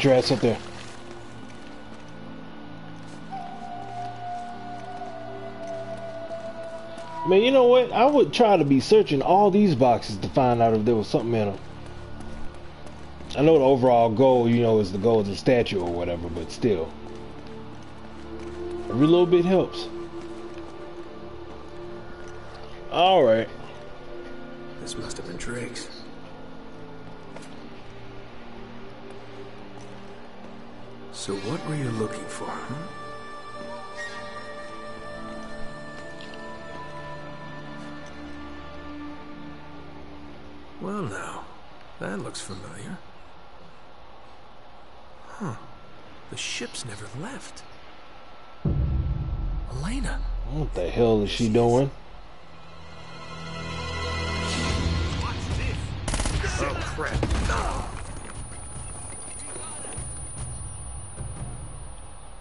Get up there. Get your ass up there. Man, you know what? I would try to be searching all these boxes to find out if there was something in them. I know the overall goal, you know, is the goal of the statue or whatever, but still. Every little bit helps. Alright. She doing? Oh crap.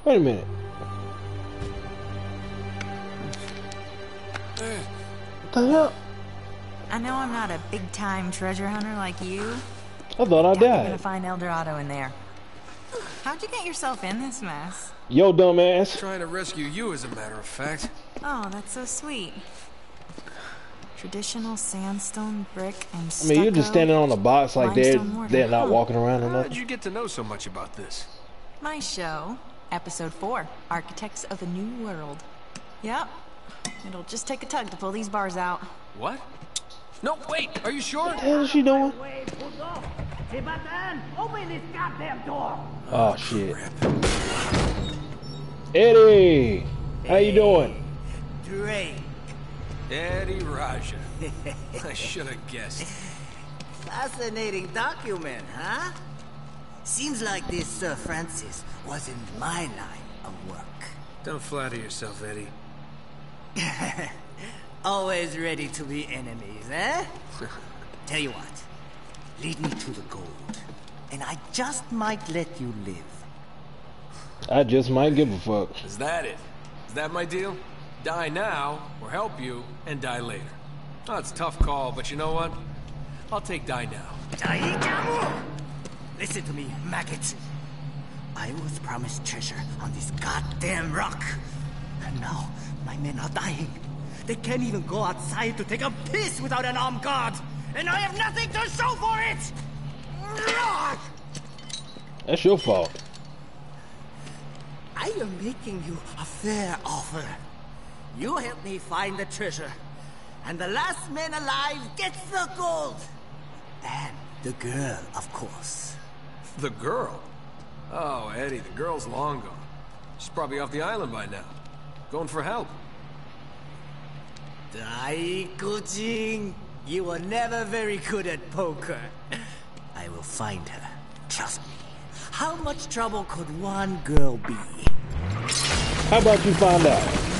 Wait a minute. What the hell? I know I'm not a big time treasure hunter like you. I thought I Doubt I'm gonna find El Dorado in there. How'd you get yourself in this mess? Yo, dumbass. Trying to rescue you, as a matter of fact. Oh, that's so sweet. Traditional sandstone, brick, and I mean, you're just standing on a box like they're they're not Huh. walking around or How did you get to know so much about this? My show, episode four, Architects of a New World. Yep. It'll just take a tug to pull these bars out. What? No, wait, are you sure? What the hell is she doing? Open this goddamn door! Oh shit. Eddy, how you doing? Drake, Eddy Raja. I should have guessed. Fascinating document, huh? Seems like this Sir Francis was in my line of work. Don't flatter yourself, Eddy. Always ready to be enemies, eh? Tell you what, lead me to the gold, and I just might let you live. I just might give a fuck. Is that it? Is that my deal? Die now, or help you, and die later. Oh, it's a tough call, but you know what? I'll take die now. Daigamu! Listen to me, maggot. I was promised treasure on this goddamn rock. And now, my men are dying. They can't even go outside to take a piss without an armed guard. And I have nothing to show for it! That's your fault. I am making you a fair offer. You help me find the treasure, and the last man alive gets the gold. And the girl, of course. The girl? Oh, Eddy, the girl's long gone. She's probably off the island by now. Going for help. Daikujin, you were never very good at poker. I will find her. Trust me. How much trouble could one girl be? How about you find out?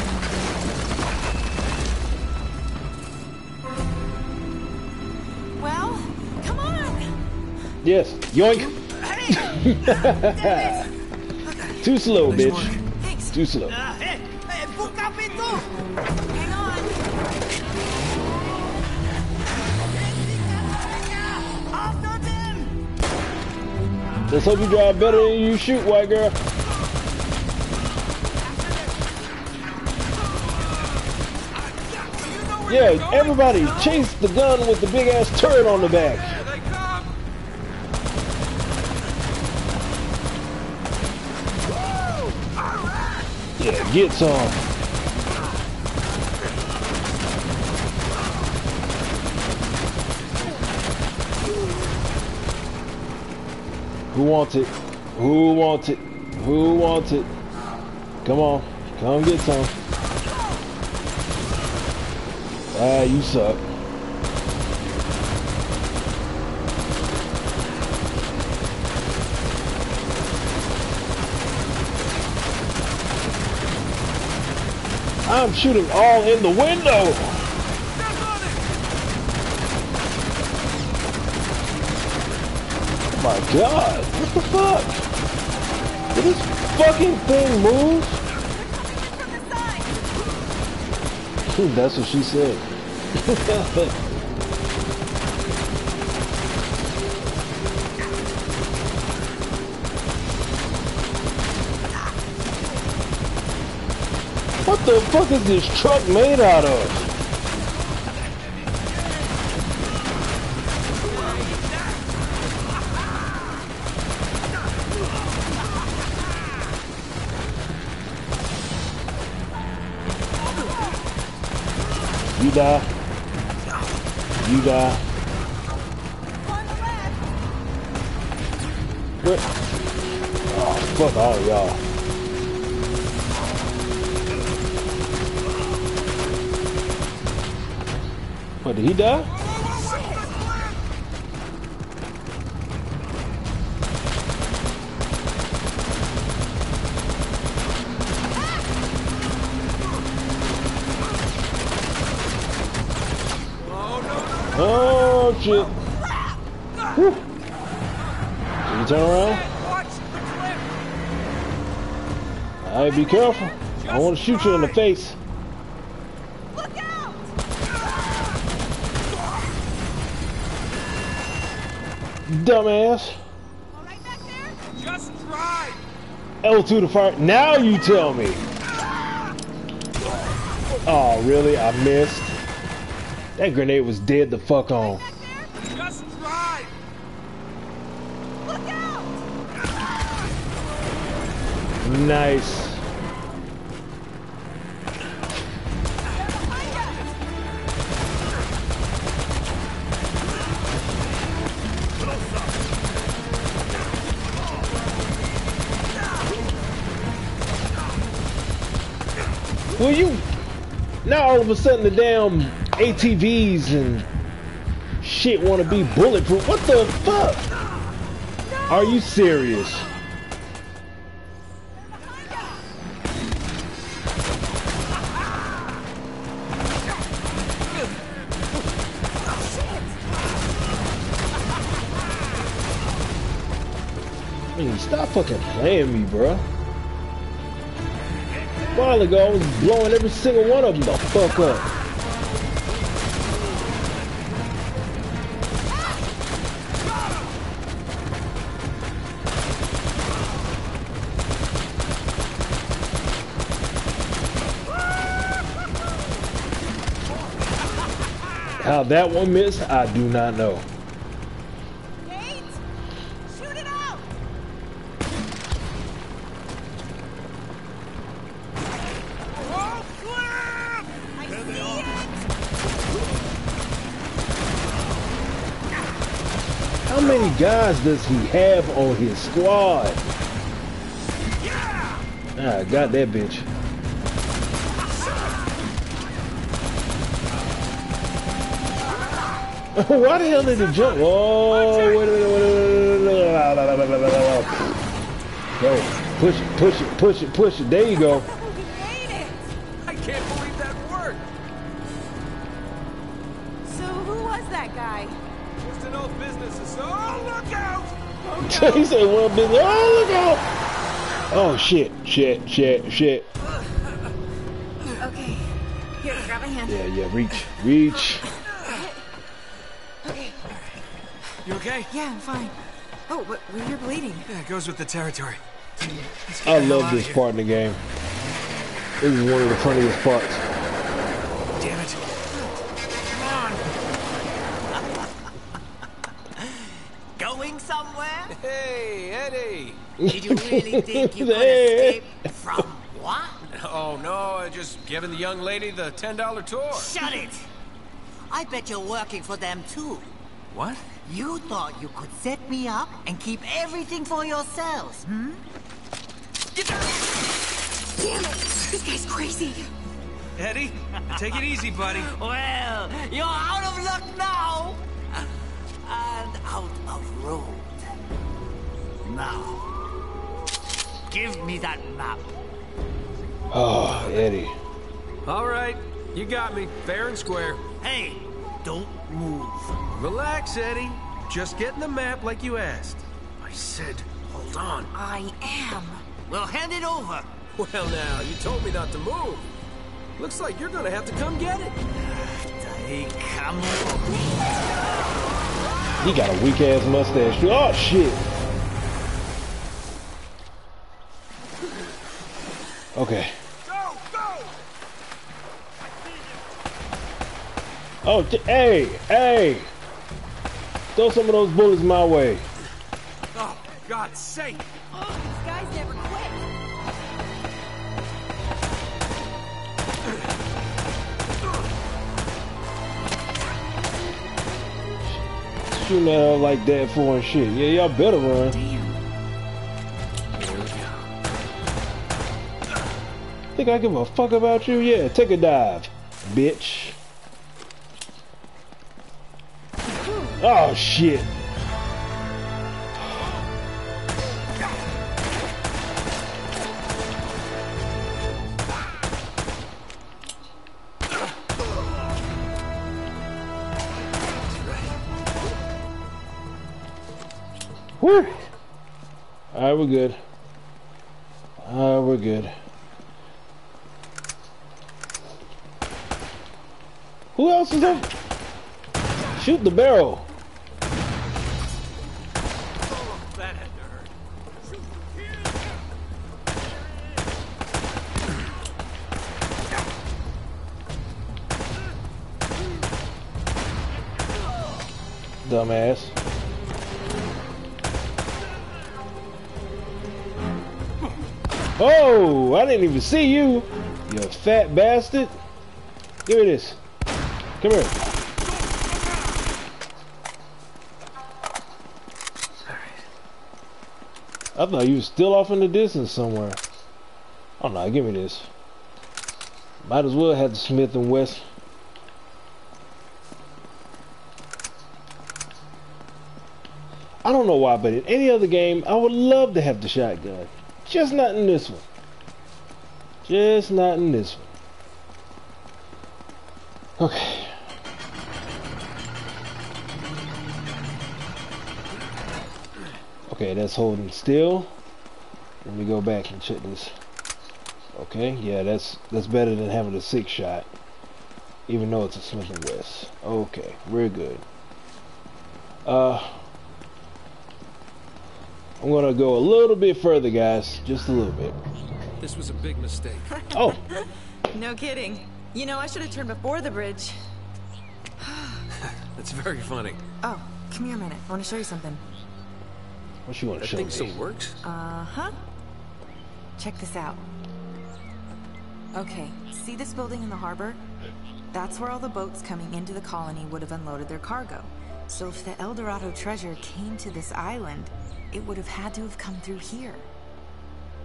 Yes. Yoink. Too slow, bitch. Thanks. Too slow. Uh, hey, hey! Hang on. Let's hope you drive better than you shoot, white girl. Yeah, everybody chase the gun with the big ass turret on the back. Yeah, get some. Who wants it? Who wants it? Who wants it? Come on, come get some. Ah, you suck. I'm shooting all in the window. Oh my god, what the fuck? Did this fucking thing move? That's what she said. the fuck is this truck made out of? You die. You die. What? Oh, fuck all y'all. Did he die? Oh, shit. Whew. Did you turn around? Alright, be careful. I want to shoot you in the face. Dumbass. Just drive! L2 to fire. Now you tell me. Oh, really? I missed. That grenade was dead the fuck on. Just drive! Nice. Will you of a sudden the damn ATVs and shit want to be bulletproof. What the fuck? Are you serious? Stop fucking playing me, bro. While ago, I was blowing every single one of them the fuck up. How that one missed, I do not know. Guys does he have on his squad? Yeah! Ah, got that bitch. Why the hell did he jump? Oh, wait a minute, wait a minute. Go, push it, push it, push it, push it. There you go. Out! he said one business. Oh, look out! Oh shit, shit, shit, shit. Okay. Here, grab my hand. Yeah, yeah, reach, reach. Okay. You okay? Yeah, I'm fine. Oh, but you're bleeding. Yeah, it goes with the territory. I love this part in the game. This is one of the funniest parts. Really think you could escape from what? Oh, no, I just giving the young lady the $10 tour. Shut it! I bet you're working for them too. What? You thought you could set me up and keep everything for yourselves, hmm? Damn it! This guy's crazy. Eddy, take it easy, buddy. Well, you're out of luck now! Give me that map. Oh, Eddy. All right, you got me, fair and square. Hey, don't move. Relax, Eddy. Just getting the map like you asked. I said, hold on. I am. Well, hand it over. Well, now, you told me not to move. Looks like you're gonna have to come get it. Hey, come He got a weak ass mustache. Oh shit. Okay. Go, go! Oh, j- hey, hey! Throw some of those bullets my way. Oh, God's sake. Oh, these guys never quit. Shooting at her like that for and shit. Yeah, y'all better run. Think I give a fuck about you? Yeah, take a dive, bitch. Oh shit. Whew. Alright, we're good. Alright, we're good. Who else is up? Shoot the barrel. Dumbass. Oh, I didn't even see you, you fat bastard. Give me this. Come here. Sorry. I thought you was still off in the distance somewhere. Oh no, give me this. Might as well have the Smith and West. I don't know why, but in any other game, I would love to have the shotgun. Just not in this one. Just not in this one. Okay. Okay, that's holding still. Let me go back and check this. Okay, yeah, that's that's better than having a six shot. Even though it's a Smith & West. Okay, we're good. Uh, I'm gonna go a little bit further, guys. Just a little bit. This was a big mistake. oh. no kidding. You know, I should have turned before the bridge. That's very funny. Oh, come here a minute. I want to show you something. What you want to show me? That thing still works? Uh-huh. Check this out. Okay, see this building in the harbor? That's where all the boats coming into the colony would have unloaded their cargo. So if the El Dorado treasure came to this island, it would have had to have come through here.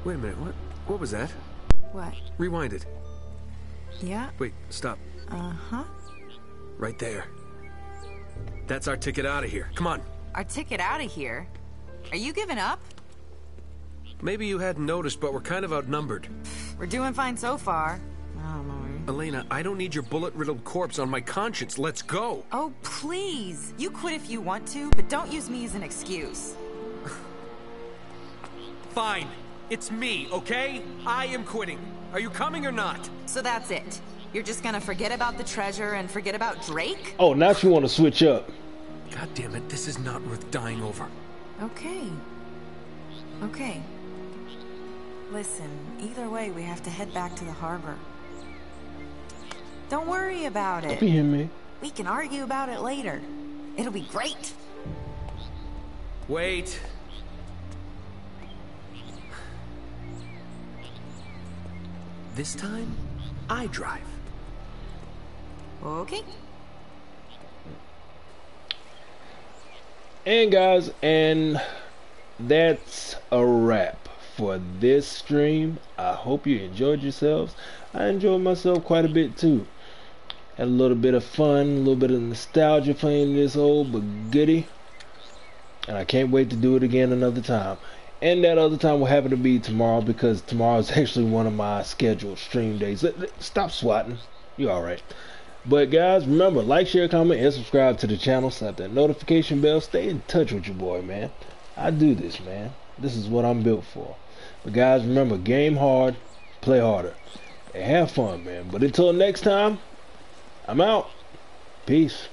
Wait a minute, what what was that? What? Rewind it. Yeah? Wait, stop. Uh-huh. Right there. That's our ticket out of here. Come on. Our ticket out of here? Are you giving up? Maybe you hadn't noticed, but we're kind of outnumbered. We're doing fine so far. Oh, Lord. Elena, I don't need your bullet-riddled corpse on my conscience. Let's go. Oh, please. You quit if you want to, but don't use me as an excuse. Fine. It's me, okay? I am quitting. Are you coming or not? So that's it. You're just gonna forget about the treasure and forget about Drake? Oh, now you want to switch up. God damn it, this is not worth dying over. Okay. Okay. Listen, either way, we have to head back to the harbor. Don't worry about it. You hear me? We can argue about it later. It'll be great. Wait. This time, I drive. Okay. And guys, and that's a wrap for this stream. I hope you enjoyed yourselves. I enjoyed myself quite a bit too. Had a little bit of fun, a little bit of nostalgia playing this old but goody. And I can't wait to do it again another time. And that other time will happen to be tomorrow because tomorrow is actually one of my scheduled stream days. Stop swatting. You alright. But guys, remember, like, share, comment, and subscribe to the channel. Slap that notification bell. Stay in touch with your boy, man. I do this, man. This is what I'm built for. But guys, remember, game hard, play harder. And have fun, man. But until next time, I'm out. Peace.